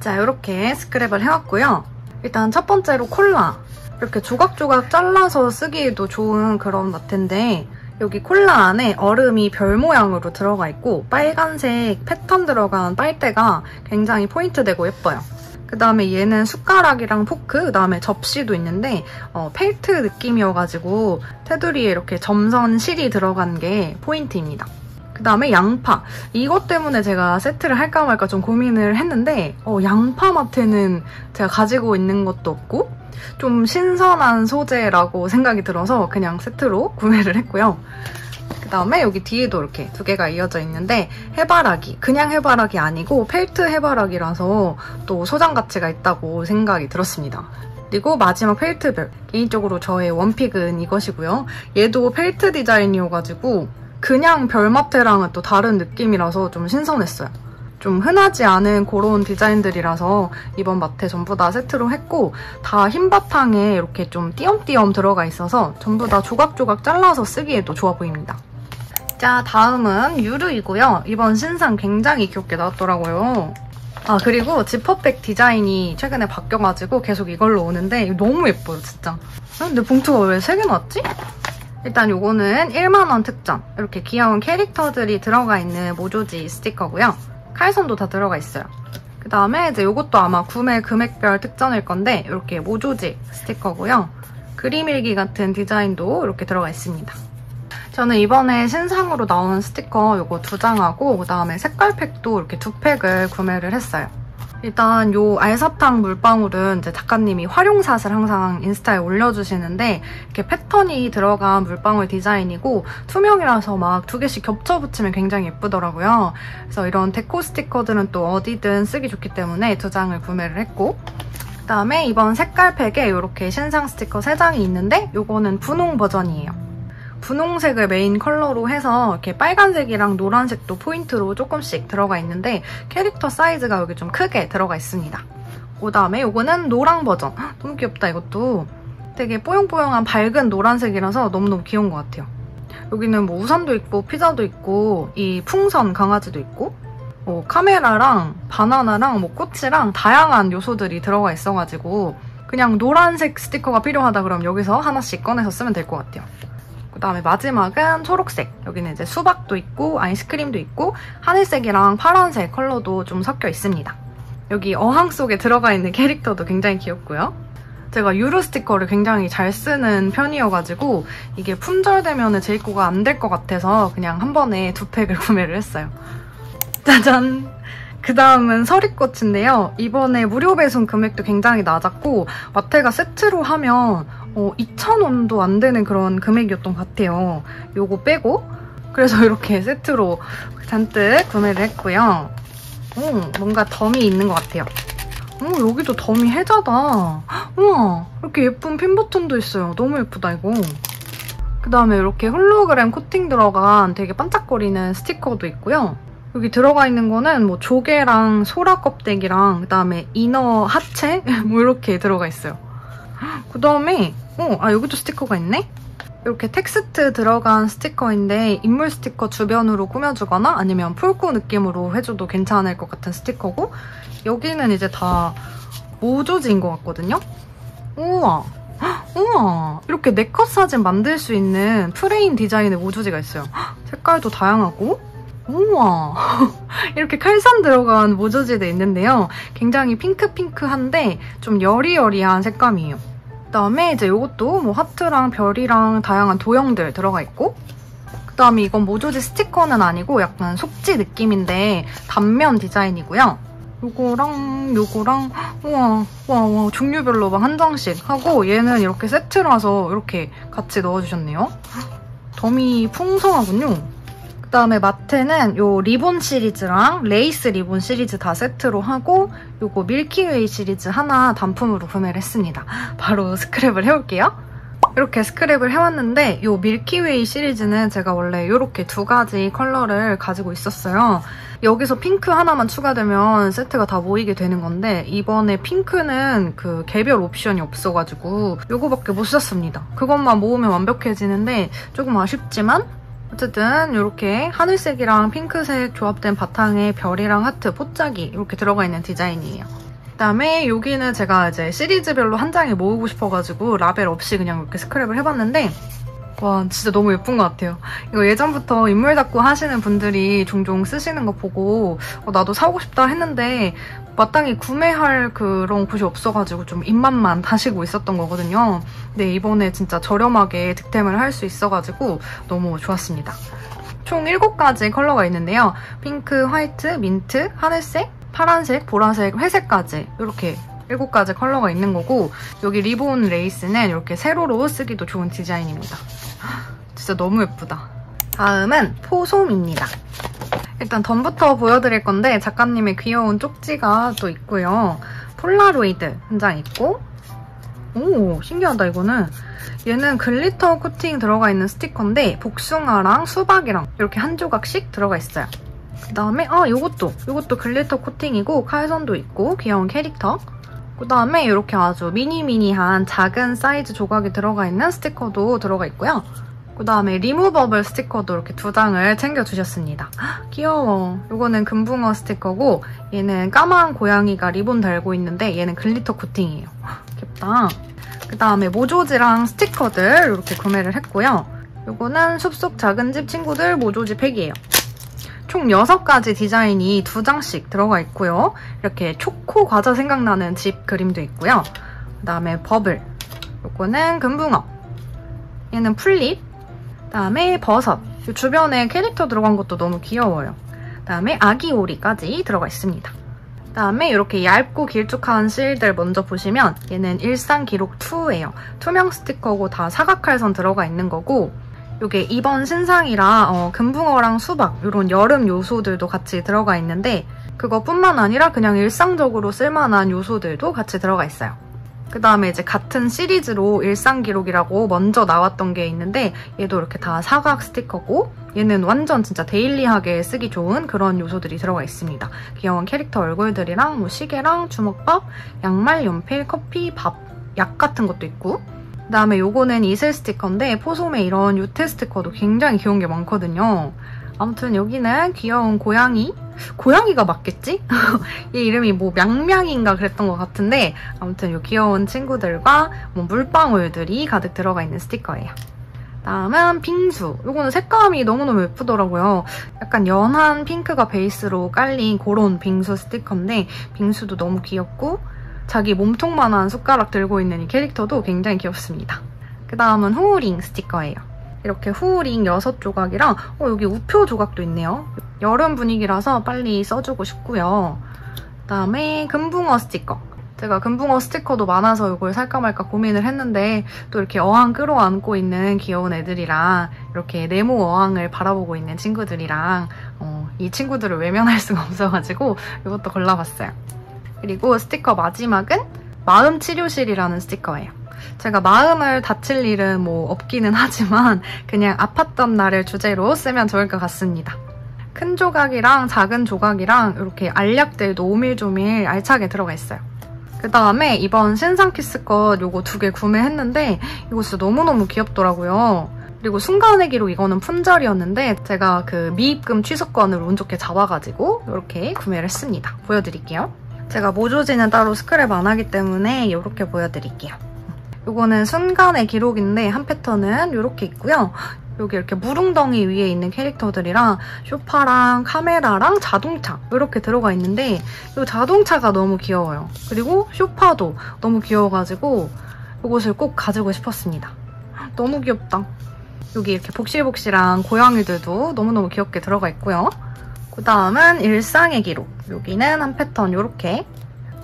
자, 이렇게 스크랩을 해왔고요. 일단 첫 번째로 콜라. 이렇게 조각조각 잘라서 쓰기에도 좋은 그런 마테인데 여기 콜라 안에 얼음이 별 모양으로 들어가 있고 빨간색 패턴 들어간 빨대가 굉장히 포인트 되고 예뻐요. 그 다음에 얘는 숟가락이랑 포크, 그 다음에 접시도 있는데 어, 펠트 느낌이어가지고 테두리에 이렇게 점선 실이 들어간 게 포인트입니다. 그 다음에 양파. 이것 때문에 제가 세트를 할까 말까 좀 고민을 했는데 어, 양파 마테는 제가 가지고 있는 것도 없고 좀 신선한 소재라고 생각이 들어서 그냥 세트로 구매를 했고요. 그 다음에 여기 뒤에도 이렇게 두 개가 이어져 있는데 해바라기, 그냥 해바라기 아니고 펠트 해바라기라서 또 소장 가치가 있다고 생각이 들었습니다. 그리고 마지막 펠트별. 개인적으로 저의 원픽은 이것이고요. 얘도 펠트 디자인이어가지고 그냥 별마테랑은 또 다른 느낌이라서 좀 신선했어요. 좀 흔하지 않은 그런 디자인들이라서 이번 마테 전부 다 세트로 했고 다 흰 바탕에 이렇게 좀 띄엄띄엄 들어가 있어서 전부 다 조각조각 잘라서 쓰기에도 좋아 보입니다. 자, 다음은 유르이고요. 이번 신상 굉장히 귀엽게 나왔더라고요. 아, 그리고 지퍼백 디자인이 최근에 바뀌어가지고 계속 이걸로 오는데 너무 예뻐요, 진짜. 아, 근데 봉투가 왜 3개 나왔지? 일단 요거는 1만원 특전. 이렇게 귀여운 캐릭터들이 들어가 있는 모조지 스티커고요. 칼선도 다 들어가 있어요. 그 다음에 이제 이것도 아마 구매 금액별 특전일 건데 이렇게 모조지 스티커고요. 그림일기 같은 디자인도 이렇게 들어가 있습니다. 저는 이번에 신상으로 나온 스티커 이거 두 장하고 그 다음에 색깔팩도 이렇게 두 팩을 구매를 했어요. 일단 이 알사탕 물방울은 이제 작가님이 활용샷을 항상 인스타에 올려주시는데 이렇게 패턴이 들어간 물방울 디자인이고 투명이라서 막 두 개씩 겹쳐 붙이면 굉장히 예쁘더라고요. 그래서 이런 데코 스티커들은 또 어디든 쓰기 좋기 때문에 두 장을 구매를 했고 그다음에 이번 색깔 팩에 이렇게 신상 스티커 세 장이 있는데 이거는 분홍 버전이에요. 분홍색을 메인 컬러로 해서 이렇게 빨간색이랑 노란색도 포인트로 조금씩 들어가 있는데 캐릭터 사이즈가 여기 좀 크게 들어가 있습니다. 그 다음에 이거는 노랑 버전. 너무 귀엽다 이것도. 되게 뽀용뽀용한 밝은 노란색이라서 너무너무 귀여운 것 같아요. 여기는 뭐 우산도 있고 피자도 있고 이 풍선 강아지도 있고 뭐 카메라랑 바나나랑 뭐 꽃이랑 다양한 요소들이 들어가 있어가지고 그냥 노란색 스티커가 필요하다 그러면 여기서 하나씩 꺼내서 쓰면 될 것 같아요. 그 다음에 마지막은 초록색. 여기는 이제 수박도 있고 아이스크림도 있고 하늘색이랑 파란색 컬러도 좀 섞여 있습니다. 여기 어항 속에 들어가 있는 캐릭터도 굉장히 귀엽고요. 제가 유루 스티커를 굉장히 잘 쓰는 편이어가지고 이게 품절되면 재입고가 안 될 것 같아서 그냥 한 번에 두 팩을 구매를 했어요. 짜잔! 그 다음은 서리꽃인데요. 이번에 무료 배송 금액도 굉장히 낮았고 마테가 세트로 하면 어, 2,000원도 안 되는 그런 금액이었던 것 같아요. 요거 빼고 그래서 이렇게 세트로 잔뜩 구매를 했고요. 오, 뭔가 덤이 있는 것 같아요. 오, 여기도 덤이 해자다. 우와, 이렇게 예쁜 핀 버튼도 있어요. 너무 예쁘다, 이거. 그 다음에 이렇게 홀로그램 코팅 들어간 되게 반짝거리는 스티커도 있고요. 여기 들어가 있는 거는 뭐 조개랑 소라 껍데기랑 그 다음에 인어 하체? 뭐 이렇게 들어가 있어요. 그 다음에 어, 아 여기도 스티커가 있네? 이렇게 텍스트 들어간 스티커인데 인물 스티커 주변으로 꾸며주거나 아니면 풀코 느낌으로 해줘도 괜찮을 것 같은 스티커고 여기는 이제 다 모조지인 것 같거든요? 우와! 우와! 이렇게 네컷 사진 만들 수 있는 프레임 디자인의 모조지가 있어요. 색깔도 다양하고 우와! 이렇게 칼산 들어간 모조지도 있는데요. 굉장히 핑크핑크한데 좀 여리여리한 색감이에요. 그다음에 이제 이것도 뭐 하트랑 별이랑 다양한 도형들 들어가 있고 그다음에 이건 모조지 스티커는 아니고 약간 속지 느낌인데 단면 디자인이고요. 요거랑 요거랑 우와 우와 우와 종류별로 막 한 장씩 하고 얘는 이렇게 세트라서 이렇게 같이 넣어주셨네요. 덤이 풍성하군요. 그다음에 마테는 요 리본 시리즈랑 레이스 리본 시리즈 다 세트로 하고 요거 밀키웨이 시리즈 하나 단품으로 구매를 했습니다. 바로 스크랩을 해올게요. 이렇게 스크랩을 해왔는데 이 밀키웨이 시리즈는 제가 원래 이렇게 두 가지 컬러를 가지고 있었어요. 여기서 핑크 하나만 추가되면 세트가 다 모이게 되는 건데 이번에 핑크는 그 개별 옵션이 없어가지고 이거밖에 못 샀습니다. 그것만 모으면 완벽해지는데 조금 아쉽지만 어쨌든 이렇게 하늘색이랑 핑크색 조합된 바탕에 별이랑 하트, 뽀짝이 이렇게 들어가 있는 디자인이에요. 그다음에 여기는 제가 이제 시리즈별로 한 장에 모으고 싶어가지고 라벨 없이 그냥 이렇게 스크랩을 해봤는데 와 진짜 너무 예쁜 것 같아요. 이거 예전부터 인물 다꾸 하시는 분들이 종종 쓰시는 거 보고 어, 나도 사고 싶다 했는데 마땅히 구매할 그런 곳이 없어가지고 좀 입맛만 다시고 있었던 거거든요. 근데 이번에 진짜 저렴하게 득템을 할 수 있어가지고 너무 좋았습니다. 총 7가지 컬러가 있는데요. 핑크, 화이트, 민트, 하늘색, 파란색, 보라색, 회색까지 이렇게 7가지 컬러가 있는 거고 여기 리본 레이스는 이렇게 세로로 쓰기도 좋은 디자인입니다. 진짜 너무 예쁘다. 다음은 포솜입니다. 일단 덤부터 보여드릴 건데 작가님의 귀여운 쪽지가 또 있고요. 폴라로이드 한 장 있고 오 신기하다 이거는 얘는 glitter 코팅 들어가 있는 스티커인데 복숭아랑 수박이랑 이렇게 한 조각씩 들어가 있어요. 그 다음에 아 요것도 요것도 glitter 코팅이고 칼선도 있고 귀여운 캐릭터 그 다음에 이렇게 아주 미니미니한 작은 사이즈 조각이 들어가 있는 스티커도 들어가 있고요. 그 다음에 리무버블 스티커도 이렇게 두 장을 챙겨주셨습니다. 귀여워. 이거는 금붕어 스티커고 얘는 까만 고양이가 리본 달고 있는데 얘는 glitter 코팅이에요. 귀엽다. 그 다음에 모조지랑 스티커들 이렇게 구매를 했고요. 이거는 숲속 작은 집 친구들 모조지 팩이에요. 총 6가지 디자인이 2장씩 들어가 있고요. 이렇게 초코 과자 생각나는 집 그림도 있고요. 그 다음에 버블. 이거는 금붕어. 얘는 풀립. 그다음에 버섯. 주변에 캐릭터 들어간 것도 너무 귀여워요. 그다음에 아기 오리까지 들어가 있습니다. 그다음에 이렇게 얇고 길쭉한 실들 먼저 보시면 얘는 일상 기록 2예요. 투명 스티커고 다 사각칼선 들어가 있는 거고 이게 이번 신상이라 어, 금붕어랑 수박 이런 여름 요소들도 같이 들어가 있는데 그것뿐만 아니라 그냥 일상적으로 쓸만한 요소들도 같이 들어가 있어요. 그 다음에 이제 같은 시리즈로 일상기록이라고 먼저 나왔던 게 있는데 얘도 이렇게 다 사각 스티커고 얘는 완전 진짜 데일리하게 쓰기 좋은 그런 요소들이 들어가 있습니다. 귀여운 캐릭터 얼굴들이랑 뭐 시계랑 주먹밥, 양말, 연필, 커피, 밥, 약 같은 것도 있고 그 다음에 요거는 이슬 스티커인데 포솜에 이런 유태 스티커도 굉장히 귀여운 게 많거든요. 아무튼 여기는 귀여운 고양이 고양이가 맞겠지? 얘 이름이 뭐 명명인가 그랬던 것 같은데 아무튼 이 귀여운 친구들과 뭐 물방울들이 가득 들어가 있는 스티커예요. 다음은 빙수. 이거는 색감이 너무너무 예쁘더라고요. 약간 연한 핑크가 베이스로 깔린 그런 빙수 스티커인데 빙수도 너무 귀엽고 자기 몸통만한 숟가락 들고 있는 이 캐릭터도 굉장히 귀엽습니다. 그 다음은 호우링 스티커예요. 이렇게 후링 6조각이랑 어, 여기 우표 조각도 있네요. 여름 분위기라서 빨리 써주고 싶고요. 그다음에 금붕어 스티커. 제가 금붕어 스티커도 많아서 이걸 살까 말까 고민을 했는데 또 이렇게 어항 끌어안고 있는 귀여운 애들이랑 이렇게 네모 어항을 바라보고 있는 친구들이랑 어, 이 친구들을 외면할 수가 없어가지고 이것도 골라봤어요. 그리고 스티커 마지막은 마음치료실이라는 스티커예요. 제가 마음을 다칠 일은 뭐 없기는 하지만 그냥 아팠던 날을 주제로 쓰면 좋을 것 같습니다. 큰 조각이랑 작은 조각이랑 이렇게 알약들도 오밀조밀 알차게 들어가 있어요. 그 다음에 이번 신상 키스 것 이거 두 개 구매했는데 이거 진짜 너무너무 귀엽더라고요. 그리고 순간의 기록 이거는 품절이었는데 제가 그 미입금 취소권을 운 좋게 잡아가지고 이렇게 구매를 했습니다. 보여드릴게요. 제가 모조지는 따로 스크랩 안 하기 때문에 이렇게 보여드릴게요. 이거는 순간의 기록인데 한 패턴은 이렇게 있고요. 여기 이렇게 무릉덩이 위에 있는 캐릭터들이랑 쇼파랑 카메라랑 자동차 이렇게 들어가 있는데 이 자동차가 너무 귀여워요. 그리고 쇼파도 너무 귀여워가지고 이것을 꼭 가지고 싶었습니다. 너무 귀엽다. 여기 이렇게 복실복실한 고양이들도 너무너무 귀엽게 들어가 있고요. 그 다음은 일상의 기록. 여기는 한 패턴 이렇게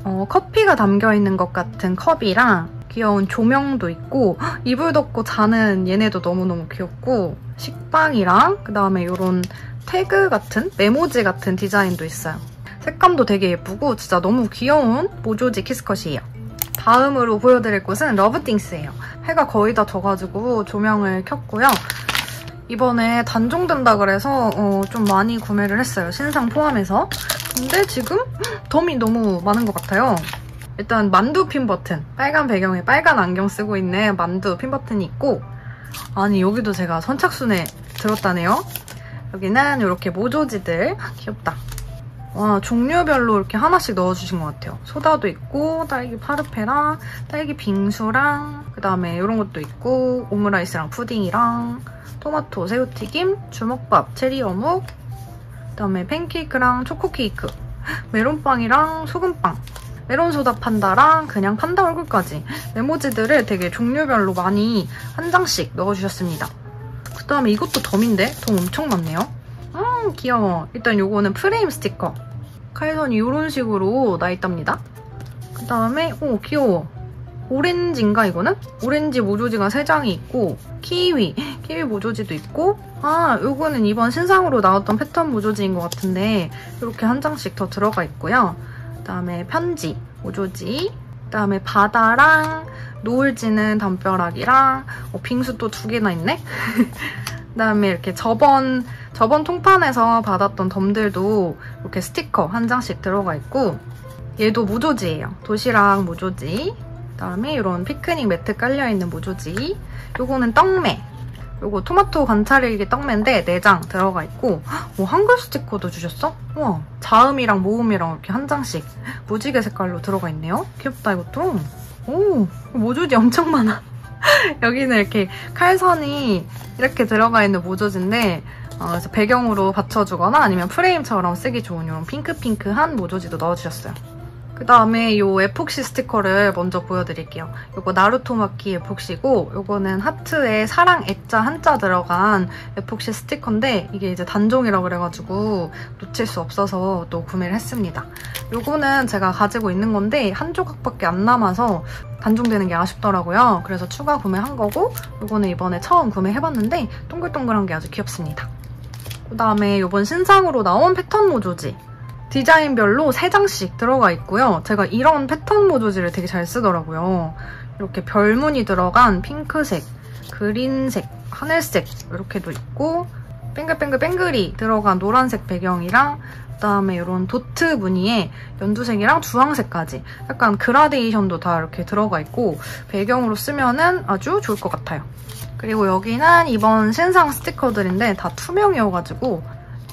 어, 커피가 담겨있는 것 같은 컵이랑 귀여운 조명도 있고 이불 덮고 자는 얘네도 너무너무 귀엽고 식빵이랑 그다음에 이런 태그 같은 메모지 같은 디자인도 있어요. 색감도 되게 예쁘고 진짜 너무 귀여운 모조지 kiss cut이에요. 다음으로 보여드릴 곳은 러브띵스예요. 해가 거의 다 져가지고 조명을 켰고요. 이번에 단종된다 그래서 어, 좀 많이 구매를 했어요. 신상 포함해서. 근데 지금 덤이 너무 많은 것 같아요. 일단 만두 핀 버튼. 빨간 배경에 빨간 안경 쓰고 있는 만두 핀 버튼이 있고 아니 여기도 제가 선착순에 들었다네요. 여기는 이렇게 모조지들. 귀엽다. 와 종류별로 이렇게 하나씩 넣어주신 것 같아요. 소다도 있고 딸기 파르페랑 딸기 빙수랑 그 다음에 이런 것도 있고 오므라이스랑 푸딩이랑 토마토 새우튀김 주먹밥 체리 어묵 그 다음에 팬케이크랑 초코 케이크 메론빵이랑 소금빵 메론소다 판다랑 그냥 판다 얼굴까지 메모지들을 되게 종류별로 많이 한 장씩 넣어주셨습니다. 그 다음에 이것도 덤인데? 덤 엄청 많네요. 음 귀여워. 일단 이거는 프레임 스티커. 칼선이 이런 식으로 나있답니다. 그 다음에 오 귀여워. 오렌지인가 이거는? 오렌지 모조지가 3장이 있고 키위, 키위 모조지도 있고 아 이거는 이번 신상으로 나왔던 패턴 모조지인 것 같은데 이렇게 한 장씩 더 들어가 있고요. 그다음에 편지, 모조지, 그다음에 바다랑 노을 지는 담벼락이랑 어, 빙수 또 두 개나 있네? 그다음에 이렇게 저번 저번 통판에서 받았던 덤들도 이렇게 스티커 한 장씩 들어가 있고 얘도 무조지예요. 도시락 무조지. 그다음에 이런 피크닉 매트 깔려있는 무조지. 요거는 떡매. 요거 토마토 관찰일기 떡매인데 4장 들어가 있고 뭐 한글 스티커도 주셨어? 우와 자음이랑 모음이랑 이렇게 한 장씩 무지개 색깔로 들어가 있네요. 귀엽다 이것도. 오 모조지 엄청 많아. 여기는 이렇게 칼선이 이렇게 들어가 있는 모조지인데 어, 그래서 배경으로 받쳐주거나 아니면 프레임처럼 쓰기 좋은 이런 핑크핑크한 모조지도 넣어주셨어요. 그 다음에 이 에폭시 스티커를 먼저 보여드릴게요. 이거 나루토마키 에폭시고 이거는 하트에 사랑 애자 한자 들어간 에폭시 스티커인데 이게 이제 단종이라고 그래가지고 놓칠 수 없어서 또 구매를 했습니다. 이거는 제가 가지고 있는 건데 한 조각밖에 안 남아서 단종되는 게 아쉽더라고요. 그래서 추가 구매한 거고 이거는 이번에 처음 구매해봤는데 동글동글한 게 아주 귀엽습니다. 그 다음에 이번 신상으로 나온 패턴 모조지 디자인별로 3장씩 들어가 있고요. 제가 이런 패턴 모조지를 되게 잘 쓰더라고요. 이렇게 별무늬 들어간 핑크색, 그린색, 하늘색 이렇게도 있고 뱅글뱅글 뱅글이 들어간 노란색 배경이랑 그다음에 이런 도트 무늬에 연두색이랑 주황색까지 약간 그라데이션도 다 이렇게 들어가 있고 배경으로 쓰면 아주 좋을 것 같아요. 그리고 여기는 이번 신상 스티커들인데 다 투명이어가지고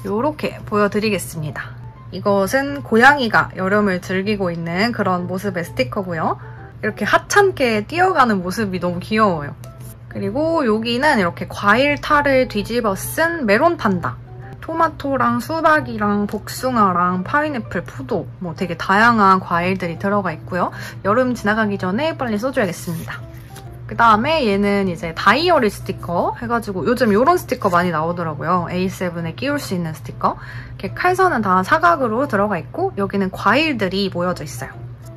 이렇게 보여드리겠습니다. 이것은 고양이가 여름을 즐기고 있는 그런 모습의 스티커고요. 이렇게 하찮게 뛰어가는 모습이 너무 귀여워요. 그리고 여기는 이렇게 과일 탈을 뒤집어 쓴 메론 판다. 토마토랑 수박이랑 복숭아랑 파인애플, 포도 뭐 되게 다양한 과일들이 들어가 있고요. 여름 지나가기 전에 빨리 써줘야겠습니다. 그 다음에 얘는 이제 다이어리 스티커 해가지고 요즘 이런 스티커 많이 나오더라고요. A7에 끼울 수 있는 스티커. 이렇게 칼선은 다 사각으로 들어가 있고 여기는 과일들이 모여져 있어요.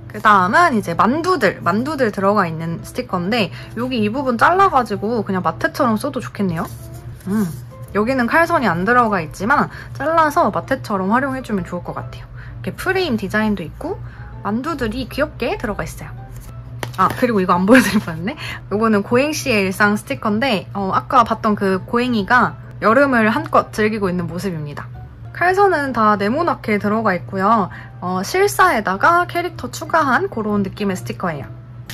그 다음은 이제 만두들, 만두들 들어가 있는 스티커인데 여기 이 부분 잘라가지고 그냥 마트처럼 써도 좋겠네요. 음, 여기는 칼선이 안 들어가 있지만 잘라서 마트처럼 활용해주면 좋을 것 같아요. 이렇게 프레임 디자인도 있고 만두들이 귀엽게 들어가 있어요. 아 그리고 이거 안 보여드릴 뻔했네. 이거는 고행시의 일상 스티커인데 어, 아까 봤던 그 고행이가 여름을 한껏 즐기고 있는 모습입니다. 칼선은 다 네모나게 들어가 있고요. 어, 실사에다가 캐릭터 추가한 그런 느낌의 스티커예요.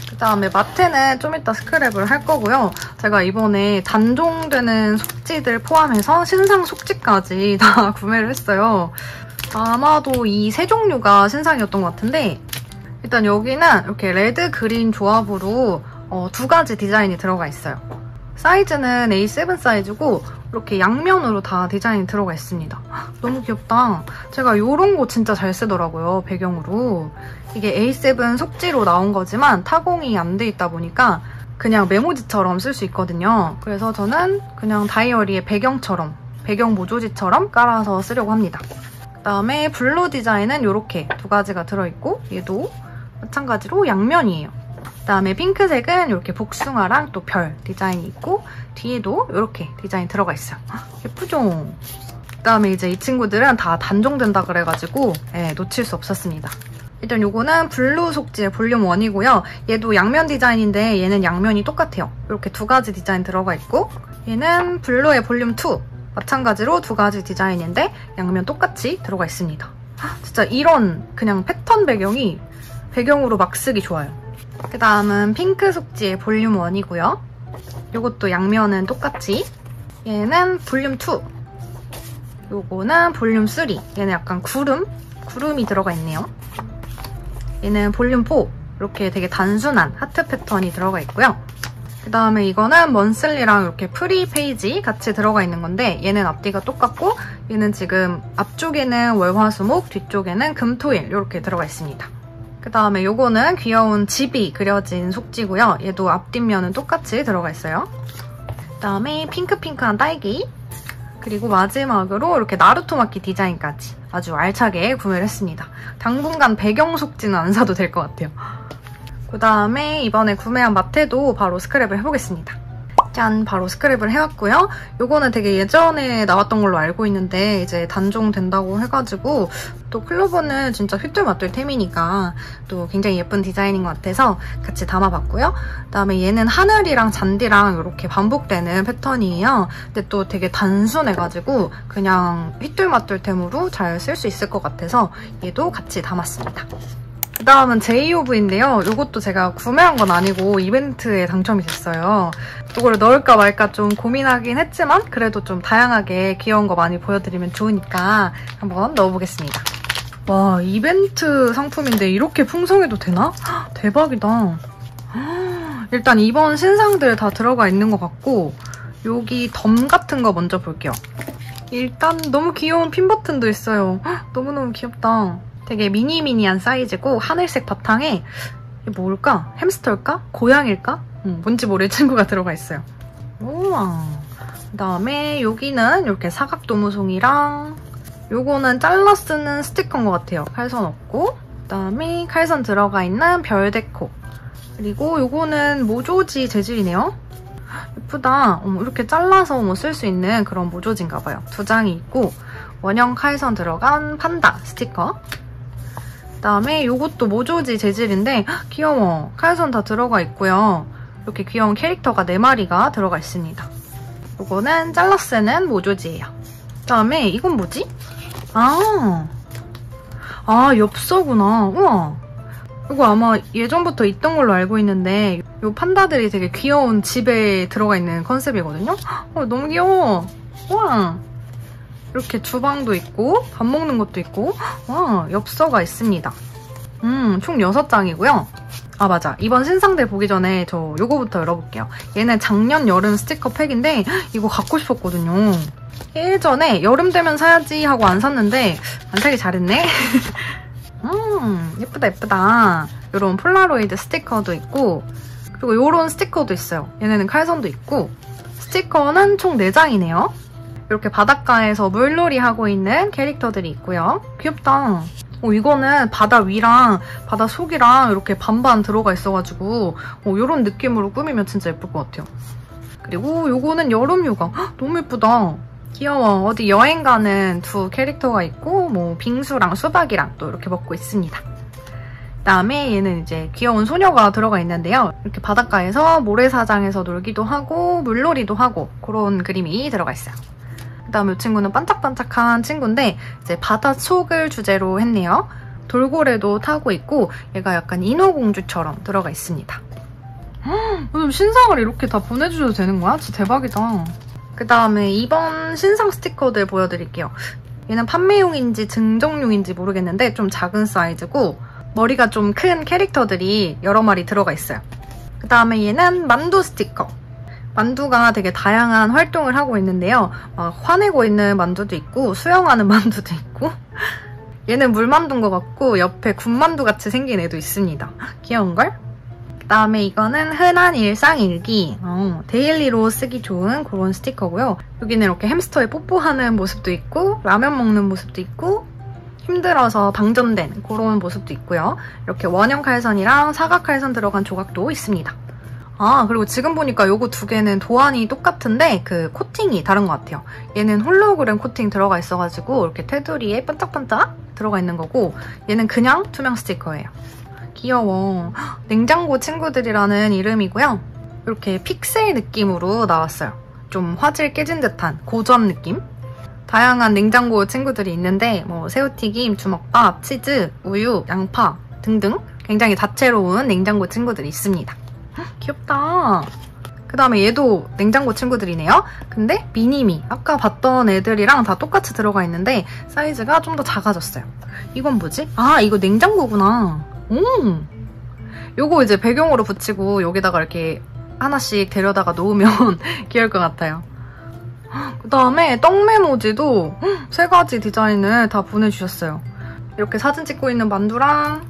그 다음에 마테는 좀 이따 스크랩을 할 거고요. 제가 이번에 단종되는 속지들 포함해서 신상 속지까지 다 구매를 했어요. 아마도 이 세 종류가 신상이었던 것 같은데 일단 여기는 이렇게 레드 그린 조합으로 어, 두 가지 디자인이 들어가 있어요. 사이즈는 A7 사이즈고 이렇게 양면으로 다 디자인이 들어가 있습니다. 너무 귀엽다. 제가 이런 거 진짜 잘 쓰더라고요, 배경으로. 이게 A7 속지로 나온 거지만 타공이 안 돼 있다 보니까 그냥 메모지처럼 쓸 수 있거든요. 그래서 저는 그냥 다이어리의 배경처럼, 배경 모조지처럼 깔아서 쓰려고 합니다. 그다음에 blue 디자인은 이렇게 두 가지가 들어있고 얘도 마찬가지로 양면이에요. 그다음에 핑크색은 이렇게 복숭아랑 또 별 디자인이 있고 뒤에도 이렇게 디자인 들어가 있어요. 예쁘죠? 그다음에 이제 이 친구들은 다 단종된다 그래가지고 네, 놓칠 수 없었습니다. 일단 이거는 blue 속지의 볼륨 1이고요. 얘도 양면 디자인인데 얘는 양면이 똑같아요. 이렇게 두 가지 디자인 들어가 있고 얘는 blue의 볼륨 2 마찬가지로 두 가지 디자인인데 양면 똑같이 들어가 있습니다. 진짜 이런 그냥 패턴 배경이 배경으로 막 쓰기 좋아요. 그 다음은 핑크 속지의 볼륨 1이고요. 이것도 양면은 똑같이. 얘는 볼륨 2. 요거는 볼륨 3. 얘는 약간 구름? 구름이 들어가 있네요. 얘는 볼륨 4. 이렇게 되게 단순한 하트 패턴이 들어가 있고요. 그 다음에 이거는 monthly랑 이렇게 free page 같이 들어가 있는 건데 얘는 앞뒤가 똑같고 얘는 지금 앞쪽에는 월화수목, 뒤쪽에는 금토일 이렇게 들어가 있습니다. 그 다음에 요거는 귀여운 집이 그려진 속지고요. 얘도 앞뒷면은 똑같이 들어가 있어요. 그 다음에 핑크핑크한 딸기 그리고 마지막으로 이렇게 나루토마키 디자인까지 아주 알차게 구매를 했습니다. 당분간 배경 속지는 안 사도 될 것 같아요. 그 다음에 이번에 구매한 마테도 바로 스크랩을 해보겠습니다. 짠! 바로 스크랩을 해왔고요. 요거는 되게 예전에 나왔던 걸로 알고 있는데 이제 단종된다고 해가지고 또 클로버는 진짜 휘뚤마뚤 템이니까 또 굉장히 예쁜 디자인인 것 같아서 같이 담아봤고요. 그다음에 얘는 하늘이랑 잔디랑 이렇게 반복되는 패턴이에요. 근데 또 되게 단순해가지고 그냥 휘뚤마뚤 템으로 잘 쓸 수 있을 것 같아서 얘도 같이 담았습니다. 그 다음은 제이오브인데요. 이것도 제가 구매한 건 아니고 이벤트에 당첨이 됐어요. 이거를 넣을까 말까 좀 고민하긴 했지만 그래도 좀 다양하게 귀여운 거 많이 보여드리면 좋으니까 한번 넣어보겠습니다. 와 이벤트 상품인데 이렇게 풍성해도 되나? 대박이다. 일단 이번 신상들 다 들어가 있는 것 같고 여기 덤 같은 거 먼저 볼게요. 일단 너무 귀여운 핀 버튼도 있어요. 너무너무 귀엽다. 되게 미니미니한 사이즈고 하늘색 바탕에 뭘까? 햄스터일까? 고양일까? 음, 뭔지 모를 친구가 들어가 있어요. 우와. 그다음에 여기는 이렇게 사각 도무송이랑 요거는 잘라 쓰는 스티커인 것 같아요. 칼선 없고 그다음에 칼선 들어가 있는 별 데코 그리고 요거는 모조지 재질이네요. 예쁘다. 어머, 이렇게 잘라서 뭐 쓸 수 있는 그런 모조지인가 봐요. 두 장이 있고 원형 칼선 들어간 판다 스티커 그다음에 이것도 모조지 재질인데 헉, 귀여워. 칼선 다 들어가 있고요. 이렇게 귀여운 캐릭터가 4마리가 들어가 있습니다. 이거는 잘라 쓰는 모조지예요. 그다음에 이건 뭐지? 아, 아 엽서구나. 우와. 이거 아마 예전부터 있던 걸로 알고 있는데 이 판다들이 되게 귀여운 집에 들어가 있는 컨셉이거든요? 어, 너무 귀여워. 우와. 이렇게 주방도 있고 밥 먹는 것도 있고 와 엽서가 있습니다. 음, 총 6장이고요. 아 맞아 이번 신상들 보기 전에 저 요거부터 열어볼게요. 얘는 작년 여름 스티커 팩인데 이거 갖고 싶었거든요. 예전에 여름 되면 사야지 하고 안 샀는데 안 사기 잘했네. 음 예쁘다 예쁘다. 이런 폴라로이드 스티커도 있고 그리고 이런 스티커도 있어요. 얘네는 칼선도 있고 스티커는 총 4장이네요. 이렇게 바닷가에서 물놀이 하고 있는 캐릭터들이 있고요. 귀엽다. 어, 이거는 바다 위랑 바다 속이랑 이렇게 반반 들어가 있어가지고 어, 이런 느낌으로 꾸미면 진짜 예쁠 것 같아요. 그리고 이거는 여름휴가. 헉, 너무 예쁘다. 귀여워. 어디 여행 가는 두 캐릭터가 있고 뭐 빙수랑 수박이랑 또 이렇게 먹고 있습니다. 그다음에 얘는 이제 귀여운 소녀가 들어가 있는데요. 이렇게 바닷가에서 모래사장에서 놀기도 하고 물놀이도 하고 그런 그림이 들어가 있어요. 그다음 이 친구는 반짝반짝한 친구인데 이제 바닷속을 주제로 했네요. 돌고래도 타고 있고 얘가 약간 인어공주처럼 들어가 있습니다. 헉, 신상을 이렇게 다 보내주셔도 되는 거야? 진짜 대박이다. 그 다음에 이번 신상 스티커들 보여드릴게요. 얘는 판매용인지 증정용인지 모르겠는데 좀 작은 사이즈고 머리가 좀 큰 캐릭터들이 여러 마리 들어가 있어요. 그 다음에 얘는 만두 스티커. 만두가 되게 다양한 활동을 하고 있는데요. 막 화내고 있는 만두도 있고 수영하는 만두도 있고 얘는 물만두인 것 같고 옆에 군만두 같이 생긴 애도 있습니다. 귀여운걸? 그다음에 이거는 흔한 일상일기 어, daily로 쓰기 좋은 그런 스티커고요. 여기는 이렇게 햄스터에 뽀뽀하는 모습도 있고 라면 먹는 모습도 있고 힘들어서 방전된 그런 모습도 있고요. 이렇게 원형 칼선이랑 사각 칼선 들어간 조각도 있습니다. 아 그리고 지금 보니까 요거 두 개는 도안이 똑같은데 그 코팅이 다른 것 같아요. 얘는 홀로그램 코팅 들어가 있어가지고 이렇게 테두리에 반짝반짝 들어가 있는 거고 얘는 그냥 투명 스티커예요. 귀여워. 냉장고 친구들이라는 이름이고요. 이렇게 픽셀 느낌으로 나왔어요. 좀 화질 깨진 듯한 고전 느낌? 다양한 냉장고 친구들이 있는데 뭐 새우튀김, 주먹밥, 치즈, 우유, 양파 등등 굉장히 다채로운 냉장고 친구들이 있습니다. 귀엽다. 그 다음에 얘도 냉장고 친구들이네요. 근데 미니미. 아까 봤던 애들이랑 다 똑같이 들어가 있는데 사이즈가 좀 더 작아졌어요. 이건 뭐지? 아, 이거 냉장고구나. 음. 요거 이제 배경으로 붙이고 여기다가 이렇게 하나씩 데려다가 놓으면 귀여울 것 같아요. 그 다음에 떡메모지도 세 가지 디자인을 다 보내주셨어요. 이렇게 사진 찍고 있는 만두랑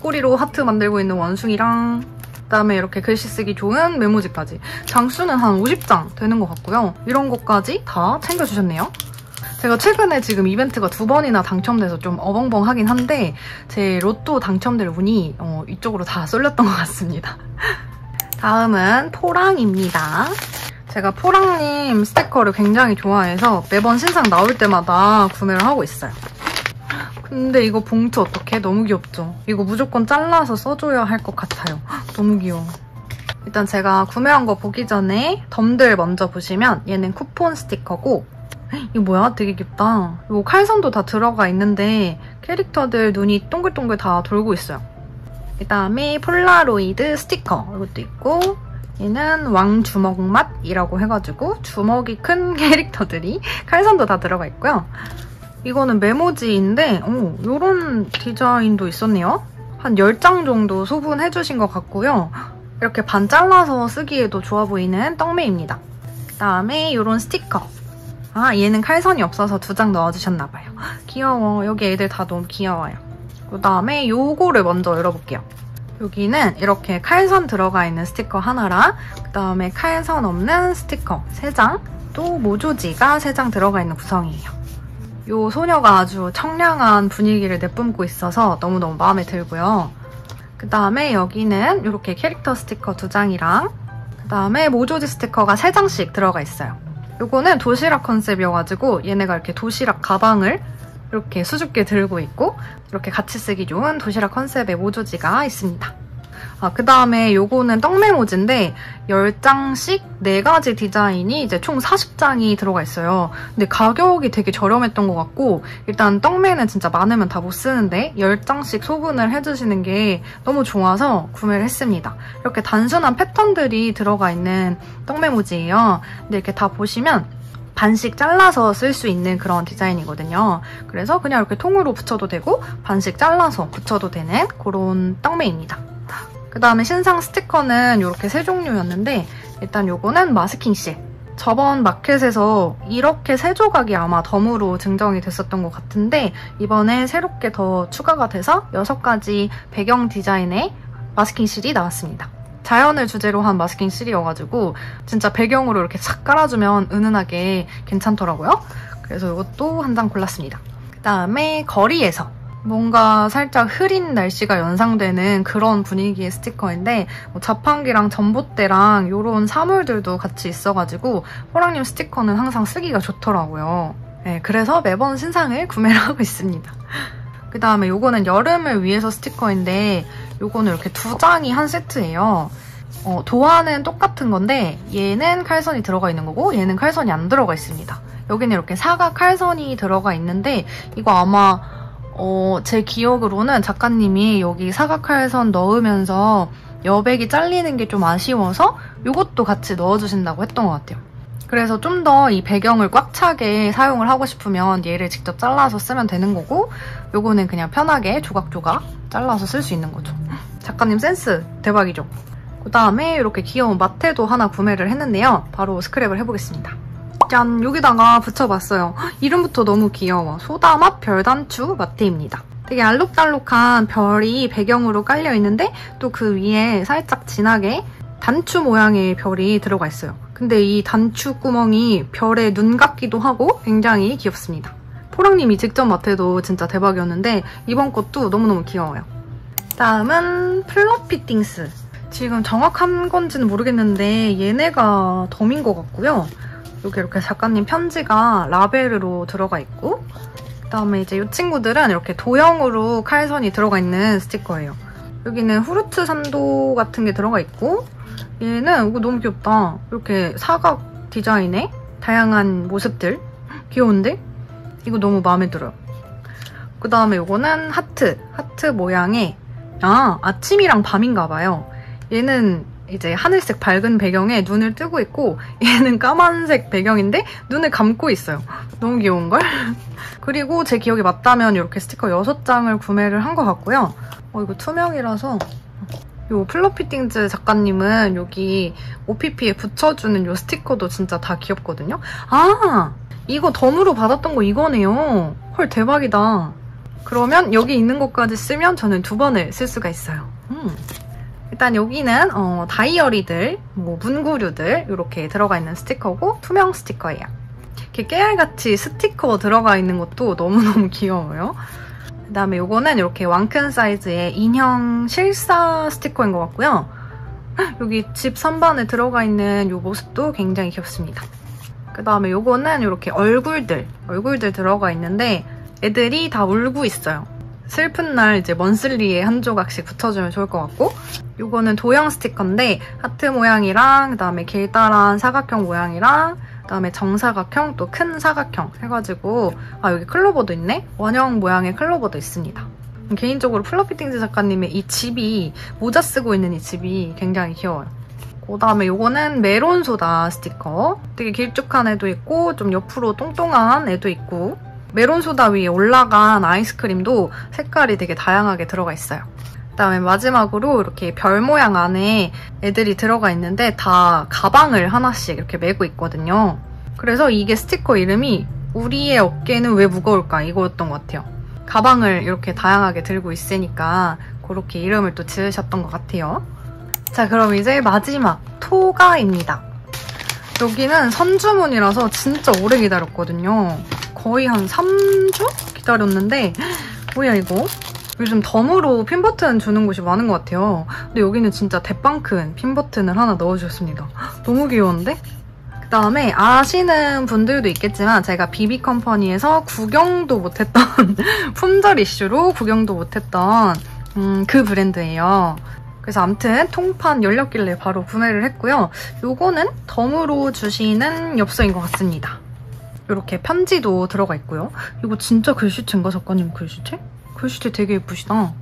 꼬리로 하트 만들고 있는 원숭이랑 그다음에 이렇게 글씨 쓰기 좋은 메모지까지. 장수는 한 50장 되는 것 같고요. 이런 것까지 다 챙겨주셨네요. 제가 최근에 지금 이벤트가 두 번이나 당첨돼서 좀 어벙벙 하긴 한데 제 로또 당첨될 운이 어, 이쪽으로 다 쏠렸던 것 같습니다. 다음은 포랑입니다. 제가 포랑님 스티커를 굉장히 좋아해서 매번 신상 나올 때마다 구매를 하고 있어요. 근데 이거 봉투 어떡해? 너무 귀엽죠? 이거 무조건 잘라서 써줘야 할 것 같아요. 너무 귀여워. 일단 제가 구매한 거 보기 전에 덤들 먼저 보시면 얘는 쿠폰 스티커고 이거 뭐야? 되게 귀엽다. 이거 칼선도 다 들어가 있는데 캐릭터들 눈이 동글동글 다 돌고 있어요. 그 다음에 폴라로이드 스티커 이것도 있고 얘는 왕주먹 맛이라고 해가지고 주먹이 큰 캐릭터들이 칼선도 다 들어가 있고요. 이거는 메모지인데 오, 이런 디자인도 있었네요. 한 10장 정도 소분해주신 것 같고요. 이렇게 반 잘라서 쓰기에도 좋아 보이는 떡메입니다. 그다음에 이런 스티커. 아 얘는 칼선이 없어서 두 장 넣어주셨나봐요. 귀여워. 여기 애들 다 너무 귀여워요. 그다음에 요거를 먼저 열어볼게요. 여기는 이렇게 칼선 들어가 있는 스티커 하나랑 그다음에 칼선 없는 스티커 3장 또 모조지가 3장 들어가 있는 구성이에요. 이 소녀가 아주 청량한 분위기를 내뿜고 있어서 너무너무 마음에 들고요. 그 다음에 여기는 이렇게 캐릭터 스티커 두 장이랑 그 다음에 모조지 스티커가 세 장씩 들어가 있어요. 이거는 도시락 컨셉이어가지고 얘네가 이렇게 도시락 가방을 이렇게 수줍게 들고 있고 이렇게 같이 쓰기 좋은 도시락 컨셉의 모조지가 있습니다. 아, 그 다음에 요거는 떡메모지인데 10장씩 4가지 디자인이 이제 총 40장이 들어가 있어요. 근데 가격이 되게 저렴했던 것 같고 일단 떡메는 진짜 많으면 다 못 쓰는데 10장씩 소분을 해주시는 게 너무 좋아서 구매를 했습니다. 이렇게 단순한 패턴들이 들어가 있는 떡메모지예요. 근데 이렇게 다 보시면 반씩 잘라서 쓸 수 있는 그런 디자인이거든요. 그래서 그냥 이렇게 통으로 붙여도 되고 반씩 잘라서 붙여도 되는 그런 떡메입니다. 그 다음에 신상 스티커는 이렇게 세 종류였는데 일단 요거는 마스킹 실. 저번 마켓에서 이렇게 세 조각이 아마 덤으로 증정이 됐었던 것 같은데 이번에 새롭게 더 추가가 돼서 6가지 배경 디자인의 마스킹 실이 나왔습니다. 자연을 주제로 한 마스킹 실이어가지고 진짜 배경으로 이렇게 착 깔아주면 은은하게 괜찮더라고요. 그래서 이것도 한 장 골랐습니다. 그 다음에 거리에서 뭔가 살짝 흐린 날씨가 연상되는 그런 분위기의 스티커인데 뭐 자판기랑 전봇대랑 이런 사물들도 같이 있어가지고 호랑님 스티커는 항상 쓰기가 좋더라고요. 네, 그래서 매번 신상을 구매를 하고 있습니다. 그 다음에 이거는 여름을 위해서 스티커인데 이거는 이렇게 두 장이 한 세트예요. 어, 도화는 똑같은 건데 얘는 칼선이 들어가 있는 거고 얘는 칼선이 안 들어가 있습니다. 여기는 이렇게 사각 칼선이 들어가 있는데 이거 아마 어, 제 기억으로는 작가님이 여기 사각칼선 넣으면서 여백이 잘리는 게 좀 아쉬워서 이것도 같이 넣어주신다고 했던 것 같아요. 그래서 좀 더 이 배경을 꽉 차게 사용을 하고 싶으면 얘를 직접 잘라서 쓰면 되는 거고 요거는 그냥 편하게 조각조각 잘라서 쓸 수 있는 거죠. 작가님 센스 대박이죠? 그 다음에 이렇게 귀여운 마테도 하나 구매를 했는데요. 바로 스크랩을 해보겠습니다. 짠! 여기다가 붙여봤어요. 이름부터 너무 귀여워. 소다맛 별단추 마테입니다. 되게 알록달록한 별이 배경으로 깔려있는데 또 그 위에 살짝 진하게 단추 모양의 별이 들어가 있어요. 근데 이 단추 구멍이 별의 눈 같기도 하고 굉장히 귀엽습니다. 포랑님이 직접 마테도 진짜 대박이었는데 이번 것도 너무너무 귀여워요. 다음은 플러피 띵스. 지금 정확한 건지는 모르겠는데 얘네가 덤인 것 같고요. 여기 이렇게 작가님 편지가 라벨으로 들어가 있고 그다음에 이제 이 친구들은 이렇게 도형으로 칼선이 들어가 있는 스티커예요. 여기는 후르츠 산도 같은 게 들어가 있고 얘는 이거 너무 귀엽다. 이렇게 사각 디자인의 다양한 모습들 귀여운데? 이거 너무 마음에 들어요. 그 다음에 이거는 하트, 하트 모양의 아, 아침이랑 밤인가 봐요. 얘는 이제 하늘색 밝은 배경에 눈을 뜨고 있고 얘는 까만색 배경인데 눈을 감고 있어요. 너무 귀여운걸? 그리고 제 기억이 맞다면 이렇게 스티커 6장을 구매를 한 것 같고요. 어, 이거 투명이라서 요 플러피띵즈 작가님은 여기 OPP에 붙여주는 요 스티커도 진짜 다 귀엽거든요. 아! 이거 덤으로 받았던 거 이거네요. 헐 대박이다. 그러면 여기 있는 것까지 쓰면 저는 두 번을 쓸 수가 있어요. 음. 일단 여기는 어, 다이어리들, 뭐 문구류들 이렇게 들어가 있는 스티커고 투명 스티커예요. 이렇게 깨알같이 스티커 들어가 있는 것도 너무너무 귀여워요. 그 다음에 이거는 이렇게 왕큰 사이즈의 인형 실사 스티커인 것 같고요. 여기 집 선반에 들어가 있는 이 모습도 굉장히 귀엽습니다. 그 다음에 요거는 이렇게 얼굴들, 얼굴들 들어가 있는데 애들이 다 울고 있어요. 슬픈 날 이제 monthly에 한 조각씩 붙여주면 좋을 것 같고 요거는 도형 스티커인데 하트 모양이랑 그다음에 길다란 사각형 모양이랑 그다음에 정사각형 또 큰 사각형 해가지고 아 여기 클로버도 있네? 원형 모양의 클로버도 있습니다. 개인적으로 플러피띵즈 작가님의 이 집이 모자 쓰고 있는 이 집이 굉장히 귀여워요. 그 다음에 요거는 메론 소다 스티커 되게 길쭉한 애도 있고 좀 옆으로 똥똥한 애도 있고 메론 소다 위에 올라간 아이스크림도 색깔이 되게 다양하게 들어가 있어요. 그 다음에 마지막으로 이렇게 별 모양 안에 애들이 들어가 있는데 다 가방을 하나씩 이렇게 메고 있거든요. 그래서 이게 스티커 이름이 우리의 어깨는 왜 무거울까 이거였던 것 같아요. 가방을 이렇게 다양하게 들고 있으니까 그렇게 이름을 또 지으셨던 것 같아요. 자 그럼 이제 마지막 토가입니다. 여기는 선주문이라서 진짜 오래 기다렸거든요. 거의 한 3주 기다렸는데 뭐야 이거? 요즘 덤으로 핀 버튼 주는 곳이 많은 것 같아요. 근데 여기는 진짜 대빵 큰 핀 버튼을 하나 넣어주셨습니다. 너무 귀여운데? 그다음에 아시는 분들도 있겠지만 제가 비비컴퍼니에서 구경도 못했던 품절 이슈로 구경도 못했던 음, 그 브랜드예요. 그래서 암튼 통판 열렸길래 바로 구매를 했고요. 요거는 덤으로 주시는 엽서인 것 같습니다. 이렇게 편지도 들어가 있고요. 이거 진짜 글씨체인가 작가님 글씨체? 글씨체 되게 예쁘시다.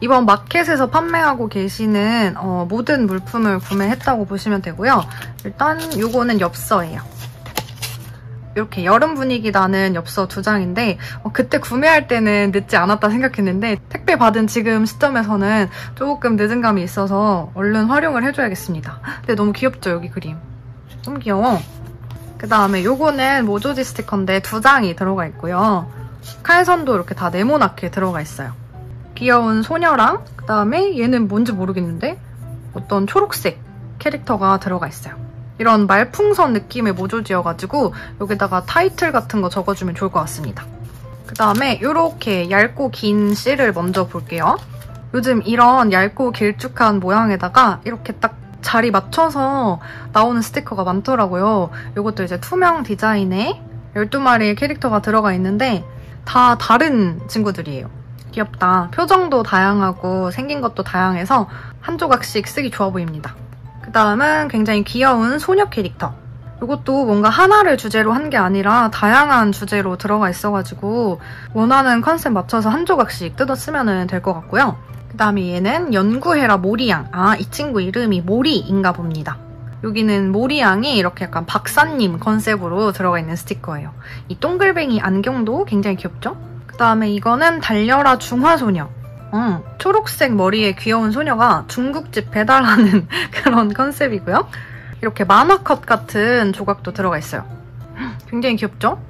이번 마켓에서 판매하고 계시는 어, 모든 물품을 구매했다고 보시면 되고요. 일단 이거는 엽서예요. 이렇게 여름 분위기 나는 엽서 두 장인데 어, 그때 구매할 때는 늦지 않았다 생각했는데 택배 받은 지금 시점에서는 조금 늦은 감이 있어서 얼른 활용을 해줘야겠습니다. 근데 너무 귀엽죠, 여기 그림. 너무 귀여워. 그 다음에 요거는 모조지 스티커인데 두 장이 들어가 있고요. 칼선도 이렇게 다 네모나게 들어가 있어요. 귀여운 소녀랑 그 다음에 얘는 뭔지 모르겠는데 어떤 초록색 캐릭터가 들어가 있어요. 이런 말풍선 느낌의 모조지여가지고 여기다가 타이틀 같은 거 적어주면 좋을 것 같습니다. 그 다음에 이렇게 얇고 긴 실을 먼저 볼게요. 요즘 이런 얇고 길쭉한 모양에다가 이렇게 딱 자리 맞춰서 나오는 스티커가 많더라고요. 이것도 이제 투명 디자인의 12마리의 캐릭터가 들어가 있는데 다 다른 친구들이에요. 귀엽다. 표정도 다양하고 생긴 것도 다양해서 한 조각씩 쓰기 좋아 보입니다. 그 다음은 굉장히 귀여운 소녀 캐릭터. 이것도 뭔가 하나를 주제로 한 게 아니라 다양한 주제로 들어가 있어가지고 원하는 컨셉 맞춰서 한 조각씩 뜯어 쓰면 될 것 같고요. 그 다음에 얘는 연구해라 모리양. 아, 이 친구 이름이 모리인가 봅니다. 여기는 모리양이 이렇게 약간 박사님 컨셉으로 들어가 있는 스티커예요. 이 동글뱅이 안경도 굉장히 귀엽죠? 그 다음에 이거는 달려라 중화소녀. 음, 초록색 머리에 귀여운 소녀가 중국집 배달하는 그런 컨셉이고요. 이렇게 만화컷 같은 조각도 들어가 있어요. 굉장히 귀엽죠?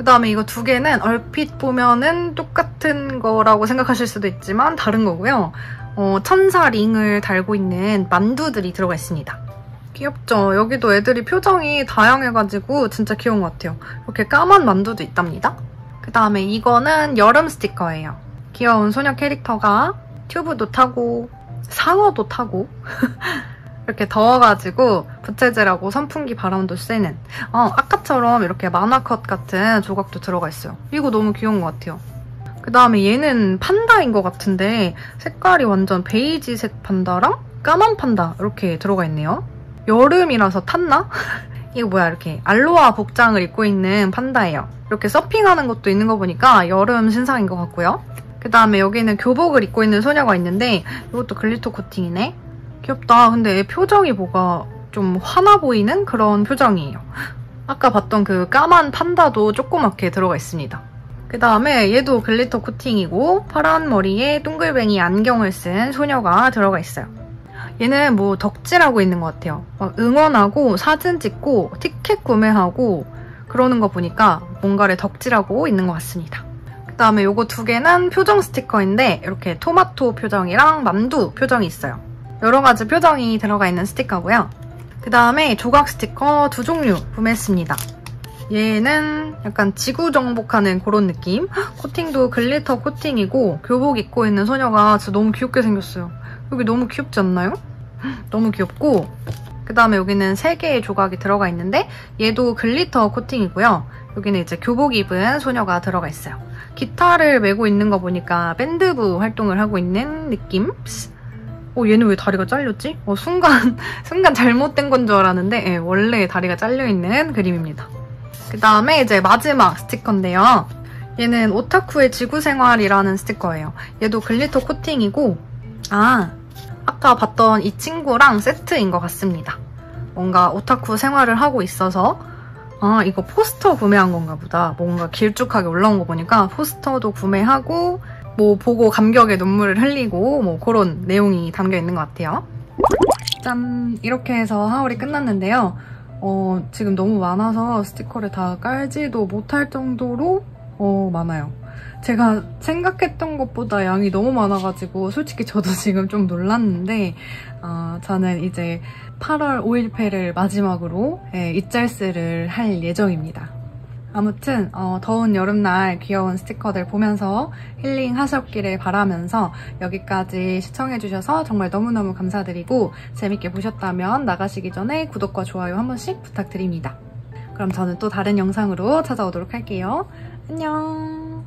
그 다음에 이거 두 개는 얼핏 보면은 똑같은 거라고 생각하실 수도 있지만 다른 거고요. 어, 천사 링을 달고 있는 만두들이 들어가 있습니다. 귀엽죠? 여기도 애들이 표정이 다양해가지고 진짜 귀여운 것 같아요. 이렇게 까만 만두도 있답니다. 그 다음에 이거는 여름 스티커예요. 귀여운 소녀 캐릭터가 튜브도 타고 상어도 타고 이렇게 더워가지고 부채질하고 선풍기 바람도 쐬는 어, 아까처럼 이렇게 만화컷 같은 조각도 들어가 있어요. 이거 너무 귀여운 것 같아요. 그 다음에 얘는 판다인 것 같은데 색깔이 완전 베이지색 판다랑 까만 판다 이렇게 들어가 있네요. 여름이라서 탔나? 이거 뭐야 이렇게 알로하 복장을 입고 있는 판다예요. 이렇게 서핑하는 것도 있는 거 보니까 여름 신상인 것 같고요. 그 다음에 여기는 교복을 입고 있는 소녀가 있는데 이것도 glitter 코팅이네. 귀엽다. 근데 얘 표정이 뭐가 좀 화나 보이는 그런 표정이에요. 아까 봤던 그 까만 판다도 조그맣게 들어가 있습니다. 그 다음에 얘도 glitter 코팅이고 파란 머리에 동글뱅이 안경을 쓴 소녀가 들어가 있어요. 얘는 뭐 덕질하고 있는 것 같아요. 막 응원하고 사진 찍고 티켓 구매하고 그러는 거 보니까 뭔가를 덕질하고 있는 것 같습니다. 그 다음에 요거 두 개는 표정 스티커인데 이렇게 토마토 표정이랑 만두 표정이 있어요. 여러 가지 표정이 들어가 있는 스티커고요. 그 다음에 조각 스티커 두 종류 구매했습니다. 얘는 약간 지구 정복하는 그런 느낌? 코팅도 glitter 코팅이고 교복 입고 있는 소녀가 진짜 너무 귀엽게 생겼어요. 여기 너무 귀엽지 않나요? 너무 귀엽고 그 다음에 여기는 3개의 조각이 들어가 있는데 얘도 glitter 코팅이고요. 여기는 이제 교복 입은 소녀가 들어가 있어요. 기타를 메고 있는 거 보니까 밴드부 활동을 하고 있는 느낌? 어, 얘는 왜 다리가 잘렸지? 어, 순간, 순간 잘못된 건 줄 알았는데, 예, 원래 다리가 잘려있는 그림입니다. 그 다음에 이제 마지막 스티커인데요. 얘는 오타쿠의 지구생활이라는 스티커예요. 얘도 glitter 코팅이고, 아, 아까 봤던 이 친구랑 세트인 것 같습니다. 뭔가 오타쿠 생활을 하고 있어서 아 이거 포스터 구매한 건가 보다. 뭔가 길쭉하게 올라온 거 보니까 포스터도 구매하고 뭐 보고 감격의 눈물을 흘리고 뭐 그런 내용이 담겨 있는 것 같아요. 짠! 이렇게 해서 하울이 끝났는데요. 어, 지금 너무 많아서 스티커를 다 깔지도 못할 정도로 어, 많아요. 제가 생각했던 것보다 양이 너무 많아가지고 솔직히 저도 지금 좀 놀랐는데 어, 저는 이제 8월 5일패를 마지막으로 예, 입잘스를 할 예정입니다. 아무튼 어, 더운 여름날 귀여운 스티커들 보면서 힐링 하셨기를 바라면서 여기까지 시청해주셔서 정말 너무너무 감사드리고 재밌게 보셨다면 나가시기 전에 구독과 좋아요 한 번씩 부탁드립니다. 그럼 저는 또 다른 영상으로 찾아오도록 할게요. 안녕